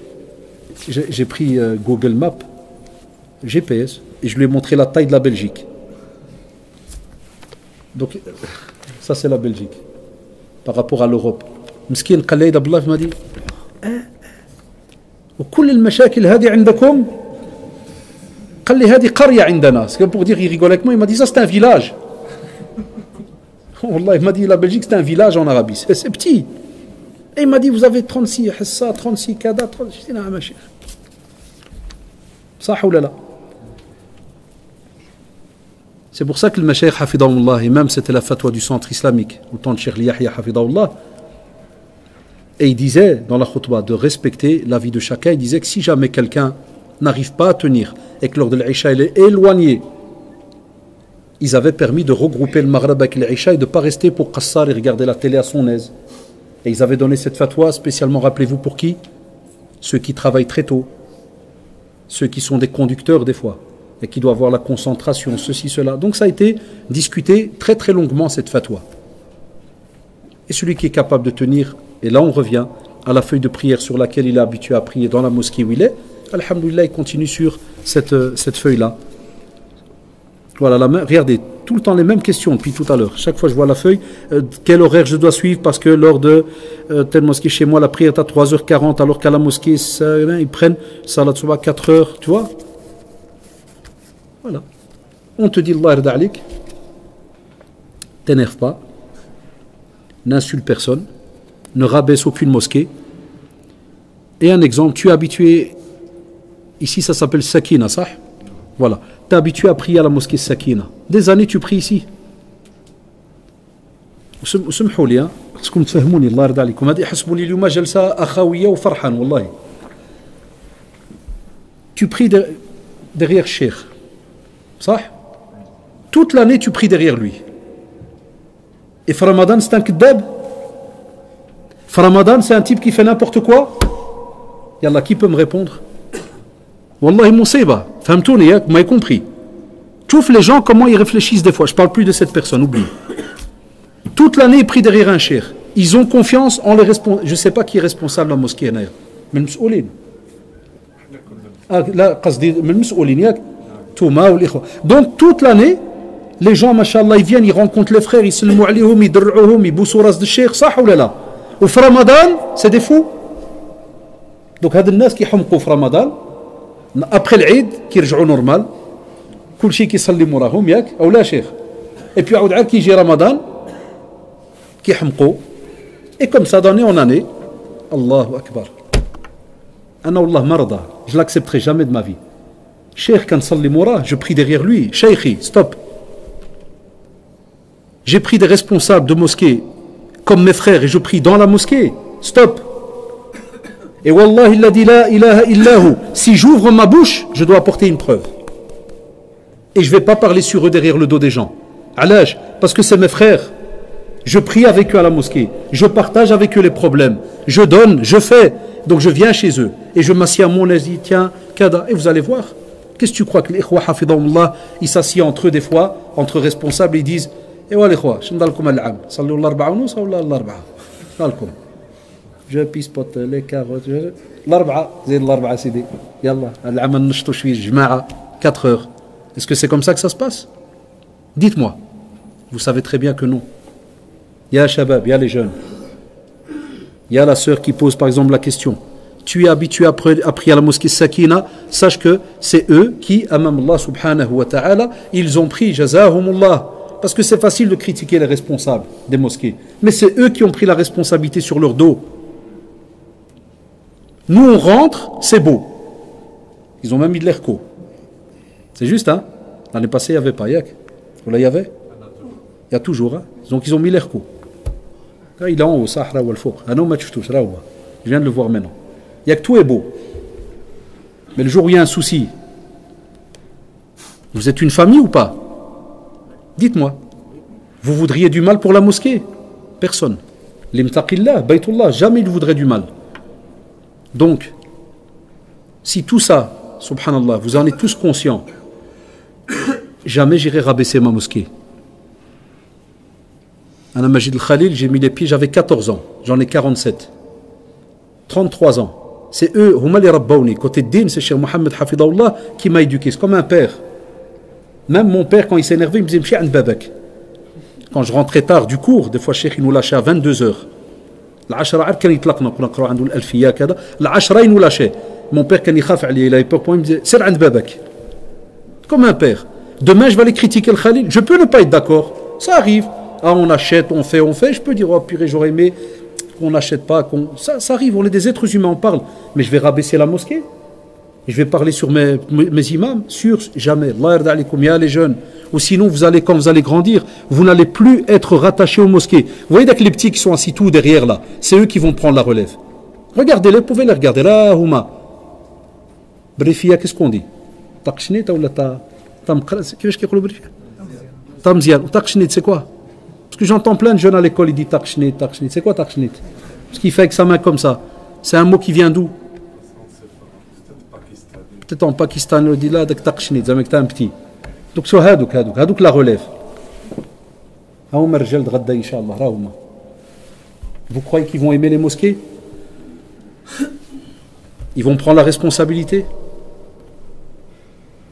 J'ai pris euh, Google Maps, GPS, et je lui ai montré la taille de la Belgique. Donc, ça c'est la Belgique, par rapport à l'Europe. Mskin Khalid Abdullah m'a dit وكل المشاكل هذه عندكم c'est Pour dire, il rigole avec moi, il m'a dit ça c'est un village. Il m'a dit la Belgique c'est un village en Arabie, c'est petit. Et il m'a dit vous avez 36 hassa, 36 kada, 36 Je. Ça là C'est pour ça que le Mashaykh Hafidahullah, et même c'était la fatwa du centre islamique, au temps de Cheikh Yahya Hafidahullah, et il disait dans la khutbah de respecter la vie de chacun, il disait que si jamais quelqu'un n'arrive pas à tenir et que lors de l'Aïcha, il est éloigné, ils avaient permis de regrouper le Maghreb avec l'Aïcha et de ne pas rester pour Qassar et regarder la télé à son aise. Et ils avaient donné cette fatwa spécialement, rappelez-vous, pour qui? Ceux qui travaillent très tôt, ceux qui sont des conducteurs des fois, et qui doivent avoir la concentration, ceci, cela. Donc ça a été discuté très très longuement, cette fatwa. Et celui qui est capable de tenir, et là on revient à la feuille de prière sur laquelle il est habitué à prier dans la mosquée où il est, Alhamdulillah, il continue sur cette, euh, cette feuille-là. Voilà, la main, regardez, tout le temps les mêmes questions depuis tout à l'heure. Chaque fois que je vois la feuille, euh, quel horaire je dois suivre parce que lors de euh, telle mosquée chez moi, la prière est à 3h40, alors qu'à la mosquée, ils prennent Salat à 4h, tu vois Voilà. On te dit Allah alik, t'énerve pas, n'insulte personne, ne rabaisse aucune mosquée. Et un exemple, tu es habitué Ici, ça s'appelle Sakina, ça Voilà. Tu es habitué à prier à la mosquée Sakina. Des années, tu pries ici. وسمحوا لي خصكم تفهموني الله يرضى عليكم هذه حسبوني اليوم جلسه اخويه وفرحان والله tu pries derrière Cheikh صح toute l'année tu pries derrière lui et Ramadan c'est un kdab Ramadan c'est un type qui fait n'importe quoi Yallah qui peut me répondre Wallahi Mousseba, Famtouni, vous m'avez compris. Touf les gens, comment ils réfléchissent des fois. Je parle plus de cette personne, oublie. Toute l'année, ils prient derrière un cher. Ils ont confiance en les responsables. Je ne sais pas qui est responsable de la mosquée, mais le Donc, toute l'année, les gens, machallah, ils viennent, ils rencontrent les frères, ils se le alayhum, ils dr'ouhum, ils de cher, ça ou là. Au Ramadan, c'est des fous. Donc, des gens qui ont Ramadan. Après l'Eid, qui rejouent normal, كل شيء كيصلي موراهم ياك او لا شيخ اي بي عاود عاد كيجي رمضان كيحمقوا اي كوم سا دوني اون اني الله اكبر انا والله مرضى je l'accepterai jamais de ma vie شيخ كنصلي موراه je prie derrière lui شيخي stop j'ai pris des responsables de mosquée comme mes frères et je prie dans la mosquée stop Et Wallahi la ilaha illahu. Si j'ouvre ma bouche, je dois apporter une preuve. Et je ne vais pas parler sur eux derrière le dos des gens. Alaj, parce que c'est mes frères. Je prie avec eux à la mosquée. Je partage avec eux les problèmes. Je donne, je fais. Donc je viens chez eux. Et je m'assieds à mon et je dis tiens, kada. Et vous allez voir. Qu'est-ce que tu crois que les hafidahumullah, ils s'assient entre eux des fois, entre responsables, ils disent Eh wa les sallallahu al-am, sallallahu al-arba'un, sallallahu. الأربعة شندالكم je بيسبوت les carottes الأربعة زيد الأربعة سيدي يلا العمل نشطوا شوية جماعة 4 heures est-ce que c'est comme ça que ça se passe dites-moi vous savez très bien que non il y a Shabab, il y a les jeunes il y a la sœur qui pose par exemple la question tu es habitué à prier à la mosquée Sakina, sache que c'est eux qui, amam Allah subhanahu wa ta'ala, ils ont pris, jazahumullah, parce que c'est facile de critiquer les responsables des mosquées, mais c'est eux qui ont pris la responsabilité sur leur dos. Nous, on rentre, c'est beau. Ils ont même mis de l'ERCO. C'est juste, hein L'année passée, il n'y avait pas. Yak. Là, il y avait Il y a toujours, hein Donc, ils ont mis l'ERCO. Il est en haut, Sahara ou Al-Fouq. Ah non, je viens de le voir maintenant. Il y a que tout est beau. Mais le jour où il y a un souci, vous êtes une famille ou pas? Dites-moi. Vous voudriez du mal pour la mosquée? Personne. L'imtaqillah, baytullah, jamais il voudrait du mal. Donc, si tout ça, subhanallah, vous en êtes tous conscients, jamais j'irai rabaisser ma mosquée. Anna Majid al-Khalil, j'ai mis les pieds, j'avais 14 ans, j'en ai 47. 33 ans c'est eux, les Rabbaouni. Côté din, c'est Cheikh Mohamed Hafidahullah qui m'a éduqué. C'est comme un père. Même mon père, quand il s'énervait, il me disait Babak. Quand je rentrais tard du cours, des fois, Cheikh, il nous lâchait à 22h. العشرة عاد كان يطلقنا كنا نقرأ عنده الألفية كذا العشرة ينو لاشي mon père كان يخاف عليه il a peur pour moi il me disait سير عند بابك comme un père demain je vais aller critiquer le Khalil je peux ne pas être d'accord ça arrive ah on achète on fait on fait je peux dire oh purée j'aurais aimé qu'on n'achète pas, qu'on... Ça, ça, arrive, on est des êtres humains, on parle. Mais je vais rabaisser la mosquée Je vais parler sur mes, imams Sur jamais. Allah les jeunes. Ou sinon, vous allez, quand vous allez grandir, vous n'allez plus être rattaché aux mosquées. Vous voyez les petits qui sont assis tout derrière là, c'est eux qui vont prendre la relève. Regardez-les, vous pouvez les regarder. Là, Houma. Brefia, qu'est-ce qu'on dit? Qu'il. Taqshnit, c'est quoi? Parce que j'entends plein de jeunes à l'école, ils disent takshnit, takshnit. C'est quoi takshnit Ce qui fait avec sa main comme ça. C'est un mot qui vient d'où? Peut-être en Pakistan, on dit là, takshnit, ça un petit. Donc c'est hadouk, hadouk, hadouk la relève. Vous croyez qu'ils vont aimer les mosquées? Ils vont prendre la responsabilité?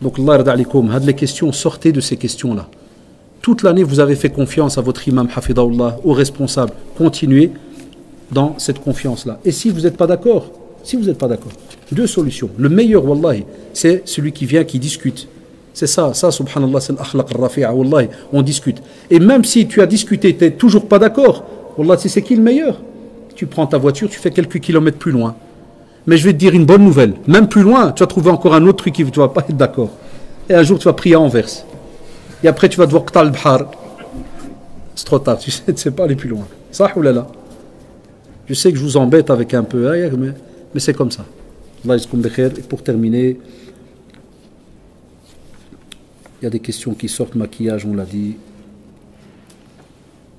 Donc Allah had les questions, sortez de ces questions-là. Toute l'année, vous avez fait confiance à votre imam Hafidahullah, aux responsables. Continuez dans cette confiance-là. Et si vous n'êtes pas d'accord, si vous n'êtes pas d'accord, deux solutions. Le meilleur, wallahi, c'est celui qui vient, qui discute. C'est ça, ça, subhanallah, c'est l'akhlaq rafi'a, wallahi, on discute. Et même si tu as discuté, tu n'es toujours pas d'accord, wallah, c'est qui le meilleur? Tu prends ta voiture, tu fais quelques kilomètres plus loin. Mais je vais te dire une bonne nouvelle. Même plus loin, tu vas trouver encore un autre truc qui tu ne vas pas être d'accord. Et un jour, tu vas prier à Anvers. Et après, tu vas devoir Qtal Bhar. C'est trop tard, tu sais, tu sais pas aller plus loin. Ça Je sais que je vous embête avec un peu, hein, mais, mais c'est comme ça. Et pour terminer, il y a des questions qui sortent, maquillage, on l'a dit.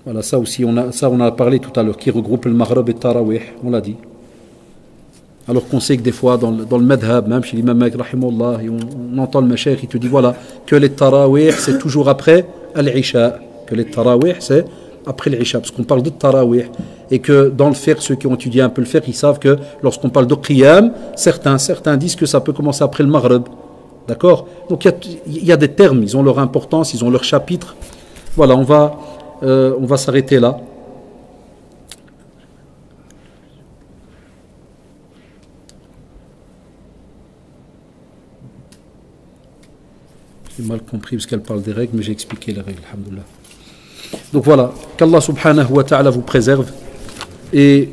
Voilà, ça aussi, on a, ça on a parlé tout à l'heure, qui regroupe le Maghreb et le Tarawih, on l'a dit. Alors qu'on sait que des fois, dans, dans le madhab, même chez l'imam Malik, on, on entend le machère qui te dit voilà, que les tarawih, c'est toujours après l'isha. Que les tarawih, c'est après l'isha. Parce qu'on parle de tarawih. Et que dans le fer, ceux qui ont étudié un peu le fer, ils savent que lorsqu'on parle de qiyam, certains, certains disent que ça peut commencer après le maghreb. D'accord? Donc il y, a des termes, ils ont leur importance, ils ont leur chapitre. Voilà, on va, euh, va s'arrêter là. J'ai mal compris parce qu'elle parle des règles, mais j'ai expliqué les règles, alhamdoulilah. Donc voilà, qu'Allah subhanahu wa ta'ala vous préserve. Et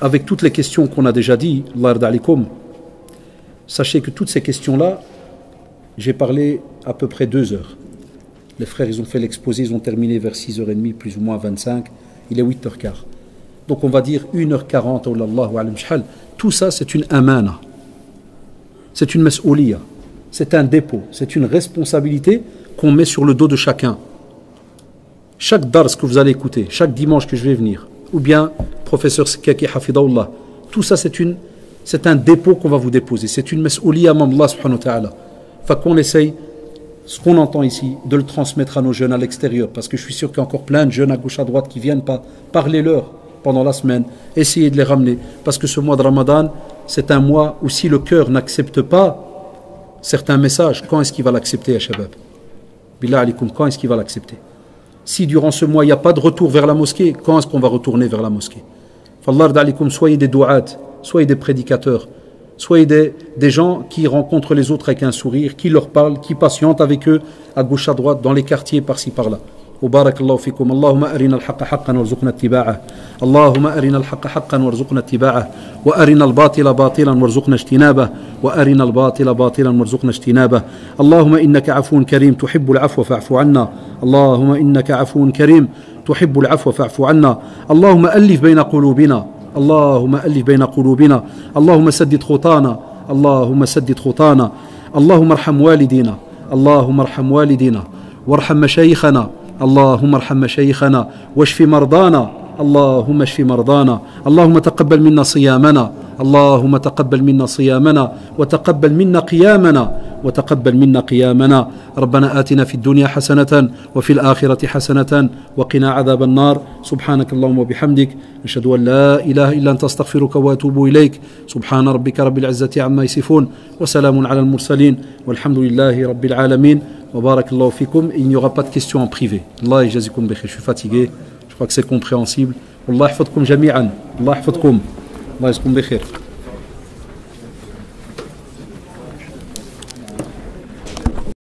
avec toutes les questions qu'on a déjà dit, sachez que toutes ces questions-là, j'ai parlé à peu près deux heures. Les frères, ils ont fait l'exposé, ils ont terminé vers 6h30, plus ou moins 25. Il est 8h15. Donc on va dire 1h40, tout ça c'est une amana. C'est une mas'ouliya c'est un dépôt, c'est une responsabilité qu'on met sur le dos de chacun. chaque dars que vous allez écouter, chaque dimanche que je vais venir, ou bien professeur Sikaki Hafidahullah, tout ça c'est une c'est un dépôt qu'on va vous déposer. C'est une mas'ouliya Allah subhanahu wa ta'ala. Fait qu'on essaye, ce qu'on entend ici, de le transmettre à nos jeunes à l'extérieur. Parce que je suis sûr qu'il y a encore plein de jeunes à gauche, à droite qui viennent pas. Parlez-leur pendant la semaine. Essayez de les ramener. Parce que ce mois de Ramadan, c'est un mois où si le cœur n'accepte pas certains messages, quand est-ce qu'il va l'accepter, Shabab Billah alikum, quand est-ce qu'il va l'accepter? Si durant ce mois, il n'y a pas de retour vers la mosquée, quand est-ce qu'on va retourner vers la mosquée soyez des dou'at, soyez des prédicateurs, soyez des, des, gens qui rencontrent les autres avec un sourire, qui leur parlent, qui patientent avec eux à gauche à droite, dans les quartiers par-ci par-là. وبارك الله فيكم. اللهم أرنا الحق حقا وارزقنا اتباعه. اللهم أرنا الحق حقا وارزقنا اتباعه. وأرنا الباطل باطلا وارزقنا اجتنابه. وأرنا الباطل باطلا وارزقنا اجتنابه. اللهم إنك عفو كريم تحب العفو فاعف عنا. اللهم إنك عفو كريم تحب العفو فاعف عنا. اللهم ألف بين قلوبنا. اللهم ألف بين قلوبنا. اللهم سدد خطانا. اللهم سدد خطانا. اللهم ارحم والدينا. اللهم ارحم والدينا. وارحم مشايخنا. اللهم ارحم مشايخنا واشف مرضانا. اللهم اشف مرضانا. اللهم تقبل منا صيامنا. اللهم تقبل منا صيامنا وتقبل منا قيامنا وتقبل منا قيامنا. ربنا آتنا في الدنيا حسنة وفي الآخرة حسنة وقنا عذاب النار. سبحانك اللهم وبحمدك نشهد أن لا إله إلا أنت أستغفرك وأتوب إليك. سبحان ربك رب العزة عما يصفون وسلام على المرسلين والحمد لله رب العالمين. Il n'y aura pas de questions en privé. Je suis fatigué. Je crois que c'est compréhensible. Allah. Allah